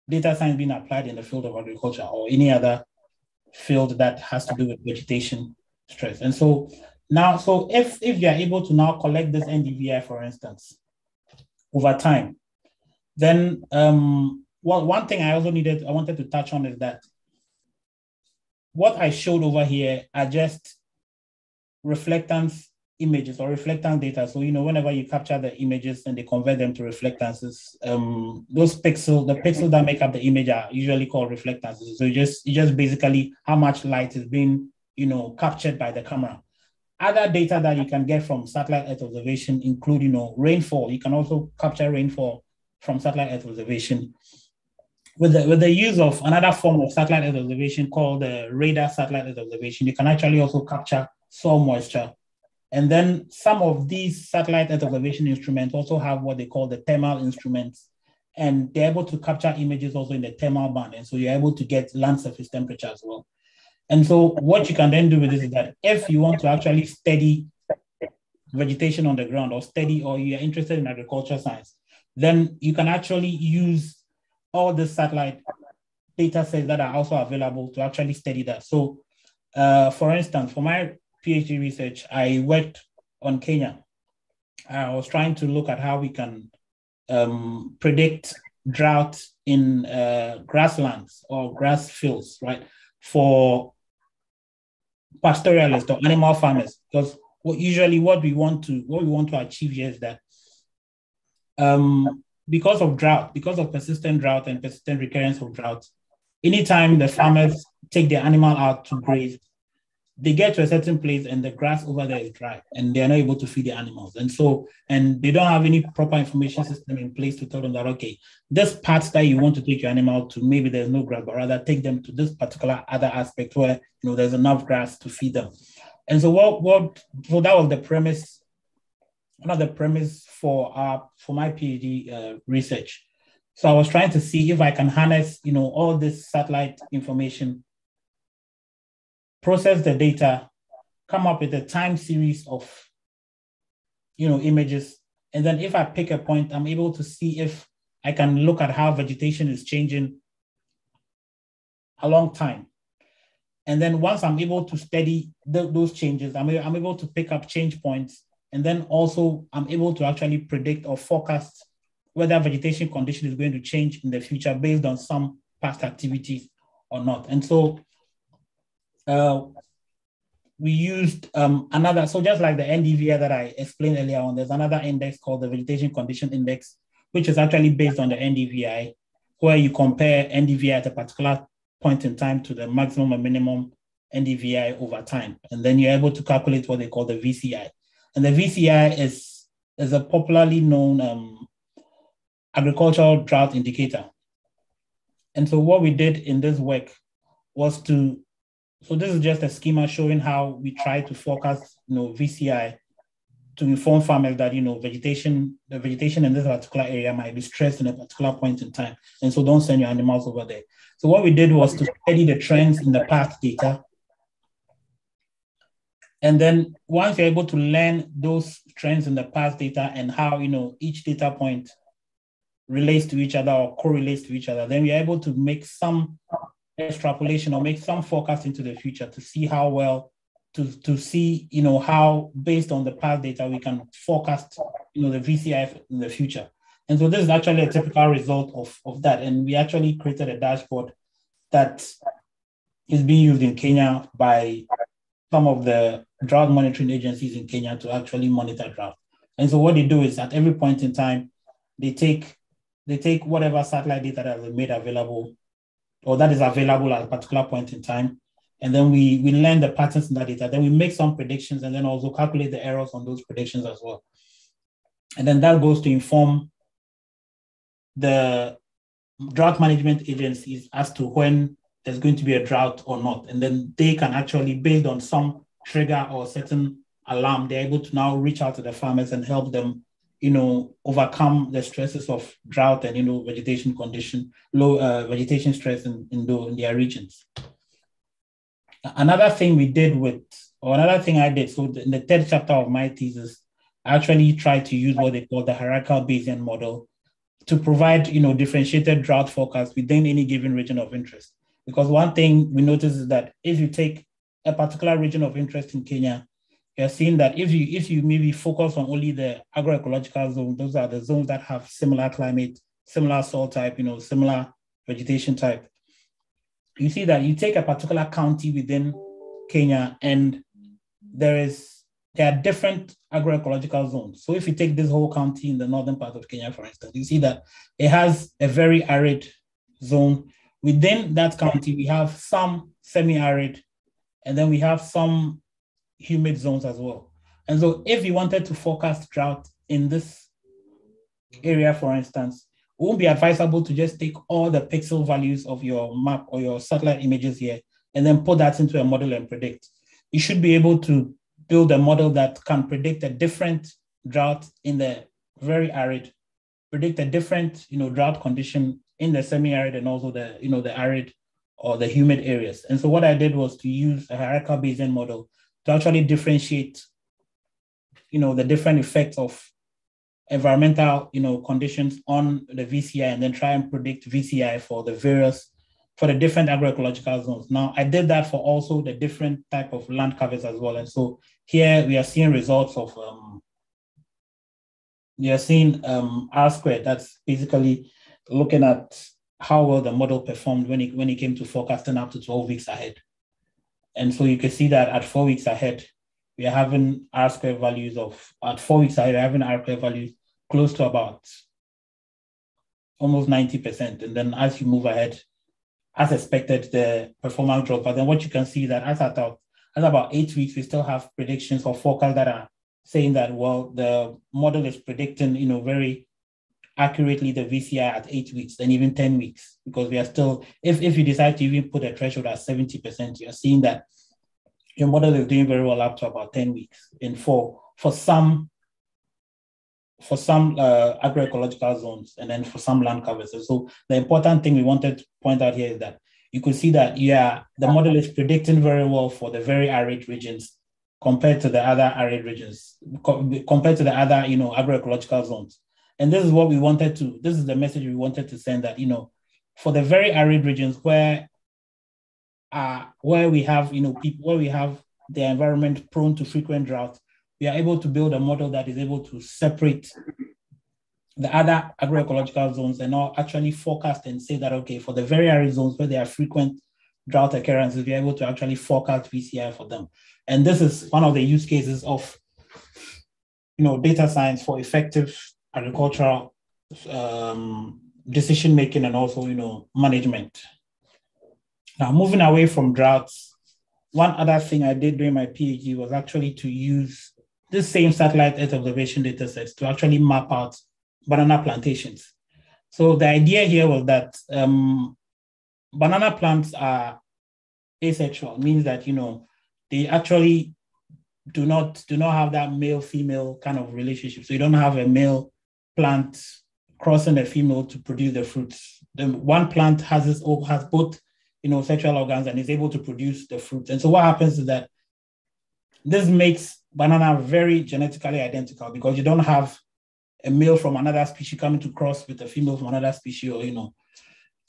data science being applied in the field of agriculture or any other field that has to do with vegetation stress. And so now, so if if you are able to now collect this NDVI, for instance, over time, then um, well, one thing I also needed, I wanted to touch on is that what I showed over here are just reflectance images or reflectance data. So, you know, whenever you capture the images and they convert them to reflectances, um, those pixels, the pixels that make up the image are usually called reflectances. So you just, you just basically how much light is being, you know, captured by the camera. Other data that you can get from satellite Earth observation include, you know, rainfall. You can also capture rainfall from satellite Earth observation with the, with the use of another form of satellite Earth observation called the radar satellite Earth observation, you can actually also capture soil moisture. And then some of these satellite Earth observation instruments also have what they call the thermal instruments, and they're able to capture images also in the thermal band. And so you're able to get land surface temperature as well. And so what you can then do with this is that if you want to actually study vegetation on the ground or study or you're interested in agriculture science, then you can actually use all the satellite data sets that are also available to actually study that. So, uh, for instance, for my PhD research, I worked on Kenya. I was trying to look at how we can um, predict drought in uh, grasslands or grass fields, right, for pastoralists or animal farmers. Because what usually what we want to what we want to achieve here is that um, because of drought, because of persistent drought and persistent recurrence of drought, anytime the farmers take their animal out to graze, they get to a certain place and the grass over there is dry and they're not able to feed the animals. And so, and they don't have any proper information system in place to tell them that, okay, this part that you want to take your animal to, maybe there's no grass, but rather take them to this particular other aspect where, you know, there's enough grass to feed them. And so what, what, so that was the premise the premise for uh, for my PhD uh, research. So I was trying to see if I can harness, you know, all this satellite information, process the data, come up with a time series of, you know, images, and then if I pick a point, I'm able to see if I can look at how vegetation is changing a long time. And then once I'm able to study the, those changes, I'm, I'm able to pick up change points and then also I'm able to actually predict or forecast whether vegetation condition is going to change in the future based on some past activities or not. And so uh, we used um, another, so just like the NDVI that I explained earlier on, there's another index called the Vegetation Condition Index, which is actually based on the NDVI, where you compare NDVI at a particular point in time to the maximum and minimum NDVI over time. And then you're able to calculate what they call the VCI. And the VCI is, is a popularly known um, agricultural drought indicator. And so what we did in this work was to, so this is just a schema showing how we try to forecast, you know, VCI to inform farmers that, you know, vegetation, the vegetation in this particular area might be stressed in a particular point in time. And so don't send your animals over there. So what we did was to study the trends in the past data and then once you're able to learn those trends in the past data and how you know each data point relates to each other or correlates to each other, then we're able to make some extrapolation or make some forecast into the future to see how well to, to see you know how based on the past data we can forecast you know the VCI in the future. And so this is actually a typical result of, of that. And we actually created a dashboard that is being used in Kenya by some of the drought monitoring agencies in Kenya to actually monitor drought. And so what they do is at every point in time, they take they take whatever satellite data that is made available or that is available at a particular point in time, And then we, we learn the patterns in that data. Then we make some predictions and then also calculate the errors on those predictions as well. And then that goes to inform the drought management agencies as to when there's going to be a drought or not. And then they can actually, based on some trigger or certain alarm, they're able to now reach out to the farmers and help them, you know, overcome the stresses of drought and, you know, vegetation condition, low uh, vegetation stress in, in, the, in their regions. Another thing we did with, or another thing I did, so in the third chapter of my thesis, I actually tried to use what they call the hierarchical Bayesian model to provide, you know, differentiated drought forecasts within any given region of interest. Because one thing we notice is that if you take a particular region of interest in Kenya, you're seeing that if you if you maybe focus on only the agroecological zone, those are the zones that have similar climate, similar soil type, you know, similar vegetation type. You see that you take a particular county within Kenya and there is there are different agroecological zones. So if you take this whole county in the northern part of Kenya, for instance, you see that it has a very arid zone. Within that county, we have some semi-arid, and then we have some humid zones as well. And so if you wanted to forecast drought in this area, for instance, it won't be advisable to just take all the pixel values of your map or your satellite images here and then put that into a model and predict. You should be able to build a model that can predict a different drought in the very arid, predict a different, you know, drought condition in the semi-arid and also the, you know, the arid or the humid areas. And so what I did was to use a hierarchical Bayesian model to actually differentiate, you know, the different effects of environmental, you know, conditions on the VCI and then try and predict VCI for the various for the different agroecological zones. Now, I did that for also the different type of land covers as well. And so here we are seeing results of, um, we are seeing um, R squared. That's basically looking at how well the model performed when it, when it came to forecasting up to 12 weeks ahead. And so you can see that at four weeks ahead, we are having R square values of, at four weeks ahead, we're having R square values close to about almost 90%. And then as you move ahead, as expected, the performance drop. But then what you can see that as at, as about eight weeks, we still have predictions or forecasts that are saying that, well, the model is predicting, you know, very accurately the VCI at eight weeks and even 10 weeks, because we are still, if, if you decide to even put a threshold at 70%, you're seeing that your model is doing very well up to about 10 weeks. And for, for some for some uh, agroecological zones and then for some land covers. So the important thing we wanted to point out here is that you could see that, yeah, the model is predicting very well for the very arid regions compared to the other arid regions, co- compared to the other, you know, agroecological zones. And this is what we wanted to, this is the message we wanted to send that, you know, for the very arid regions where, uh, where we have, you know, people, where we have the environment prone to frequent drought, we are able to build a model that is able to separate the other agroecological zones and now actually forecast and say that, okay, for the very arid zones where there are frequent drought occurrences, we're able to actually forecast VCI for them. And this is one of the use cases of you know, data science for effective agricultural um, decision making and also, you know, management. Now, moving away from droughts, one other thing I did during my PhD was actually to use this same satellite Earth observation data sets to actually map out banana plantations. So the idea here was that um, banana plants are asexual, means that you know they actually do not do not have that male female kind of relationship. So you don't have a male plant crossing a female to produce the fruits. The one plant has this has both you know sexual organs and is able to produce the fruits. And so what happens is that this makes banana very genetically identical because you don't have a male from another species coming to cross with a female from another species or you know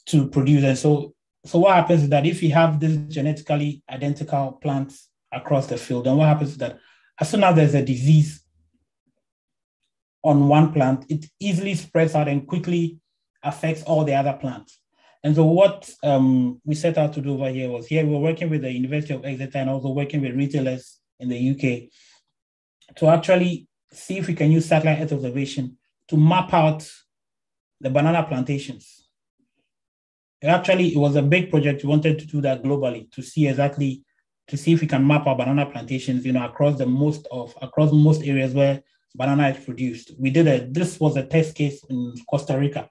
to produce and so so what happens is that if you have these genetically identical plants across the field then what happens is that as soon as there's a disease on one plant it easily spreads out and quickly affects all the other plants and so what um, we set out to do over here was here we were working with the University of Exeter and also working with retailers in the UK to actually see if we can use satellite Earth observation to map out the banana plantations Actually, it was a big project. We wanted to do that globally to see exactly to see if we can map our banana plantations, you know, across the most of across most areas where banana is produced. We did a this was a test case in Costa Rica.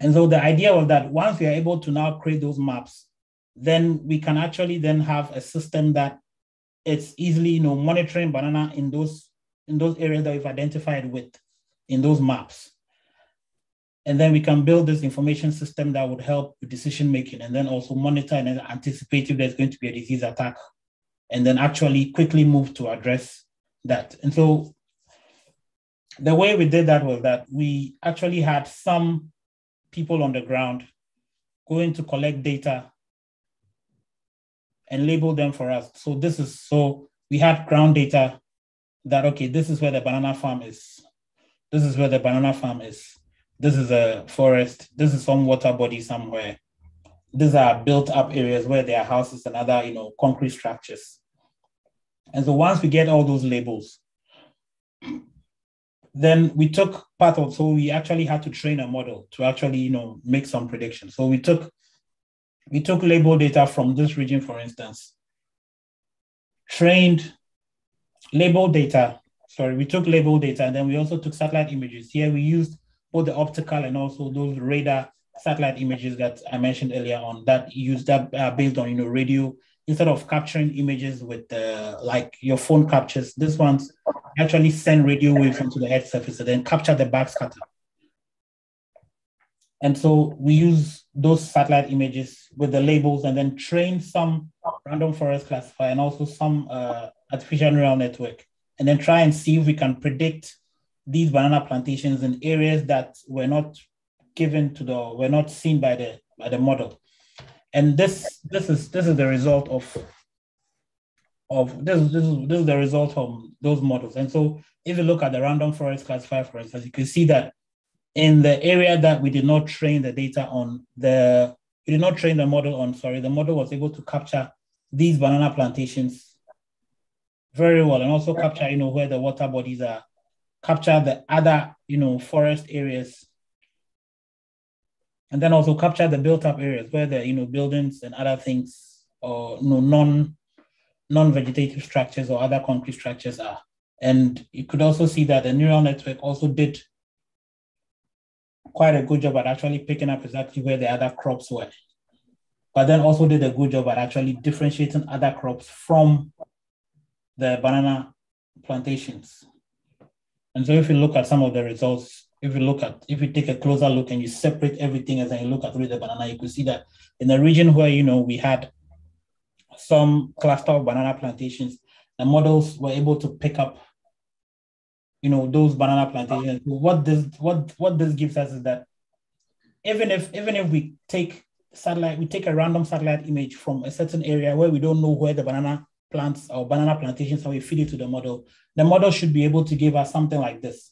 And so the idea was that once we are able to now create those maps, then we can actually then have a system that it's easily, you know, monitoring banana in those in those areas that we've identified with in those maps. And then we can build this information system that would help with decision making and then also monitor and anticipate if there's going to be a disease attack and then actually quickly move to address that. And so the way we did that was that we actually had some people on the ground going to collect data and label them for us. So this is so we had ground data that okay, this is where the banana farm is. This is where the banana farm is. This is a forest. This is some water body somewhere. These are built up areas where there are houses and other, you know, concrete structures. And so once we get all those labels, then we took part of so we actually had to train a model to actually you know make some predictions. So we took we took label data from this region for instance trained label data sorry we took label data and then we also took satellite images. Here we used both the optical and also those radar satellite images that i mentioned earlier on that used that uh, based on you know radio instead of capturing images with uh, like your phone captures, this one's actually send radio waves onto the Earth surface and then capture the backscatter. And so we use those satellite images with the labels and then train some random forest classifier and also some uh, artificial neural network and then try and see if we can predict these banana plantations in areas that were not given to the were not seen by the by the model and this this is this is the result of of this, this, is, this is the result of those models. And so if you look at the random forest classifier, for instance, you can see that in the area that we did not train the data on, the we did not train the model on, sorry, the model was able to capture these banana plantations very well and also capture, you know, where the water bodies are, capture the other, you know, forest areas and then also capture the built up areas where the you know buildings and other things or you know, non non-vegetative structures or other concrete structures are. And you could also see that the neural network also did quite a good job at actually picking up exactly where the other crops were. But then also did a good job at actually differentiating other crops from the banana plantations. And so if you look at some of the results, if you look at, if you take a closer look and you separate everything as I look at really the banana, you could see that in the region where, you know, we had some cluster of banana plantations, the models were able to pick up, you know, those banana plantations. What this, what, what this gives us is that even if, even if we take satellite, we take a random satellite image from a certain area where we don't know where the banana plants or banana plantations, and we feed it to the model, the model should be able to give us something like this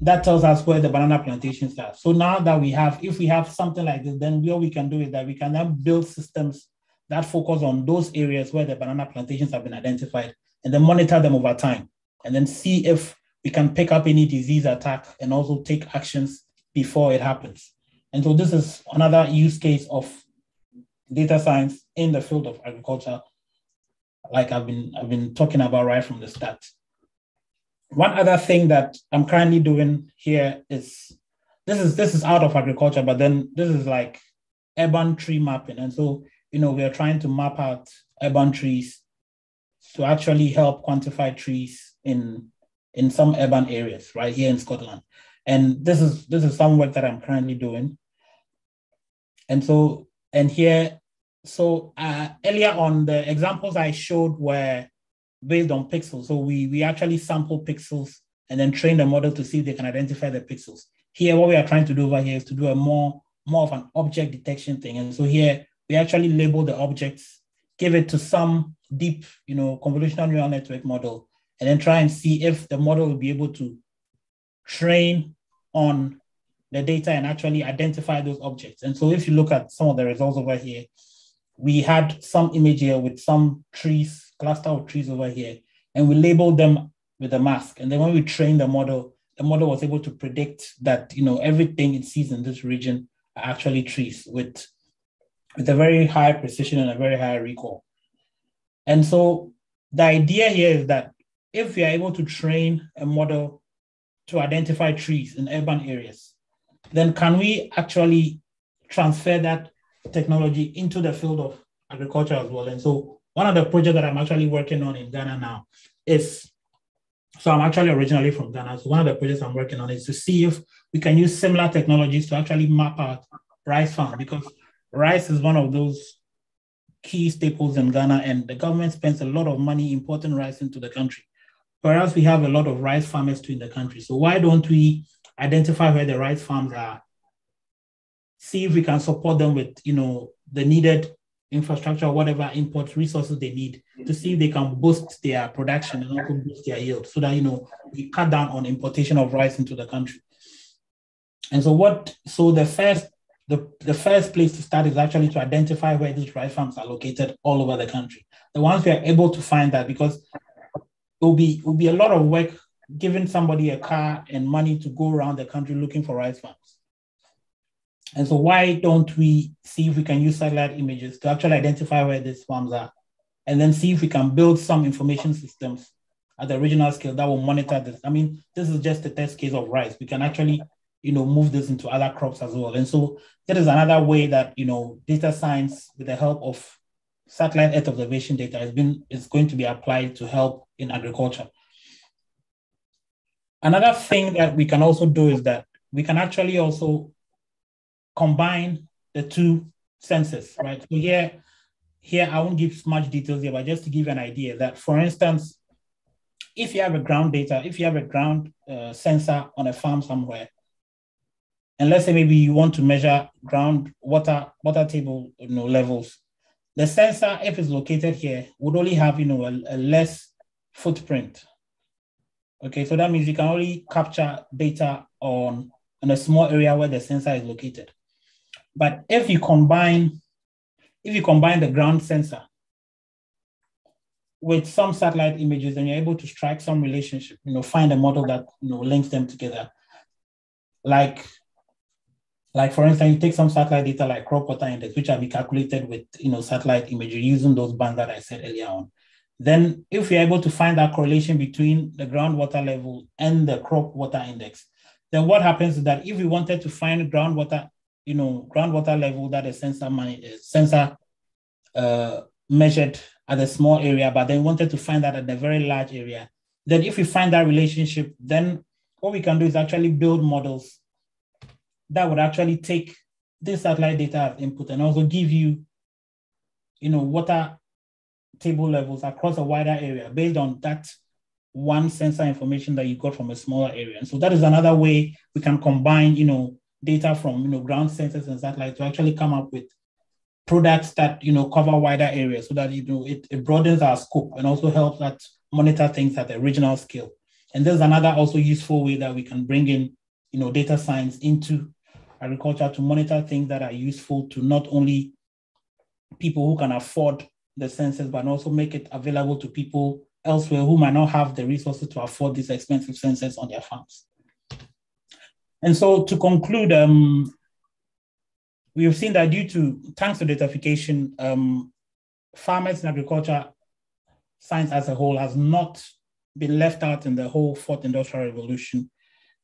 that tells us where the banana plantations are. So now that we have, if we have something like this, then what we can do is that we can then build systems that focus on those areas where the banana plantations have been identified and then monitor them over time and then see if we can pick up any disease attack and also take actions before it happens. And so this is another use case of data science in the field of agriculture, like I've been I've been talking about right from the start one other thing that I'm currently doing here is this is this is out of agriculture, but then this is like urban tree mapping. And so, you know, we are trying to map out urban trees to actually help quantify trees in in some urban areas right here in Scotland. And this is this is some work that I'm currently doing. And so, and here, so uh, earlier on, the examples I showed were based on pixels. So we, we actually sample pixels and then train the model to see if they can identify the pixels. Here, what we are trying to do over here is to do a more, more of an object detection thing. And so here, we actually label the objects, give it to some deep, you know, convolutional neural network model, and then try and see if the model will be able to train on the data and actually identify those objects. And so if you look at some of the results over here, we had some image here with some trees cluster of trees over here, and we labeled them with a mask. And then when we trained the model, the model was able to predict that you know everything it sees in this region are actually trees with, with a very high precision and a very high recall. And so the idea here is that if we are able to train a model to identify trees in urban areas, then can we actually transfer that technology into the field of agriculture as well? And so one of the projects that I'm actually working on in Ghana now is so I'm actually originally from Ghana. So one of the projects I'm working on is to see if we can use similar technologies to actually map out rice farm because rice is one of those key staples in Ghana, and the government spends a lot of money importing rice into the country. Whereas we have a lot of rice farmers too in the country. So why don't we identify where the rice farms are, see if we can support them with you know the needed infrastructure, whatever import resources they need to see if they can boost their production and also boost their yield so that you know we cut down on importation of rice into the country. And so what so the first the, the first place to start is actually to identify where these rice farms are located all over the country. The ones we are able to find that because it will be it will be a lot of work giving somebody a car and money to go around the country looking for rice farms. And so why don't we see if we can use satellite images to actually identify where these farms are and then see if we can build some information systems at the regional scale that will monitor this. I mean, this is just a test case of rice. We can actually, you know, move this into other crops as well. And so that is another way that, you know, data science with the help of satellite Earth observation data has been is going to be applied to help in agriculture. Another thing that we can also do is that we can actually also combine the two senses, right? So here, here I won't give much details here, but just to give an idea that, for instance, if you have a ground data, if you have a ground uh, sensor on a farm somewhere, and let's say maybe you want to measure ground water water table you know, levels, the sensor, if it's located here, would only have you know a, a less footprint. Okay, so that means you can only capture data on, on a small area where the sensor is located. But if you combine, if you combine the ground sensor with some satellite images, then you're able to strike some relationship, you know, find a model that you know links them together. Like, like for instance, you take some satellite data like crop water index, which have been calculated with you know satellite imagery using those bands that I said earlier on. Then, if you're able to find that correlation between the groundwater level and the crop water index, then what happens is that if we wanted to find groundwater you know, groundwater level that a sensor, sensor uh, measured at a small area, but then wanted to find that at a very large area. Then if we find that relationship, then what we can do is actually build models that would actually take this satellite data as input and also give you, you know, water table levels across a wider area based on that one sensor information that you got from a smaller area. And so that is another way we can combine, you know, data from you know ground sensors and satellites to actually come up with products that you know cover wider areas so that you know it, it broadens our scope and also helps us monitor things at the regional scale. And there's another also useful way that we can bring in you know data science into agriculture to monitor things that are useful to not only people who can afford the sensors, but also make it available to people elsewhere who might not have the resources to afford these expensive sensors on their farms. And so to conclude, um, we have seen that due to, thanks to datafication, um, farmers and agriculture science as a whole has not been left out in the whole fourth industrial revolution.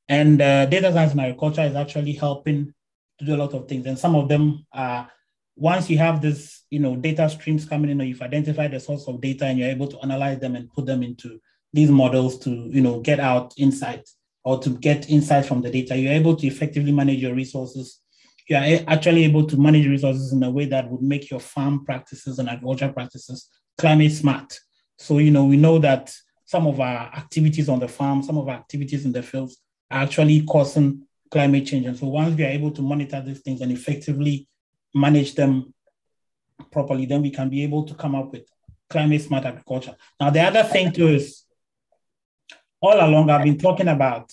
And uh, data science and agriculture is actually helping to do a lot of things. And some of them are, once you have this, you know, data streams coming in, or you've identified the source of data and you're able to analyze them and put them into these models to, you know, get out insights or to get insight from the data, you're able to effectively manage your resources. You are actually able to manage resources in a way that would make your farm practices and agriculture practices climate smart. So, you know, we know that some of our activities on the farm, some of our activities in the fields are actually causing climate change. And so once we are able to monitor these things and effectively manage them properly, then we can be able to come up with climate smart agriculture. Now, the other thing too is all along I've been talking about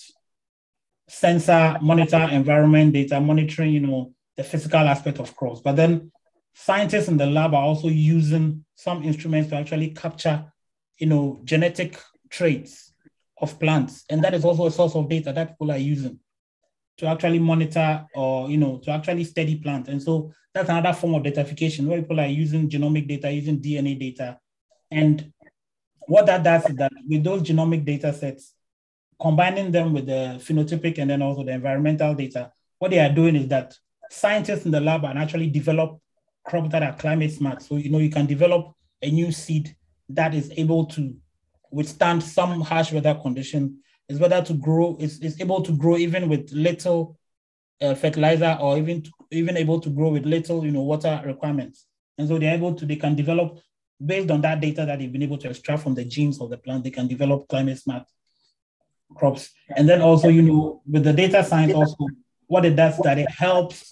sensor, monitor environment data, monitoring, you know, the physical aspect of crops. But then scientists in the lab are also using some instruments to actually capture, you know, genetic traits of plants. And that is also a source of data that people are using to actually monitor or you know to actually study plants. And so that's another form of datafication where people are using genomic data, using DNA data. And what that does is that with those genomic data sets, combining them with the phenotypic and then also the environmental data, what they are doing is that scientists in the lab are actually develop crops that are climate smart. So you know you can develop a new seed that is able to withstand some harsh weather condition. Is whether to grow. Is is able to grow even with little uh, fertilizer or even to, even able to grow with little you know water requirements. And so they're able to they can develop based on that data that they've been able to extract from the genes of the plant. They can develop climate smart crops. And then also you know with the data science also what it does that it helps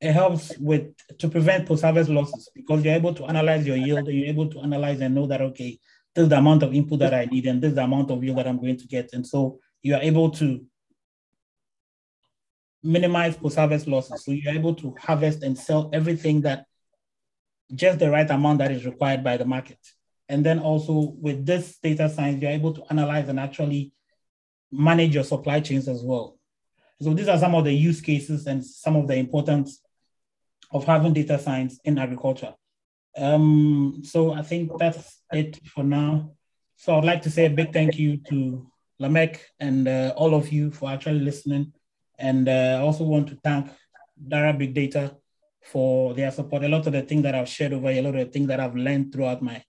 it helps with to prevent post-harvest losses because you're able to analyze your yield and you're able to analyze and know that okay this is the amount of input that i need and this is the amount of yield that i'm going to get and so you are able to minimize post-harvest losses so you're able to harvest and sell everything that just the right amount that is required by the market and then also with this data science you're able to analyze and actually manage your supply chains as well so these are some of the use cases and some of the important of having data science in agriculture. Um, so I think that's it for now. So I'd like to say a big thank you to Lameck and uh, all of you for actually listening. And uh, I also want to thank DARA Big Data for their support. A lot of the things that I've shared over, a lot of the things that I've learned throughout my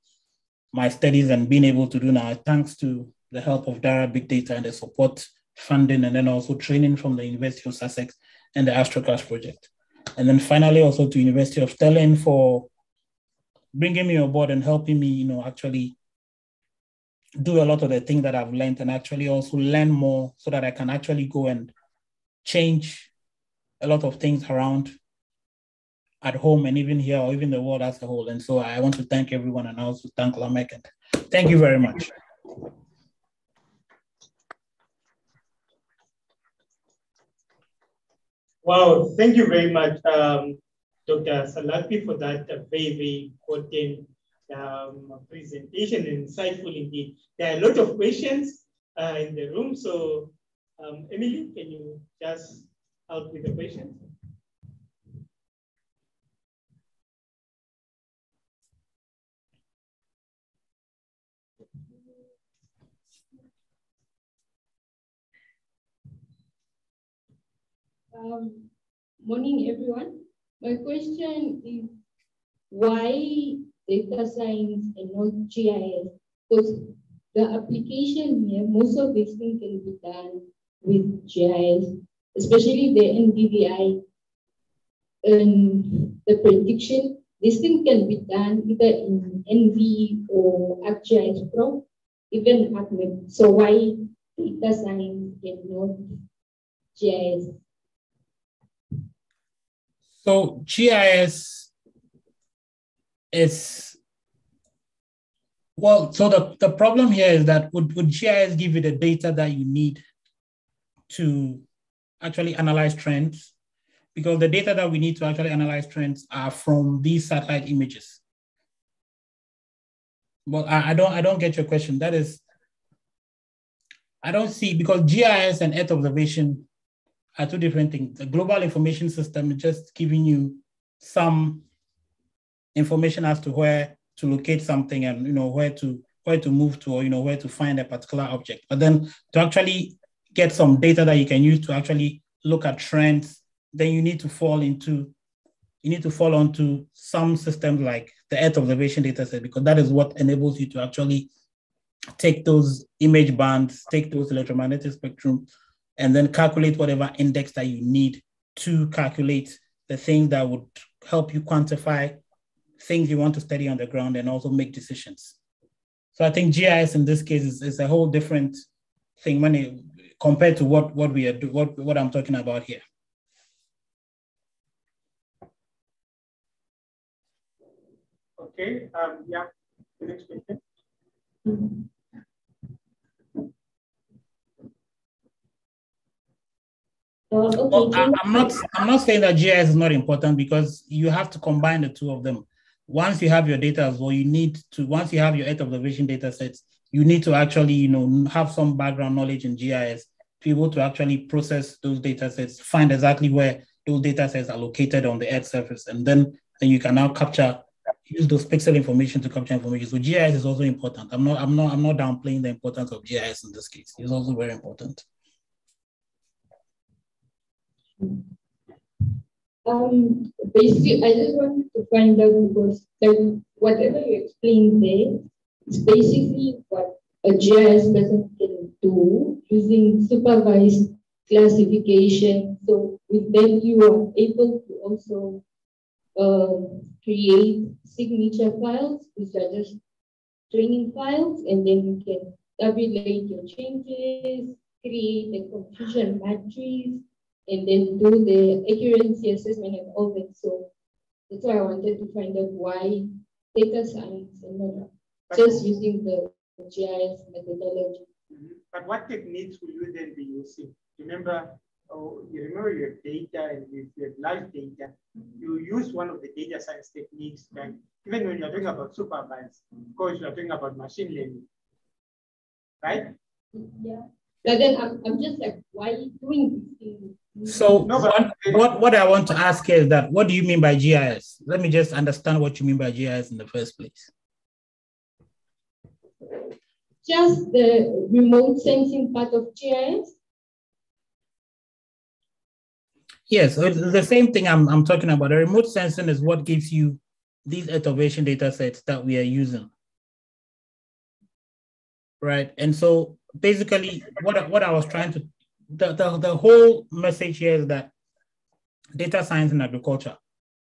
my studies and being able to do now, thanks to the help of DARA Big Data and the support funding, and then also training from the University of Sussex and the AstroCash project. And then finally also to University of Stirling for bringing me aboard and helping me, you know, actually do a lot of the things that I've learned and actually also learn more so that I can actually go and change a lot of things around at home and even here or even the world as a whole. And so I want to thank everyone and also thank Lameck and thank you very much. Wow, thank you very much, um, Dr. Salakpi, for that uh, very, very important um, presentation, insightful indeed. There are a lot of questions uh, in the room, so um, Emily, can you just help with the questions? Um, morning, everyone. My question is why data science and not GIS? Because the application here, most of these things can be done with GIS, especially the NDVI and the prediction. This thing can be done either in ENVI or ArcGIS Pro, even ArcMap. So why data science and not GIS? So GIS is well, so the, the problem here is that would, would GIS give you the data that you need to actually analyze trends? Because the data that we need to actually analyze trends are from these satellite images. Well, I, I don't I don't get your question. That is, I don't see because GIS and Earth observation are two different things. The global information system is just giving you some information as to where to locate something and you know where to where to move to or you know where to find a particular object. But then to actually get some data that you can use to actually look at trends, then you need to fall into you need to fall onto some systems like the Earth observation data set because that is what enables you to actually take those image bands, take those electromagnetic spectrum, and then calculate whatever index that you need to calculate the thing that would help you quantify things you want to study on the ground and also make decisions. So I think GIS in this case is, is a whole different thing when it, compared to what, what we are do, what, what I'm talking about here. Okay, um, yeah, the next question. Mm -hmm. Well, I, am not. I'm not saying that GIS is not important because you have to combine the two of them. Once you have your data as well, you need to. Once you have your Earth observation data sets, you need to actually, you know, have some background knowledge in GIS to be able to actually process those data sets, find exactly where those data sets are located on the Earth surface, and then, then you can now capture, use those pixel information to capture information. So GIS is also important. I'm not, I'm not, I'm not downplaying the importance of GIS in this case. It's also very important. Um, basically, I just wanted to find out because like, whatever you explained there, it's basically what a GIS person can do using supervised classification. So with that, you are able to also uh, create signature files, which are just training files, and then you can tabulate your changes, create a confusion matrix, and then do the accuracy assessment and all that. So that's why I wanted to find out why data science and not just using the GIS methodology. Mm -hmm. But what techniques will you then be using? Remember, oh, you remember your data and if you have live data, you use one of the data science techniques. Like even when you're talking about supervised, of course, you're talking about machine learning, right? Yeah. But then I'm, I'm just like, why are you doing these things? So no, what, what, what I want to ask is that what do you mean by GIS? Let me just understand what you mean by GIS in the first place. Just the remote sensing part of GIS? Yes, so the same thing I'm, I'm talking about. The remote sensing is what gives you these observation data sets that we are using. Right. And so basically what, what I was trying to the, the, the whole message here is that data science and agriculture.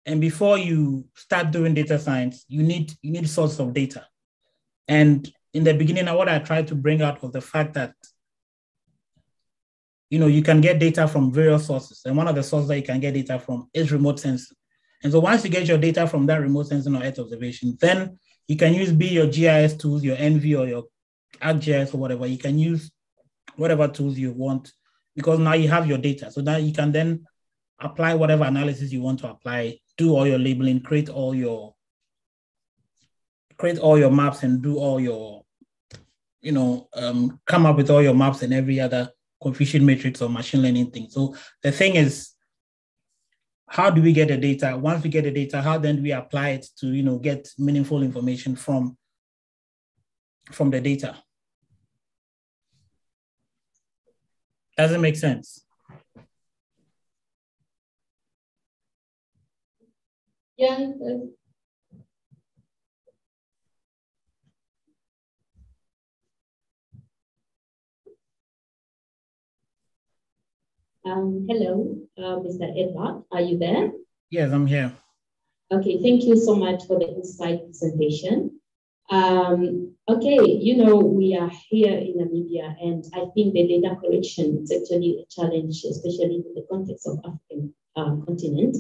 And before you start doing data science, you need you need sources of data. And in the beginning, what I tried to bring out was the fact that you know you can get data from various sources, and one of the sources that you can get data from is remote sensing. And so once you get your data from that remote sensing or Earth observation, then you can use be your GIS tools, your ENVI or your ArcGIS or whatever. You can use whatever tools you want because now you have your data. So now you can then apply whatever analysis you want to apply, do all your labeling, create all your create all your maps and do all your, you know, um, come up with all your maps and every other confusion matrix or machine learning thing. So the thing is, how do we get the data? Once we get the data, how then do we apply it to, you know, get meaningful information from, from the data? Does it make sense? Yeah. Um, hello, uh, Mr. Edward, are you there? Yes, I'm here. Okay, thank you so much for the insight presentation. Um, okay, you know, we are here in Namibia, and I think the data collection is actually a challenge, especially in the context of African uh, continent,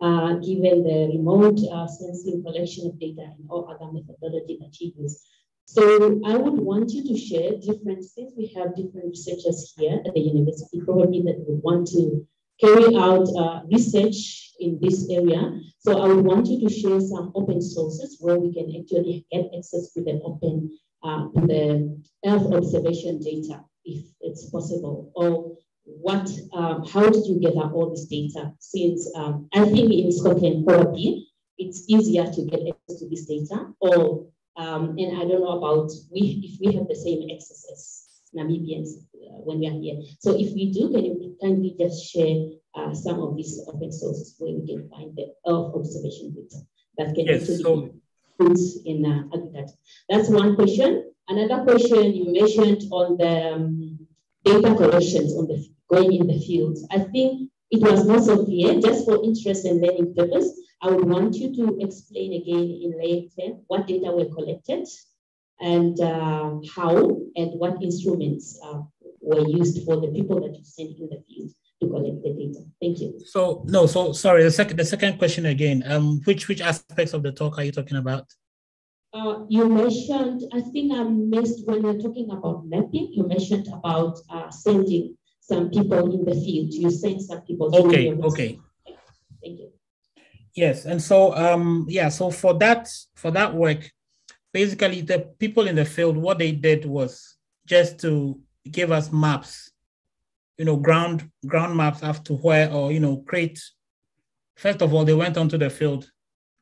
uh, given the remote uh, sensing collection of data and all other methodology that you use. So I would want you to share different, since we have different researchers here at the university, probably that would want to carry out uh, research in this area. So I would want you to share some open sources where we can actually get access to the open, uh, the Earth observation data, if it's possible, or what, um, how did you gather all this data? Since um, I think in Scotland, probably it's easier to get access to this data, or um, and I don't know about we if we have the same access Namibians uh, when we are here. So if we do, can you kindly just share uh, some of these open sources where we can find the Earth observation data that can yes, actually so, be used in uh, agriculture. That's one question. Another question you mentioned on the um, data collections on the going in the fields. I think it was not so clear, just for interest and learning purpose. I would want you to explain again in layman what data were collected and uh, how and what instruments uh, were used for the people that you sent in the field to collect the data. Thank you. So no, so sorry. The second, the second question again. Um, which which aspects of the talk are you talking about? Uh, you mentioned, I think I missed when you're talking about mapping. You mentioned about uh, sending some people in the field. You sent some people. Okay. Okay. Thank you. Yes, and so um, yeah, so for that for that work, basically the people in the field, what they did was just to give us maps you know, ground ground maps as to where, or you know, create. First of all, they went onto the field,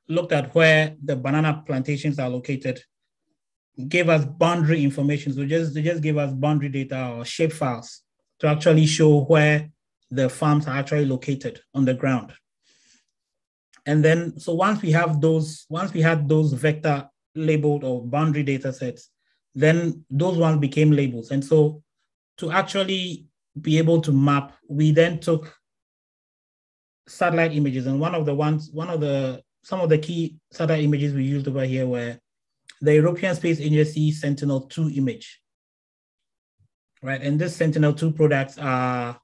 looked at where the banana plantations are located, gave us boundary information. So just they just gave us boundary data or shape files to actually show where the farms are actually located on the ground. And then, so once we have those, once we had those vector labeled or boundary data sets, then those ones became labels. And so to actually be able to map, we then took satellite images. And one of the ones, one of the, some of the key satellite images we used over here were the European Space Agency Sentinel-2 image, right? And this Sentinel-2 products are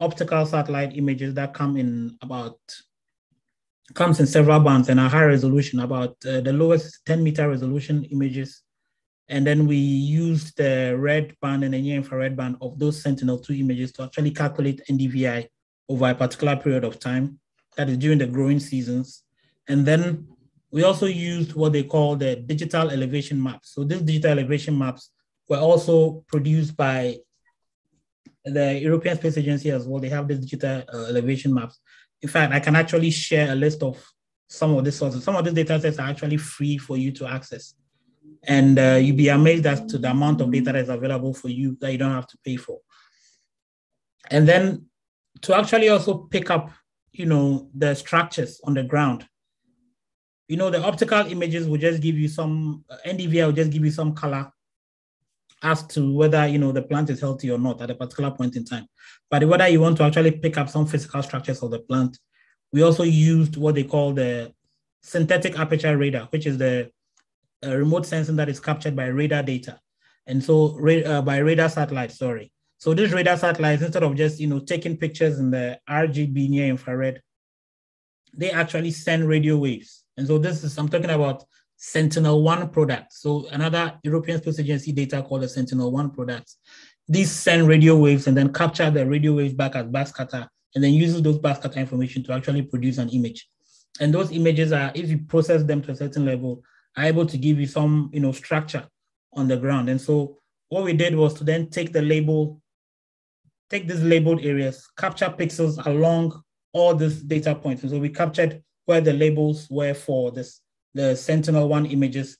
optical satellite images that come in about comes in several bands and are high resolution, about uh, the lowest 10 meter resolution images. And then we used the red band and the near infrared band of those Sentinel-2 images to actually calculate NDVI over a particular period of time, that is during the growing seasons. And then we also used what they call the digital elevation maps. So these digital elevation maps were also produced by the European Space Agency as well. They have these digital uh, elevation maps. In fact, I can actually share a list of some of these sources. Some of these data sets are actually free for you to access. And uh, you'd be amazed as to the amount of data that is available for you that you don't have to pay for. And then to actually also pick up, you know, the structures on the ground. You know, the optical images will just give you some, uh, NDVI will just give you some color as to whether you know the plant is healthy or not at a particular point in time. But whether you want to actually pick up some physical structures of the plant, we also used what they call the synthetic aperture radar, which is the uh, remote sensing that is captured by radar data, and so uh, by radar satellite. Sorry. So this radar satellites, instead of just you know taking pictures in the RGB near infrared, they actually send radio waves. And so this is I'm talking about Sentinel-1 products. So another European Space Agency data called the Sentinel-1 products. These send radio waves and then capture the radio waves back as backscatter and then uses those backscatter information to actually produce an image. And those images are, if you process them to a certain level, are able to give you some, you know, structure on the ground. And so what we did was to then take the label, take these labeled areas, capture pixels along all these data points. And so we captured where the labels were for this the Sentinel-1 images,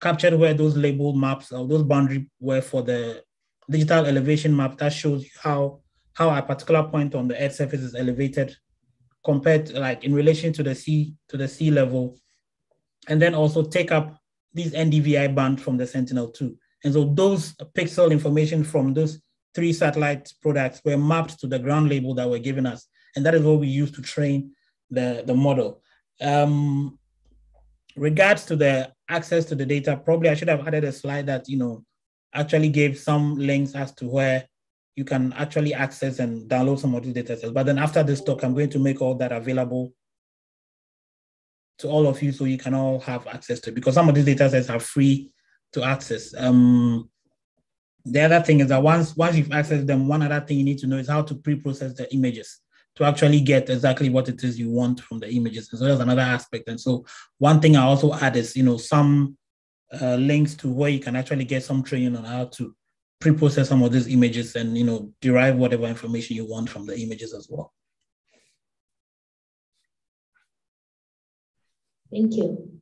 captured where those label maps or those boundary were for the digital elevation map that shows how, how a particular point on the earth surface is elevated compared to, like in relation to the sea, to the sea level. And then also take up these NDVI band from the Sentinel-2. And so those pixel information from those three satellite products were mapped to the ground label that were given us. And that is what we use to train the, the model. Um, regards to the access to the data, probably I should have added a slide that, you know, actually gave some links as to where you can actually access and download some of these data sets. But then after this talk, I'm going to make all that available to all of you so you can all have access to it because some of these data sets are free to access. Um, the other thing is that once, once you've accessed them, one other thing you need to know is how to pre-process the images to actually get exactly what it is you want from the images. So that's another aspect. And so one thing I also add is, you know, some uh, links to where you can actually get some training on how to pre-process some of these images and, you know, derive whatever information you want from the images as well. Thank you.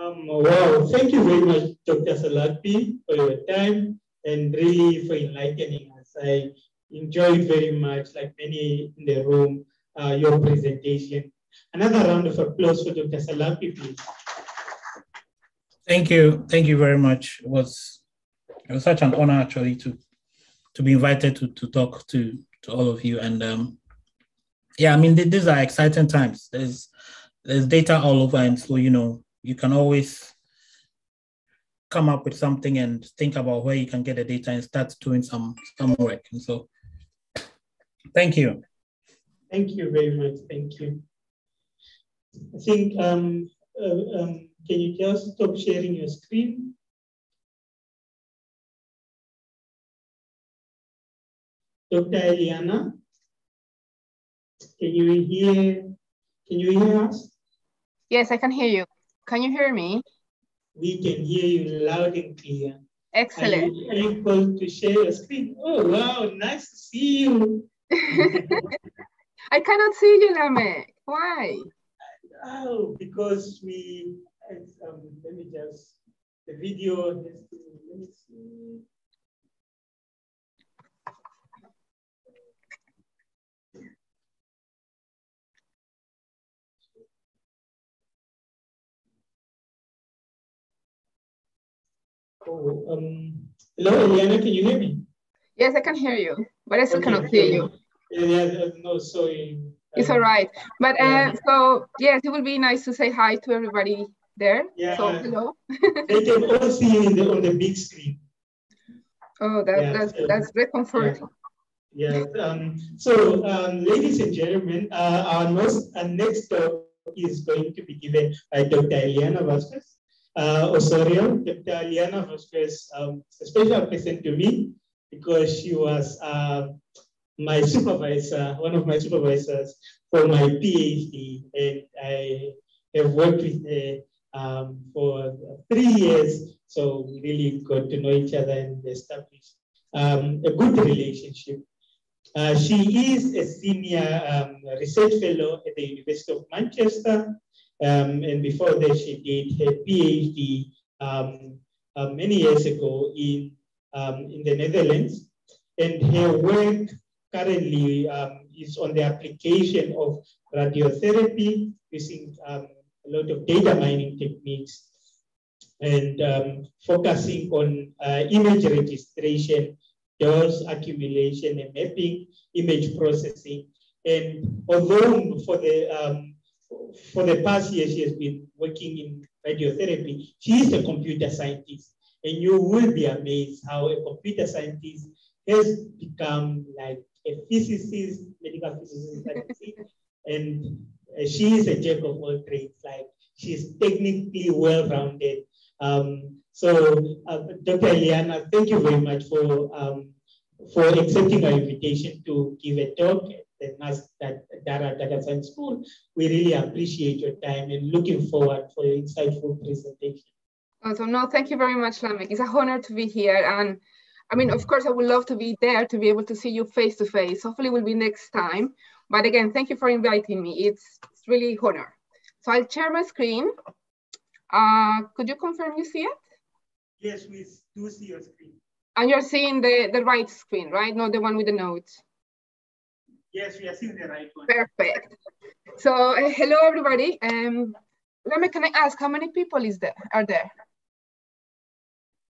Um, wow, thank you very much, Dr. Salakpi, for your time and really for enlightening us. I enjoyed very much, like many in the room, uh, your presentation. Another round of applause for Dr. Salakpi, please. Thank you. Thank you very much. It was, it was such an honor actually to, to be invited to, to talk to, to all of you. And um, yeah, I mean, these are exciting times. There's, there's data all over. And so, you know, you can always come up with something and think about where you can get the data and start doing some, some work. And so thank you. Thank you very much. Thank you. I think, um, uh, um, can you just stop sharing your screen? Dr. Eliana, can you hear, can you hear us? Yes, I can hear you. Can you hear me? We can hear you loud and clear. Excellent. Are you able to share your screen? Oh, wow, nice to see you. I cannot see you, Lame. Why? Oh, because we, um, let me just, the video has to, let me see. Oh, um, hello, Eliana, can you hear me? Yes, I can hear you, but I still okay. cannot see you. Yeah, no, sorry. It's all right. But uh, so, yes, it would be nice to say hi to everybody there. Yeah. So, hello. they can all see you the, on the big screen. Oh, that, yeah, that's, so, that's very comforting. Yeah. yeah. Um, so, um, ladies and gentlemen, uh, our, most, our next talk is going to be given by Dr. Eliana Vasquez uh, Osorio. Dr. Eliana Vasquez, um, a special to me because she was uh, my supervisor, one of my supervisors for my PhD, and I have worked with her um, for three years. So we really got to know each other and establish um, a good relationship. Uh, she is a senior um, research fellow at the University of Manchester. Um, and before that, she did her PhD um, uh, many years ago in, um, in the Netherlands. And her work currently um, is on the application of radiotherapy using um, a lot of data mining techniques and focusing on uh, image registration, dose accumulation and mapping, image processing. And although for the for the past year she has been working in radiotherapy, she is a computer scientist. And you will be amazed how a computer scientist has become like a physicist, medical physicist, and uh, she is a jack of all trades. Like she is technically well-rounded. Um, so, uh, Dr. Eliana, thank you very much for um, for accepting our invitation to give a talk the NUST DARA Data Science School. We really appreciate your time and looking forward for your insightful presentation. Awesome. No, thank you very much, Lameck. It's a honor to be here. And I mean, of course, I would love to be there to be able to see you face to face. Hopefully, will be next time. But again, thank you for inviting me. It's, it's really honor. So I'll share my screen. Uh, could you confirm you see it? Yes, we do see your screen. And you're seeing the, the right screen, right? Not the one with the notes. Yes, we are seeing the right one. Perfect. So uh, hello, everybody. Um, let me, can I ask how many people is there, are there?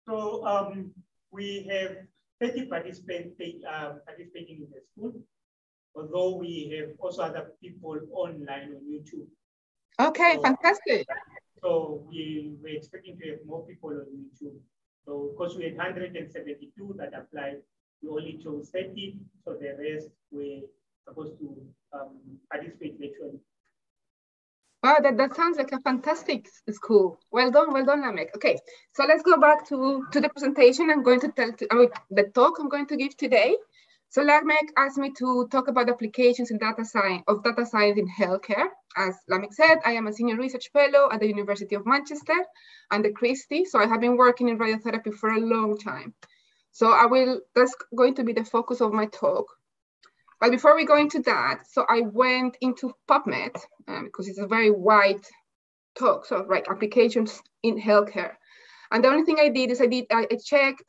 So um, we have 30 participants uh, participating in the school, although we have also other people online on YouTube. Okay, so, fantastic. So we were expecting to have more people on YouTube. So because we had 172 that applied, we only chose 30, so the rest were supposed to um, participate virtually. Wow, that, that sounds like a fantastic school. Well done, well done, Lameck. Okay, so let's go back to, to the presentation I'm going to tell, to, mean, the talk I'm going to give today. So Lameck asked me to talk about applications in data science of data science in healthcare. As Lameck said, I am a senior research fellow at the University of Manchester and the Christie. So I have been working in radiotherapy for a long time. So I will, that's going to be the focus of my talk. But before we go into that, so I went into PubMed um, because it's a very wide talk, so right, applications in healthcare. And the only thing I did is I did I checked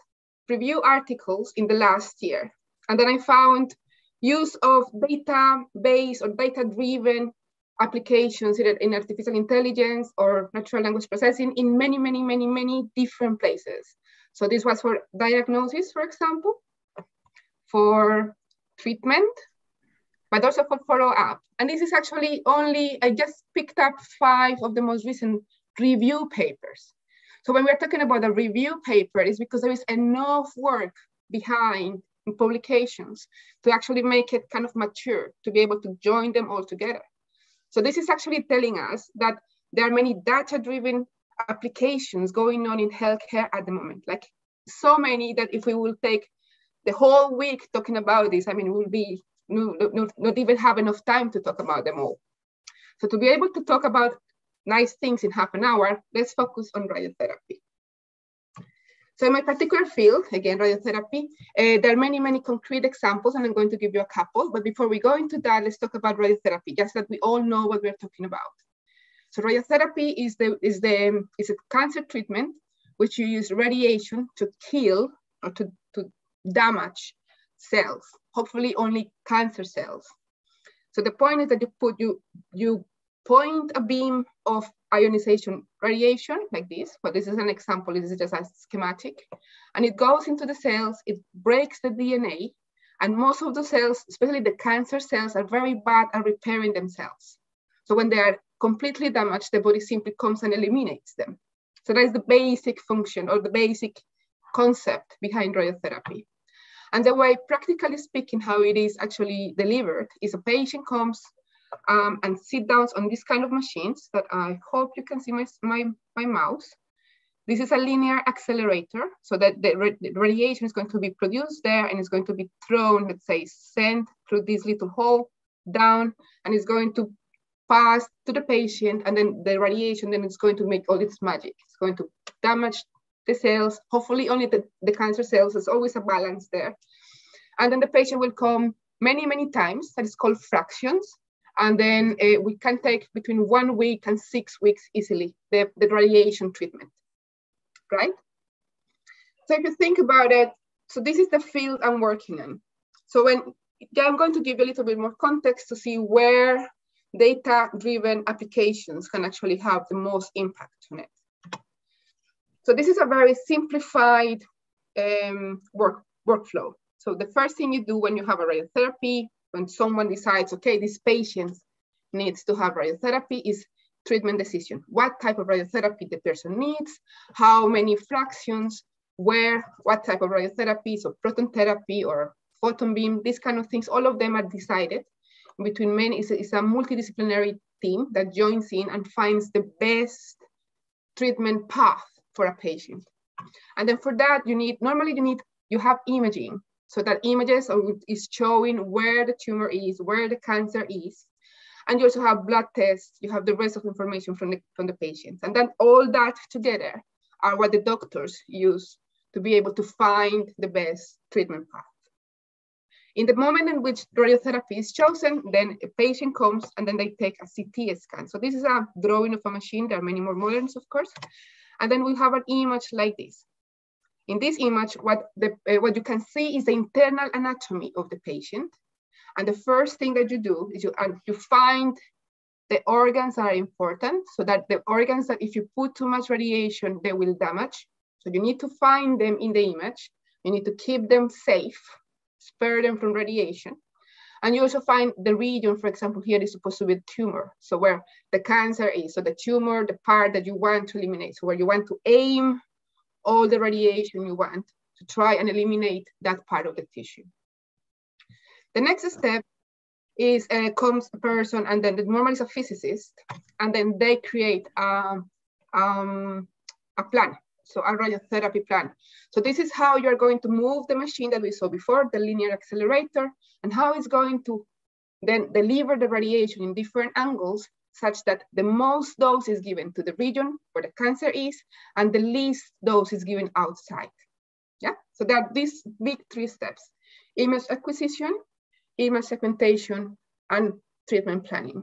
review articles in the last year, and then I found use of data-based or data-driven applications either in artificial intelligence or natural language processing in many, many, many, many different places. So this was for diagnosis, for example, for treatment, but also for follow-up. And this is actually only, I just picked up five of the most recent review papers. So when we're talking about a review paper, it's because there is enough work behind publications to actually make it kind of mature, to be able to join them all together. So this is actually telling us that there are many data-driven applications going on in healthcare at the moment, like so many that if we will take the whole week talking about this. I mean, we'll be not, not, not even have enough time to talk about them all. So to be able to talk about nice things in half an hour, let's focus on radiotherapy. So in my particular field, again, radiotherapy, uh, there are many, many concrete examples, and I'm going to give you a couple. But before we go into that, let's talk about radiotherapy, just that we all know what we're talking about. So radiotherapy is the is the is a cancer treatment which you use radiation to kill or to, to damage cells, hopefully only cancer cells. So the point is that you put you you point a beam of ionization radiation like this, but this is an example, this is just a schematic, and it goes into the cells, it breaks the DNA, and most of the cells, especially the cancer cells, are very bad at repairing themselves. So when they are completely damaged, the body simply comes and eliminates them. So that is the basic function or the basic concept behind radiotherapy. And the way, practically speaking, how it is actually delivered is a patient comes um, and sit down on this kind of machines that I hope you can see my, my, my mouse. This is a linear accelerator so that the, the, radiation is going to be produced there and it's going to be thrown, let's say, sent through this little hole down and it's going to pass to the patient and then the radiation then it's going to make all its magic. It's going to damage the cells, hopefully only the, the cancer cells, there's always a balance there. And then the patient will come many, many times, that is called fractions. And then uh, we can take between one week and six weeks easily, the, the radiation treatment, right? So if you think about it, so this is the field I'm working in. So when I'm going to give you a little bit more context to see where data-driven applications can actually have the most impact on it. So this is a very simplified um, work, workflow. So the first thing you do when you have a radiotherapy, when someone decides, okay, this patient needs to have radiotherapy is treatment decision. What type of radiotherapy the person needs, how many fractions, where, what type of radiotherapy, so proton therapy or photon beam, these kind of things, all of them are decided between men is a, is a multidisciplinary team that joins in and finds the best treatment path for a patient. And then for that, you need, normally you need, you have imaging. So that images is showing where the tumor is, where the cancer is. And you also have blood tests, you have the rest of information from the, from the patients. And then all that together are what the doctors use to be able to find the best treatment path. In the moment in which radiotherapy is chosen, then a patient comes and then they take a CT scan. So this is a drawing of a machine. There are many more models, of course. And then we have an image like this. In this image, what, the, uh, what you can see is the internal anatomy of the patient. And the first thing that you do is you, you find the organs that are important so that the organs that if you put too much radiation, they will damage. So you need to find them in the image. You need to keep them safe spare them from radiation. And you also find the region, for example, here is supposed to be tumor. So where the cancer is, so the tumor, the part that you want to eliminate. So where you want to aim all the radiation you want to try and eliminate that part of the tissue. The next step is uh, comes a person and then the normally is a physicist and then they create um, um, a plan so a radiotherapy plan. So this is how you're going to move the machine that we saw before, the linear accelerator, and how it's going to then deliver the radiation in different angles such that the most dose is given to the region where the cancer is and the least dose is given outside. Yeah, so there are these big three steps, image acquisition, image segmentation, and treatment planning.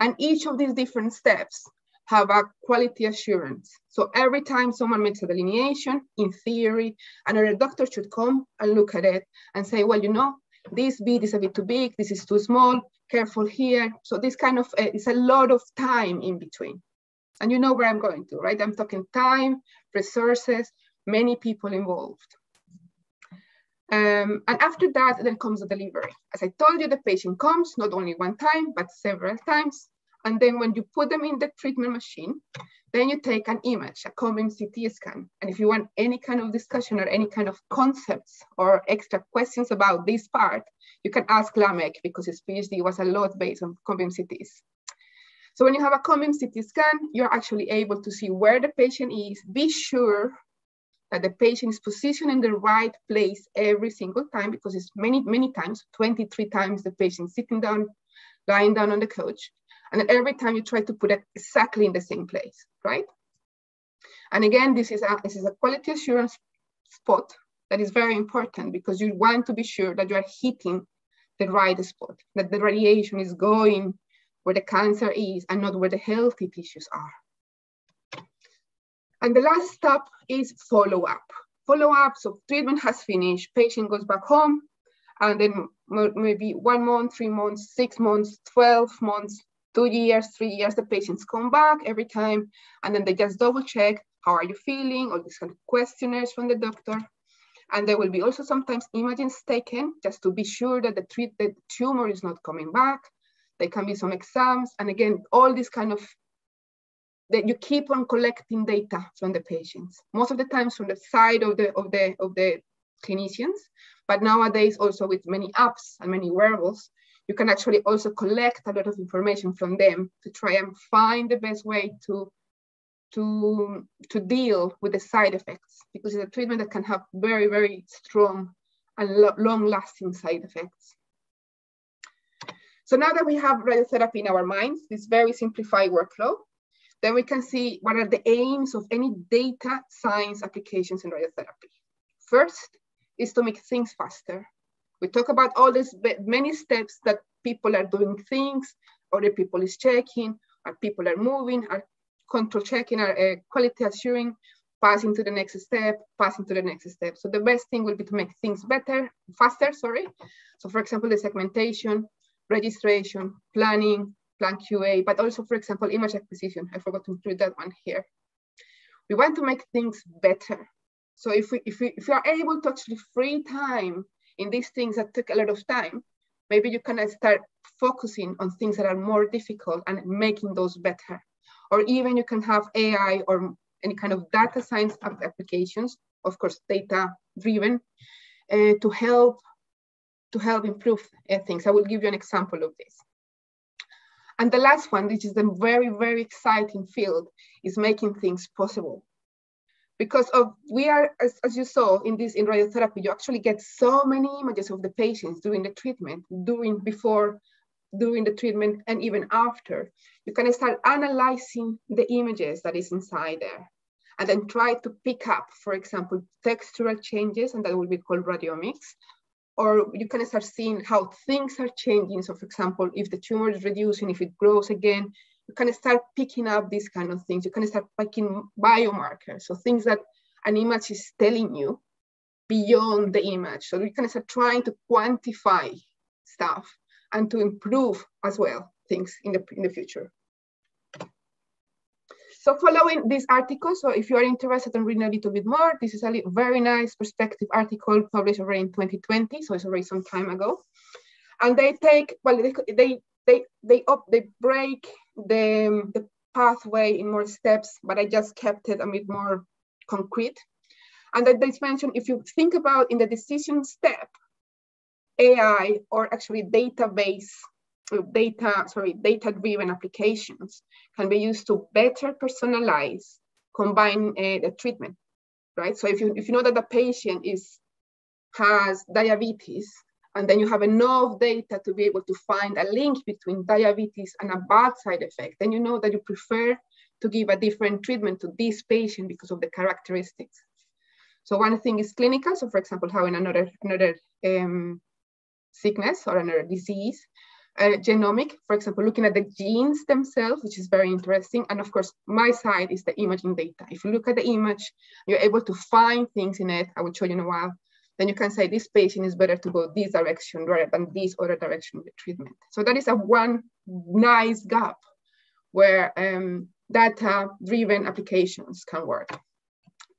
And each of these different steps have a quality assurance. So every time someone makes a delineation, in theory, another doctor should come and look at it and say, well, you know, this bead is a bit too big, this is too small, careful here. So this kind of, uh, it's a lot of time in between. And you know where I'm going to, right? I'm talking time, resources, many people involved. Um, and after that, then comes the delivery. As I told you, the patient comes not only one time, but several times. And then when you put them in the treatment machine, then you take an image, a Cone-beam CT scan. And if you want any kind of discussion or any kind of concepts or extra questions about this part, you can ask Lameck because his PhD was a lot based on Cone-beam CTs. So when you have a Cone-beam CT scan, you're actually able to see where the patient is, be sure that the patient is positioned in the right place every single time because it's many, many times, 23 times the patient sitting down, lying down on the couch And every time you try to put it exactly in the same place, right? And again, this is a, this is a quality assurance spot that is very important because you want to be sure that you are hitting the right spot, that the radiation is going where the cancer is and not where the healthy tissues are. And the last step is follow up. Follow up, so treatment has finished, patient goes back home, and then maybe one month, three months, six months, 12 months, two years, three years, the patients come back every time, and then they just double check, how are you feeling, all these kind of questionnaires from the doctor. And there will be also sometimes images taken just to be sure that the, treat, the tumor is not coming back. There can be some exams. And again, all this kind of, that you keep on collecting data from the patients. Most of the times from the side of the, of the, of the clinicians, but nowadays also with many apps and many wearables, you can actually also collect a lot of information from them to try and find the best way to to, to deal with the side effects because it's a treatment that can have very, very strong and lo long lasting side effects. So now that we have radiotherapy in our minds, this very simplified workflow, then we can see what are the aims of any data science applications in radiotherapy. First is to make things faster. We talk about all these many steps that people are doing things, other people is checking, or people are moving, are control checking, our uh, quality assuring, passing to the next step, passing to the next step. So the best thing will be to make things better, faster, sorry. So for example, the segmentation, registration, planning, plan QA, but also for example, image acquisition. I forgot to include that one here. We want to make things better. So if we, if we, if we are able to actually free time in these things that took a lot of time, maybe you can start focusing on things that are more difficult and making those better or even you can have AI or any kind of data science applications, of course, data driven, uh, to help to help improve uh, things. I will give you an example of this. And the last one, which is a very, very exciting field, is making things possible. Because of we are, as, as you saw in this in radiotherapy, you actually get so many images of the patients during the treatment, during before during the treatment and even after, you can start analyzing the images that is inside there and then try to pick up, for example, textural changes, and that will be called radiomics. Or you can start seeing how things are changing. So for example, if the tumor is reducing, if it grows again, you can start picking up these kind of things. You can start picking biomarkers, so things that an image is telling you beyond the image. So you can start trying to quantify stuff and to improve as well things in the, in the future. So following this article, so if you are interested in reading a little bit more, this is a very nice perspective article published already in 2020, so it's already some time ago. And they take, well, they, they, they, they, up, they break the, the pathway in more steps, but I just kept it a bit more concrete. And that they mentioned, if you think about in the decision step, AI or actually database uh, data, sorry, data-driven applications can be used to better personalize, combine uh, the treatment, right? So if you, if you know that the patient is has diabetes, and then you have enough data to be able to find a link between diabetes and a bad side effect, then you know that you prefer to give a different treatment to this patient because of the characteristics. So one thing is clinical. So for example, having another, another um, sickness or another disease. Uh, genomic, for example, looking at the genes themselves, which is very interesting. And of course, my side is the imaging data. If you look at the image, you're able to find things in it. I will show you in a while. Then you can say this patient is better to go this direction rather than this other direction with treatment. So that is a one nice gap where um, data-driven applications can work.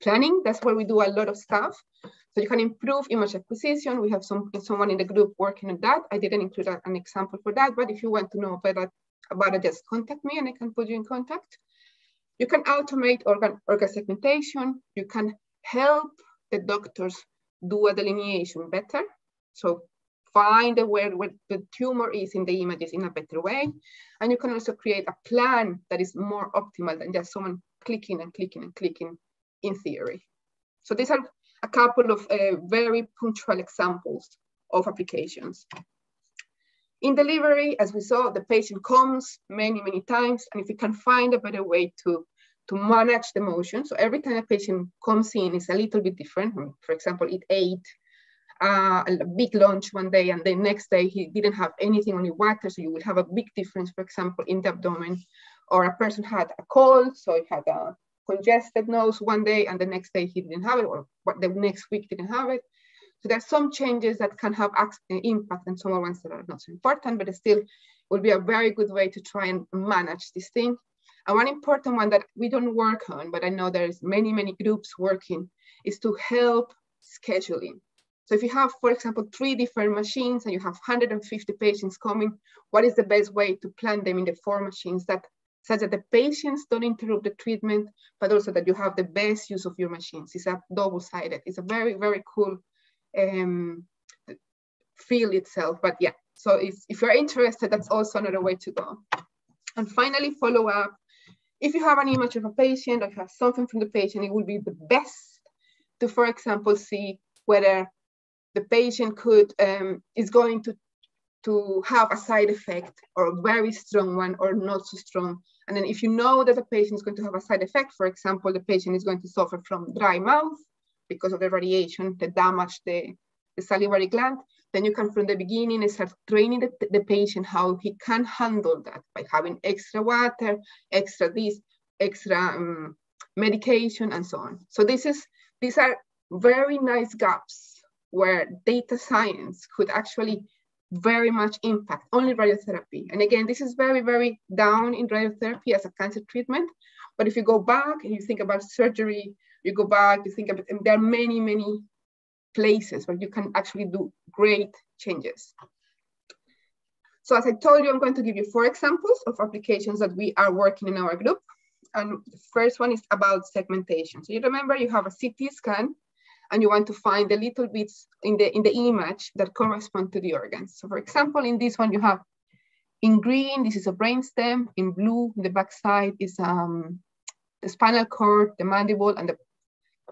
Planning, that's where we do a lot of stuff. So you can improve image acquisition. We have some someone in the group working on that. I didn't include a, an example for that, but if you want to know better about it, just contact me and I can put you in contact. You can automate organ, organ segmentation. You can help the doctors do a delineation better. So find where, where the tumor is in the images in a better way. And you can also create a plan that is more optimal than just someone clicking and clicking and clicking in theory. So these are a couple of uh, very punctual examples of applications. In delivery, as we saw, the patient comes many, many times, and if we can find a better way to, to manage the motion, so every time a patient comes in is a little bit different. For example, it ate uh, a big lunch one day, and the next day he didn't have anything, only water, so you will have a big difference, for example, in the abdomen. Or a person had a cold, so he had a congested nose one day, and the next day he didn't have it, or the next week didn't have it. So there's some changes that can have uh, impact and some ones that are not so important, but still will be a very good way to try and manage this thing. One important one that we don't work on, but I know there's many, many groups working, is to help scheduling. So if you have, for example, three different machines and you have 150 patients coming, what is the best way to plan them in the four machines that such that the patients don't interrupt the treatment, but also that you have the best use of your machines. It's a double-sided. It's a very, very cool um, field itself. But yeah, so if, if you're interested, that's also another way to go. And finally, follow up. If you have an image of a patient or you have something from the patient, it would be the best to, for example, see whether the patient could um, is going to to have a side effect or a very strong one or not so strong. And then if you know that the patient is going to have a side effect, for example, the patient is going to suffer from dry mouth, because of the radiation that damage the, the salivary gland, then you can from the beginning start training the, the patient how he can handle that by having extra water, extra this, extra um, medication, and so on. So this is these are very nice gaps where data science could actually very much impact only radiotherapy. And again, this is very, very down in radiotherapy as a cancer treatment. But if you go back and you think about surgery, you go back, you think about, there are many, many places where you can actually do great changes. So as I told you, I'm going to give you four examples of applications that we are working in our group. And the first one is about segmentation. So you remember you have a CT scan and you want to find the little bits in the, in the image that correspond to the organs. So for example, in this one, you have in green, this is a brainstem. In blue, the backside is um, the spinal cord, the mandible, and the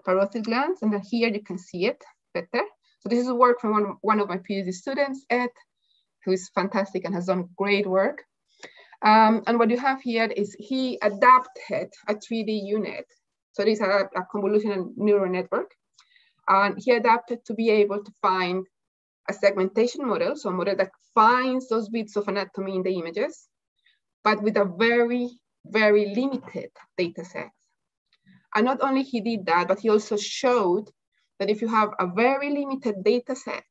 parotid glands. And then here you can see it better. So this is work from one, one of my PhD students, Ed, who is fantastic and has done great work. Um, and what you have here is he adapted a 3D UNet. So this is a, a convolutional neural network. And he adapted to be able to find a segmentation model, so a model that finds those bits of anatomy in the images, but with a very, very limited data set. And not only he did that, but he also showed that if you have a very limited data set,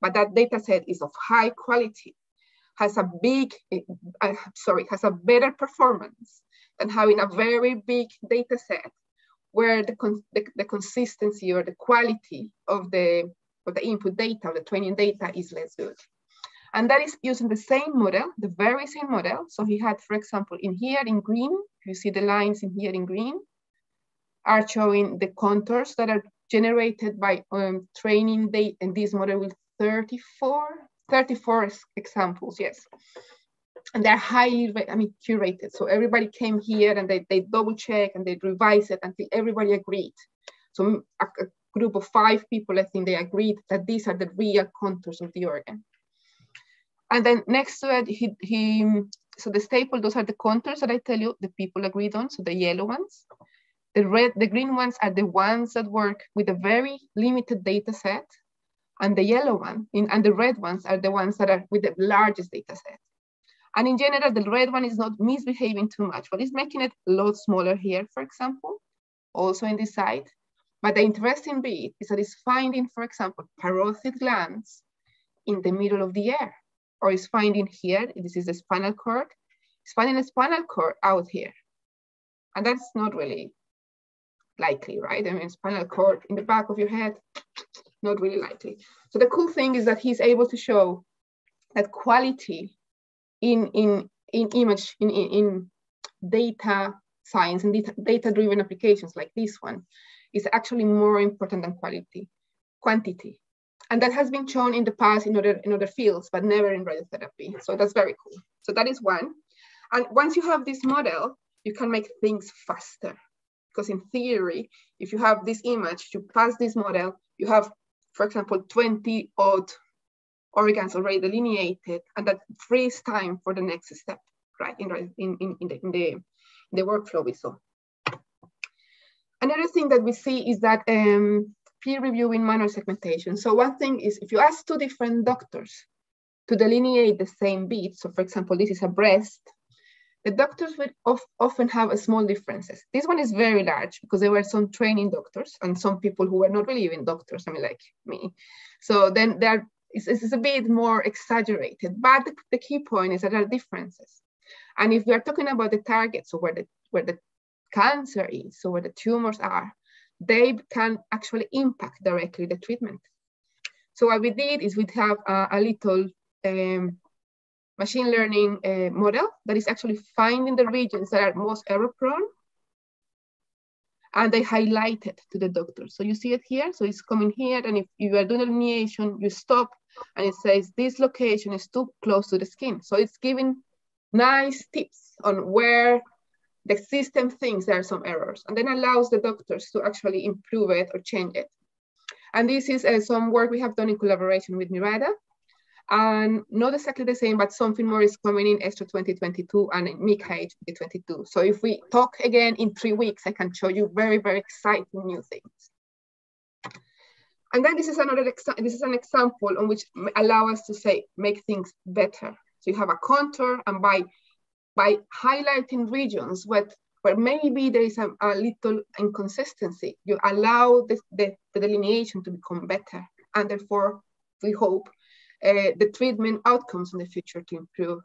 but that data set is of high quality, has a big, uh, sorry, has a better performance than having a very big data set where the, the, the, consistency or the quality of the, of the input data, or the training data is less good. And that is using the same model, the very same model. So he had, for example, in here in green, you see the lines in here in green, are showing the contours that are generated by um, training data in this model with 34, 34 examples, yes. And they're highly, I mean, curated. So everybody came here and they, they double check and they revise it until everybody agreed. So a, a group of five people, I think they agreed that these are the real contours of the organ. And then next to it, he, he so the staple, those are the contours that I tell you the people agreed on, so the yellow ones. The red, the green ones are the ones that work with a very limited data set. And the yellow one in, and the red ones are the ones that are with the largest data set. And in general, the red one is not misbehaving too much, but it's making it a lot smaller here, for example, also in this side. But the interesting bit is that it's finding, for example, parotid glands in the middle of the air, or it's finding here, this is the spinal cord, it's finding a spinal cord out here. And that's not really likely, right? I mean, spinal cord in the back of your head, not really likely. So the cool thing is that he's able to show that quality in, in, in image, in, in, in data science and data-driven applications like this one is actually more important than quality, quantity. And that has been shown in the past in other, in other fields, but never in radiotherapy. So that's very cool. So that is one. And once you have this model, you can make things faster. Because in theory, if you have this image, you pass this model, you have, for example, 20 odd organs already delineated, and that frees time for the next step, right, in, in, in, in, the, in, the, in the workflow we saw. Another thing that we see is that um, peer reviewing manual segmentation. So one thing is if you ask two different doctors to delineate the same beat, so for example, this is a breast, the doctors would of, often have small differences. This one is very large because there were some training doctors and some people who were not really even doctors, I mean like me. So then there is it's, a bit more exaggerated, but the, the key point is that there are differences. And if we are talking about the targets, so where the, where the cancer is, so where the tumors are, they can actually impact directly the treatment. So what we did is we have a, a little um, machine learning uh, model that is actually finding the regions that are most error prone and they highlight it to the doctor. So you see it here, so it's coming here, and if you are doing delineation, you stop, and it says this location is too close to the skin. So it's giving nice tips on where the system thinks there are some errors and then allows the doctors to actually improve it or change it. And this is uh, some work we have done in collaboration with Mirada. And not exactly the same, but something more is coming in ESTRO 2022 and in MICCAI 2022. So if we talk again in three weeks, I can show you very, very exciting new things. And then this is another this is an example on which allow us to say make things better. So you have a contour, and by by highlighting regions where, where maybe there is a, a little inconsistency, you allow the, the, the, delineation to become better. And therefore, we hope uh, the treatment outcomes in the future to improve.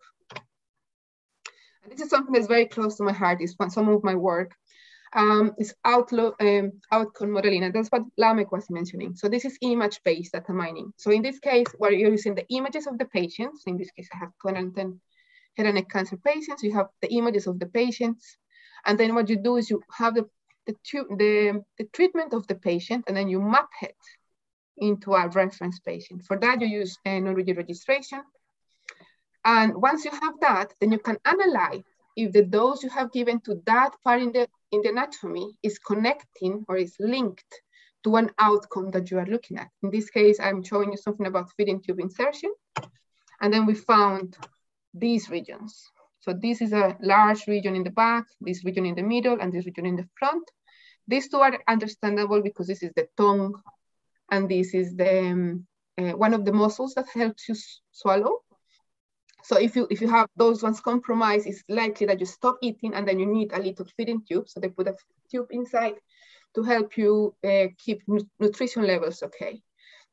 And this is something that's very close to my heart, is some of my work. Um, is outlook, um, outcome modeling, and that's what Lameck was mentioning. So this is image-based data mining. So in this case, where you're using the images of the patients. In this case, I have 210 head and neck cancer patients, you have the images of the patients. And then what you do is you have the, the, the, the treatment of the patient and then you map it into a reference patient. For that, you use a non-rigid registration. And once you have that, then you can analyze if the dose you have given to that part in the, in the anatomy is connecting or is linked to an outcome that you are looking at. In this case, I'm showing you something about feeding tube insertion. And then we found these regions. So this is a large region in the back, this region in the middle, and this region in the front. These two are understandable because this is the tongue, and this is the um, uh, one of the muscles that helps you swallow. So if you if you have those ones compromised, it's likely that you stop eating and then you need a little feeding tube. So they put a tube inside to help you uh, keep nutrition levels okay.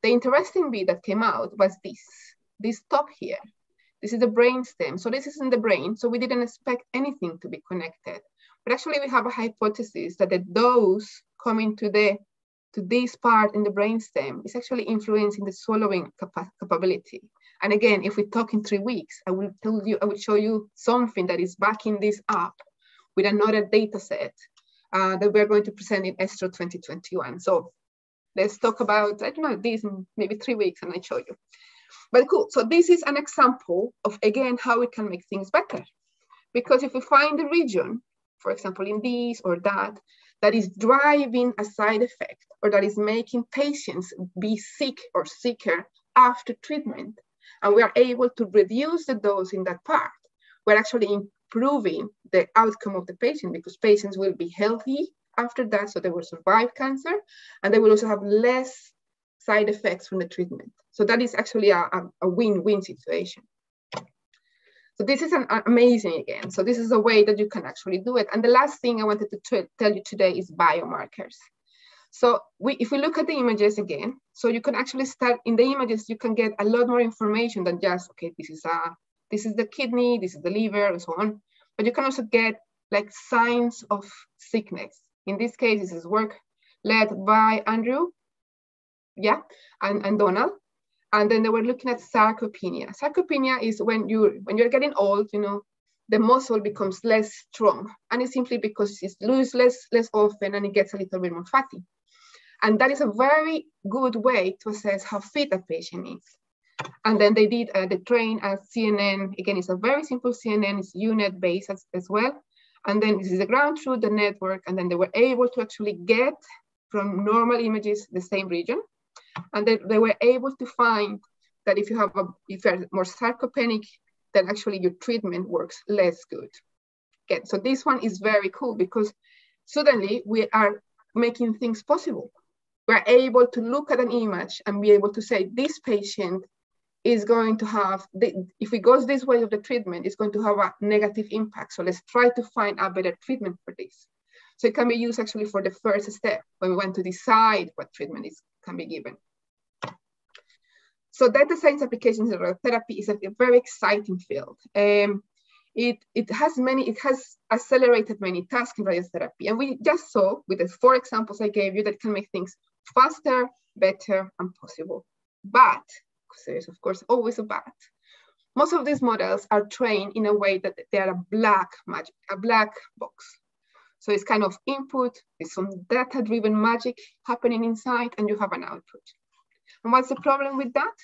The interesting bit that came out was this, this top here. This is the brain stem. So this is in the brain. So we didn't expect anything to be connected. But actually we have a hypothesis that the dose coming to the to this part in the brain stem is actually influencing the swallowing capa capability. And again, if we talk in three weeks, I will tell you, I will show you something that is backing this up with another data set uh, that we're going to present in ESTRO 2021. So let's talk about, I don't know, this in maybe three weeks and I show you. But cool, so this is an example of, again, how we can make things better. Because if we find a region, for example, in this or that, that is driving a side effect or that is making patients be sick or sicker after treatment, and we are able to reduce the dose in that part, we're actually improving the outcome of the patient because patients will be healthy after that, so they will survive cancer, and they will also have less side effects from the treatment. So that is actually a, win-win situation. So this is an, amazing again. So this is a way that you can actually do it. And the last thing I wanted to tell you today is biomarkers. So we, if we look at the images again, so you can actually start in the images, you can get a lot more information than just, okay, this is a, this is the kidney, this is the liver and so on. But you can also get like signs of sickness. In this case, this is work led by Andrew yeah, and, and Donald. And then they were looking at sarcopenia. Sarcopenia is when you when you're getting old, you know, the muscle becomes less strong, and it's simply because it's loose less less often, and it gets a little bit more fatty. And that is a very good way to assess how fit a patient is. And then they did uh, the train as CNN. Again, it's a very simple CNN. It's UNet based as, as well. And then this is the ground truth, the network, and then they were able to actually get from normal images the same region and they, they were able to find that if you have a, if you're more sarcopenic, then actually your treatment works less good. Okay, so this one is very cool because suddenly we are making things possible. We're able to look at an image and be able to say this patient is going to have, the, if it goes this way of the treatment, it's going to have a negative impact. So let's try to find a better treatment for this. So it can be used actually for the first step when we want to decide what treatment is, can be given. So data science applications in therapy is a very exciting field. Um, it, it has many, it has accelerated many tasks in radiotherapy. And we just saw with the four examples I gave you that can make things faster, better, and possible. But, there is of course always a but, most of these models are trained in a way that they are a black magic, a black box. So it's kind of input, there's some data-driven magic happening inside, and you have an output. And what's the problem with that?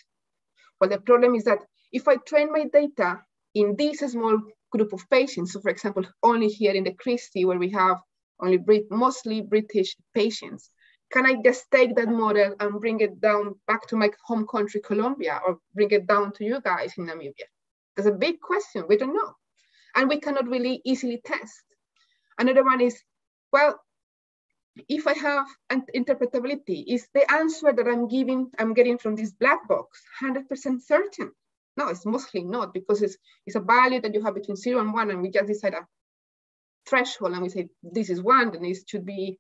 Well, the problem is that if I train my data in this small group of patients, so for example, only here in the Christie where we have only Brit mostly British patients, can I just take that model and bring it down back to my home country, Colombia, or bring it down to you guys in Namibia? That's a big question, we don't know. And we cannot really easily test. Another one is, well, if I have an interpretability, is the answer that I'm giving, I'm getting from this black box 100% certain? No, it's mostly not because it's, it's a value that you have between zero and one and we just decide a threshold and we say this is one, then it should be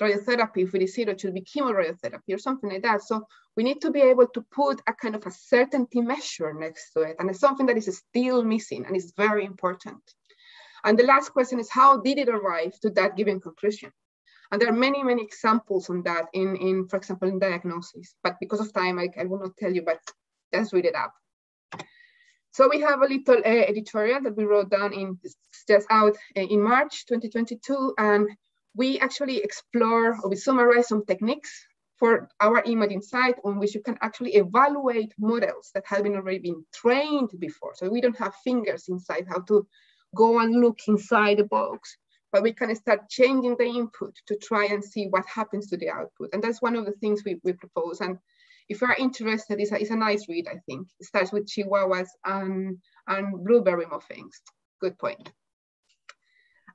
radiotherapy. If it is zero, it should be chemoradiotherapy or something like that. So we need to be able to put a kind of a certainty measure next to it. And it's something that is still missing and it's very important. And the last question is how did it arrive to that given conclusion? And there are many, many examples on that in, in for example, in diagnosis. But because of time, I, I will not tell you, but just read it up. So we have a little uh, editorial that we wrote down in just out uh, in March 2022, and we actually explore or we summarize some techniques for our image insight on which you can actually evaluate models that have been already been trained before. So we don't have fingers inside how to go and look inside the box, but we can start changing the input to try and see what happens to the output. And that's one of the things we, we propose. And if you're interested, it's a, it's a nice read, I think. It starts with chihuahuas and, and blueberry muffins. Good point.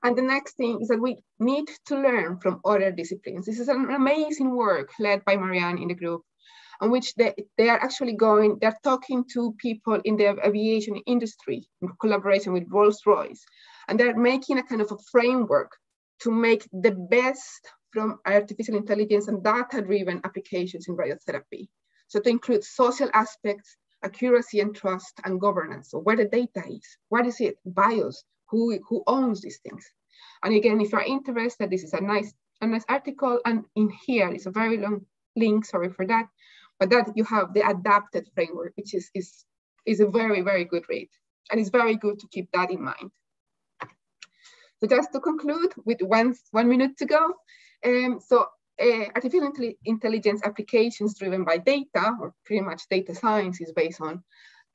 And the next thing is that we need to learn from other disciplines. This is an amazing work led by Marianne in the group on which they, they are actually going, they're talking to people in the aviation industry in collaboration with Rolls-Royce. And they're making a kind of a framework to make the best from artificial intelligence and data-driven applications in radiotherapy. So to include social aspects, accuracy and trust and governance. So where the data is, what is it, bios, who, who owns these things. And again, if you're interested, this is a nice, a nice article. And in here is a very long link, sorry for that but that you have the adapted framework, which is, is, is a very, very good read. And it's very good to keep that in mind. So just to conclude with one, one minute to go. Um, so uh, artificial intelligence applications driven by data, or pretty much data science is based on,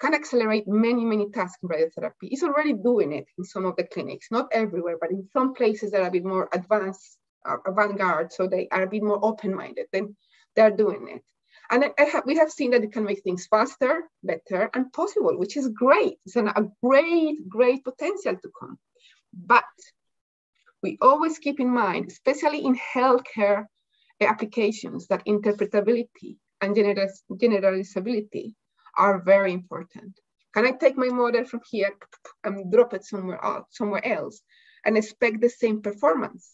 can accelerate many, many tasks in radiotherapy. It's already doing it in some of the clinics, not everywhere, but in some places that are a bit more advanced, uh, avant-garde, so they are a bit more open-minded, then they're doing it. And have, we have seen that it can make things faster, better, and possible, which is great. It's an, a great, great potential to come. But we always keep in mind, especially in healthcare applications, that interpretability and generalizability are very important. Can I take my model from here and drop it somewhere else, somewhere else and expect the same performance?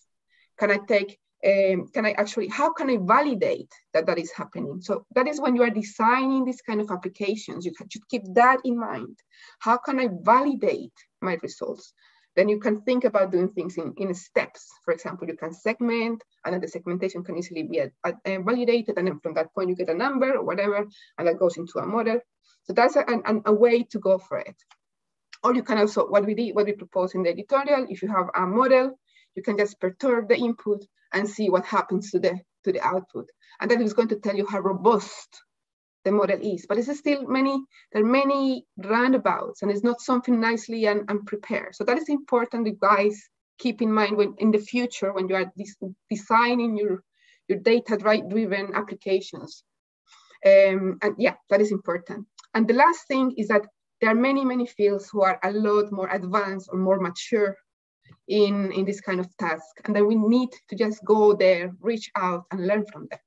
Can I take um, can I actually, how can I validate that that is happening? So that is when you are designing these kind of applications, you should keep that in mind. How can I validate my results? Then you can think about doing things in, in steps. For example, you can segment and then the segmentation can easily be a, a, a validated. And then from that point, you get a number or whatever, and that goes into a model. So that's a, a way to go for it. Or you can also, what we did, what we propose in the editorial, if you have a model, you can just perturb the input and see what happens to the, to the output. And that is going to tell you how robust the model is. But it's still many, there are many roundabouts and it's not something nicely and, and prepared. So that is important you guys keep in mind when in the future when you are designing your, your data-driven applications. Um, and yeah, that is important. And the last thing is that there are many, many fields who are a lot more advanced or more mature in, in this kind of task. And then we need to just go there, reach out and learn from them.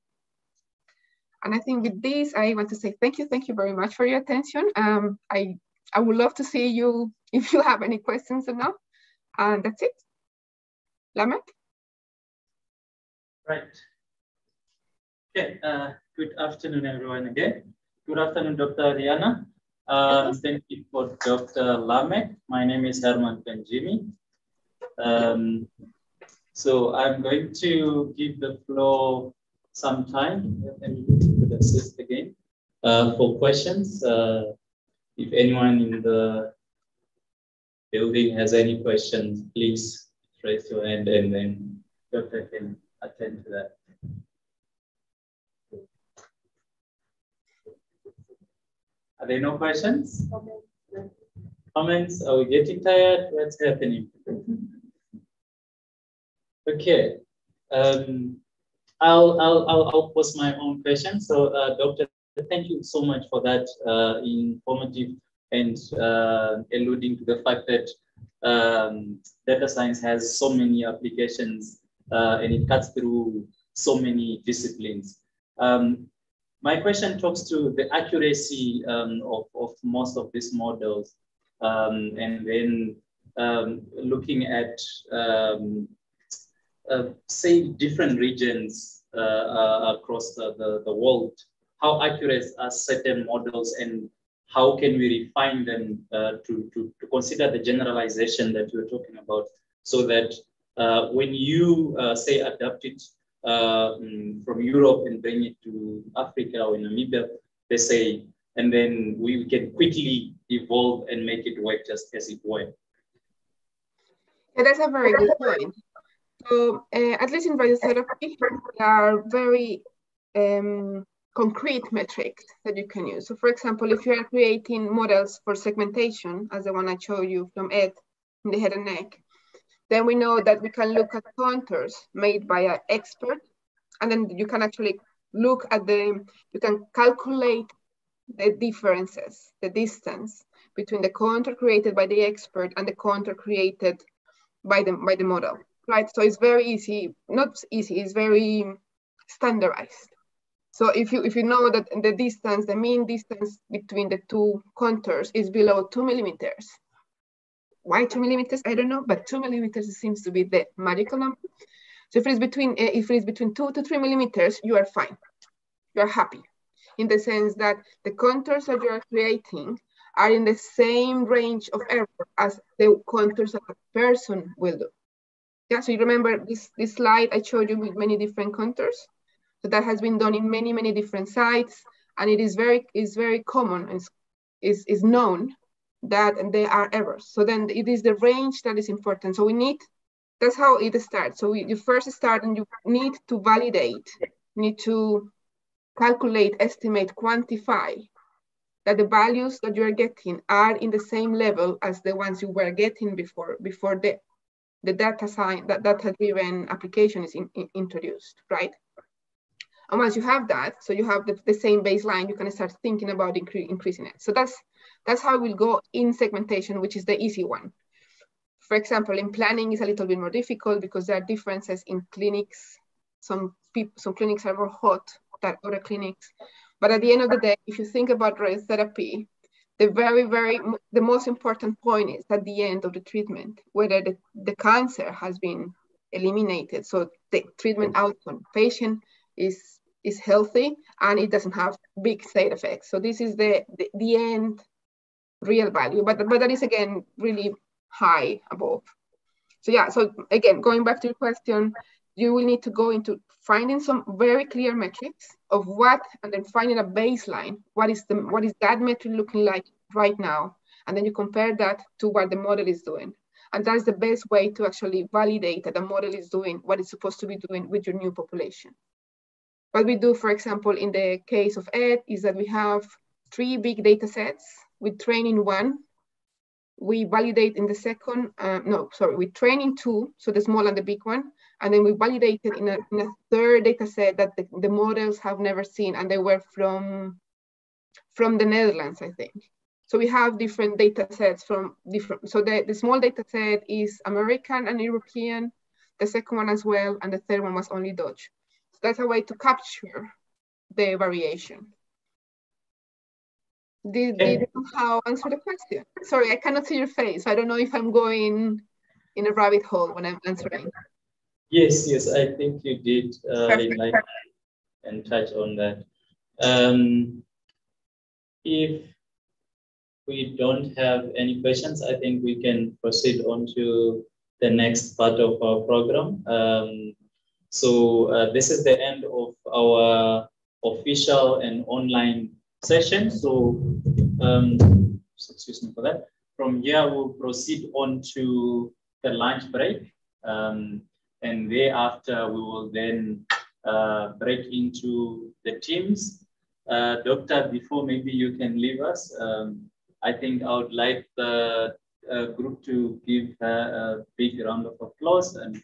And I think with this, I want to say thank you. Thank you very much for your attention. Um, I, I would love to see you if you have any questions or not. And that's it. Lameck? Right. Okay, uh, good afternoon, everyone again. Good afternoon, Dr. Ariana. Uh, thank you for Dr. Lameck. My name is Herman Benjimi. Um, so I'm going to give the floor some time, and could assist again, uh, for questions. Uh, if anyone in the building has any questions, please raise your hand and then Dr. can attend to that. Are there no questions? Comments? Are we getting tired? What's happening? Okay. Um, I'll, I'll, I'll, post my own question. So, uh, Doctor, thank you so much for that uh, informative and uh, alluding to the fact that um, data science has so many applications uh, and it cuts through so many disciplines. Um, my question talks to the accuracy um, of, of most of these models um, and then um, looking at, um, say, different regions uh, uh, across the, the, the, world, how accurate are certain models and how can we refine them uh, to, to, to consider the generalization that you're talking about so that uh, when you uh, say adapt it um, from Europe and bring it to Africa or in Namibia, they say, and then we can quickly evolve and make it work just as it were. Yeah, that's a very good point. So uh, at least in radiotherapy, there are very um, concrete metrics that you can use. So for example, if you are creating models for segmentation, as the one I showed you from Ed in the head and neck, then we know that we can look at contours made by an expert, and then you can actually look at the, you can calculate the differences, the distance between the contour created by the expert and the contour created by the, by the model, right? So it's very easy, not easy, it's very standardized. So if you if you know that the distance, the mean distance between the two contours is below two millimeters, why two millimeters? I don't know, but two millimeters seems to be the magical number. So if it is between eh, if it is between two to three millimeters, you are fine. You are happy, in the sense that the contours that you are creating are in the same range of error as the contours that a person will do. Yeah, so you remember this, this slide I showed you with many different contours? So that has been done in many, many different sites, and it is very, is very common and is, is known that there are errors. So then it is the range that is important. So we need, that's how it starts. So we, you first start and you need to validate, you need to calculate, estimate, quantify that the values that you are getting are in the same level as the ones you were getting before, before the, the data sign, that data-driven application is in, in, introduced, right? And once you have that, so you have the, the same baseline, you can start thinking about incre increasing it. So that's that's how we'll go in segmentation, which is the easy one. For example, in planning is a little bit more difficult because there are differences in clinics. Some people, some clinics are more hot than other clinics. But at the end of the day, if you think about radiotherapy, the very, very, the most important point is at the end of the treatment, whether the, the cancer has been eliminated. So the treatment outcome, patient is, is healthy and it doesn't have big side effects. So this is the, the, the end real value, but, but that is again really high above. So yeah, so again, going back to your question, you will need to go into finding some very clear metrics of what, and then finding a baseline. What is the what is that metric looking like right now? And then you compare that to what the model is doing. And that's the best way to actually validate that the model is doing what it's supposed to be doing with your new population. What we do, for example, in the case of ED, is that we have three big data sets we train in one, we validate in the second, uh, no, sorry, we train in two, so the small and the big one, and then we validated in a, in a third data set that the, the models have never seen, and they were from from the Netherlands, I think. So we have different data sets from different, so the, the small data set is American and European, the second one as well, and the third one was only Dutch. So that's a way to capture the variation. Did, did somehow answer the question? Sorry, I cannot see your face. I don't know if I'm going in a rabbit hole when I'm answering. Yes, yes, I think you did uh, like and touch on that. Um, if we don't have any questions, I think we can proceed on to the next part of our program. Um, so uh, this is the end of our official and online session. So um, excuse me for that. From here, we'll proceed on to the lunch break. Um, and thereafter, we will then uh, break into the teams. Uh, doctor, before maybe you can leave us, um, I think I would like the uh, group to give her a big round of applause and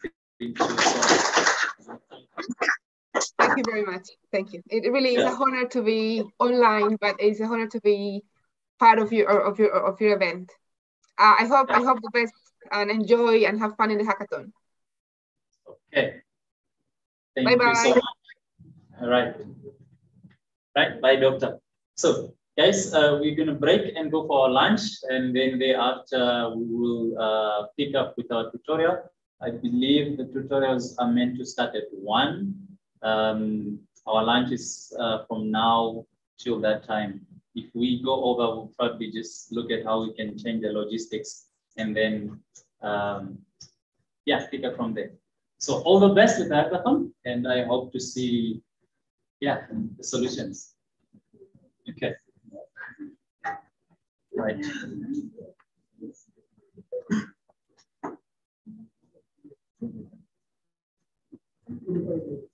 Thank you very much. Thank you. It really is yeah. an honor to be online, but it's an honor to be part of your of your of your event. Uh, I hope I hope the best and enjoy and have fun in the hackathon. Okay. Thank bye bye. So All right. Right. Bye, doctor. So, guys, uh, we're going to break and go for our lunch, and then thereafter we will uh, pick up with our tutorial. I believe the tutorials are meant to start at one. Um, our lunch is uh, from now till that time. If we go over, we'll probably just look at how we can change the logistics and then, um, yeah, pick up from there. So all the best with hackathon, and I hope to see, yeah, the solutions. Okay. Right.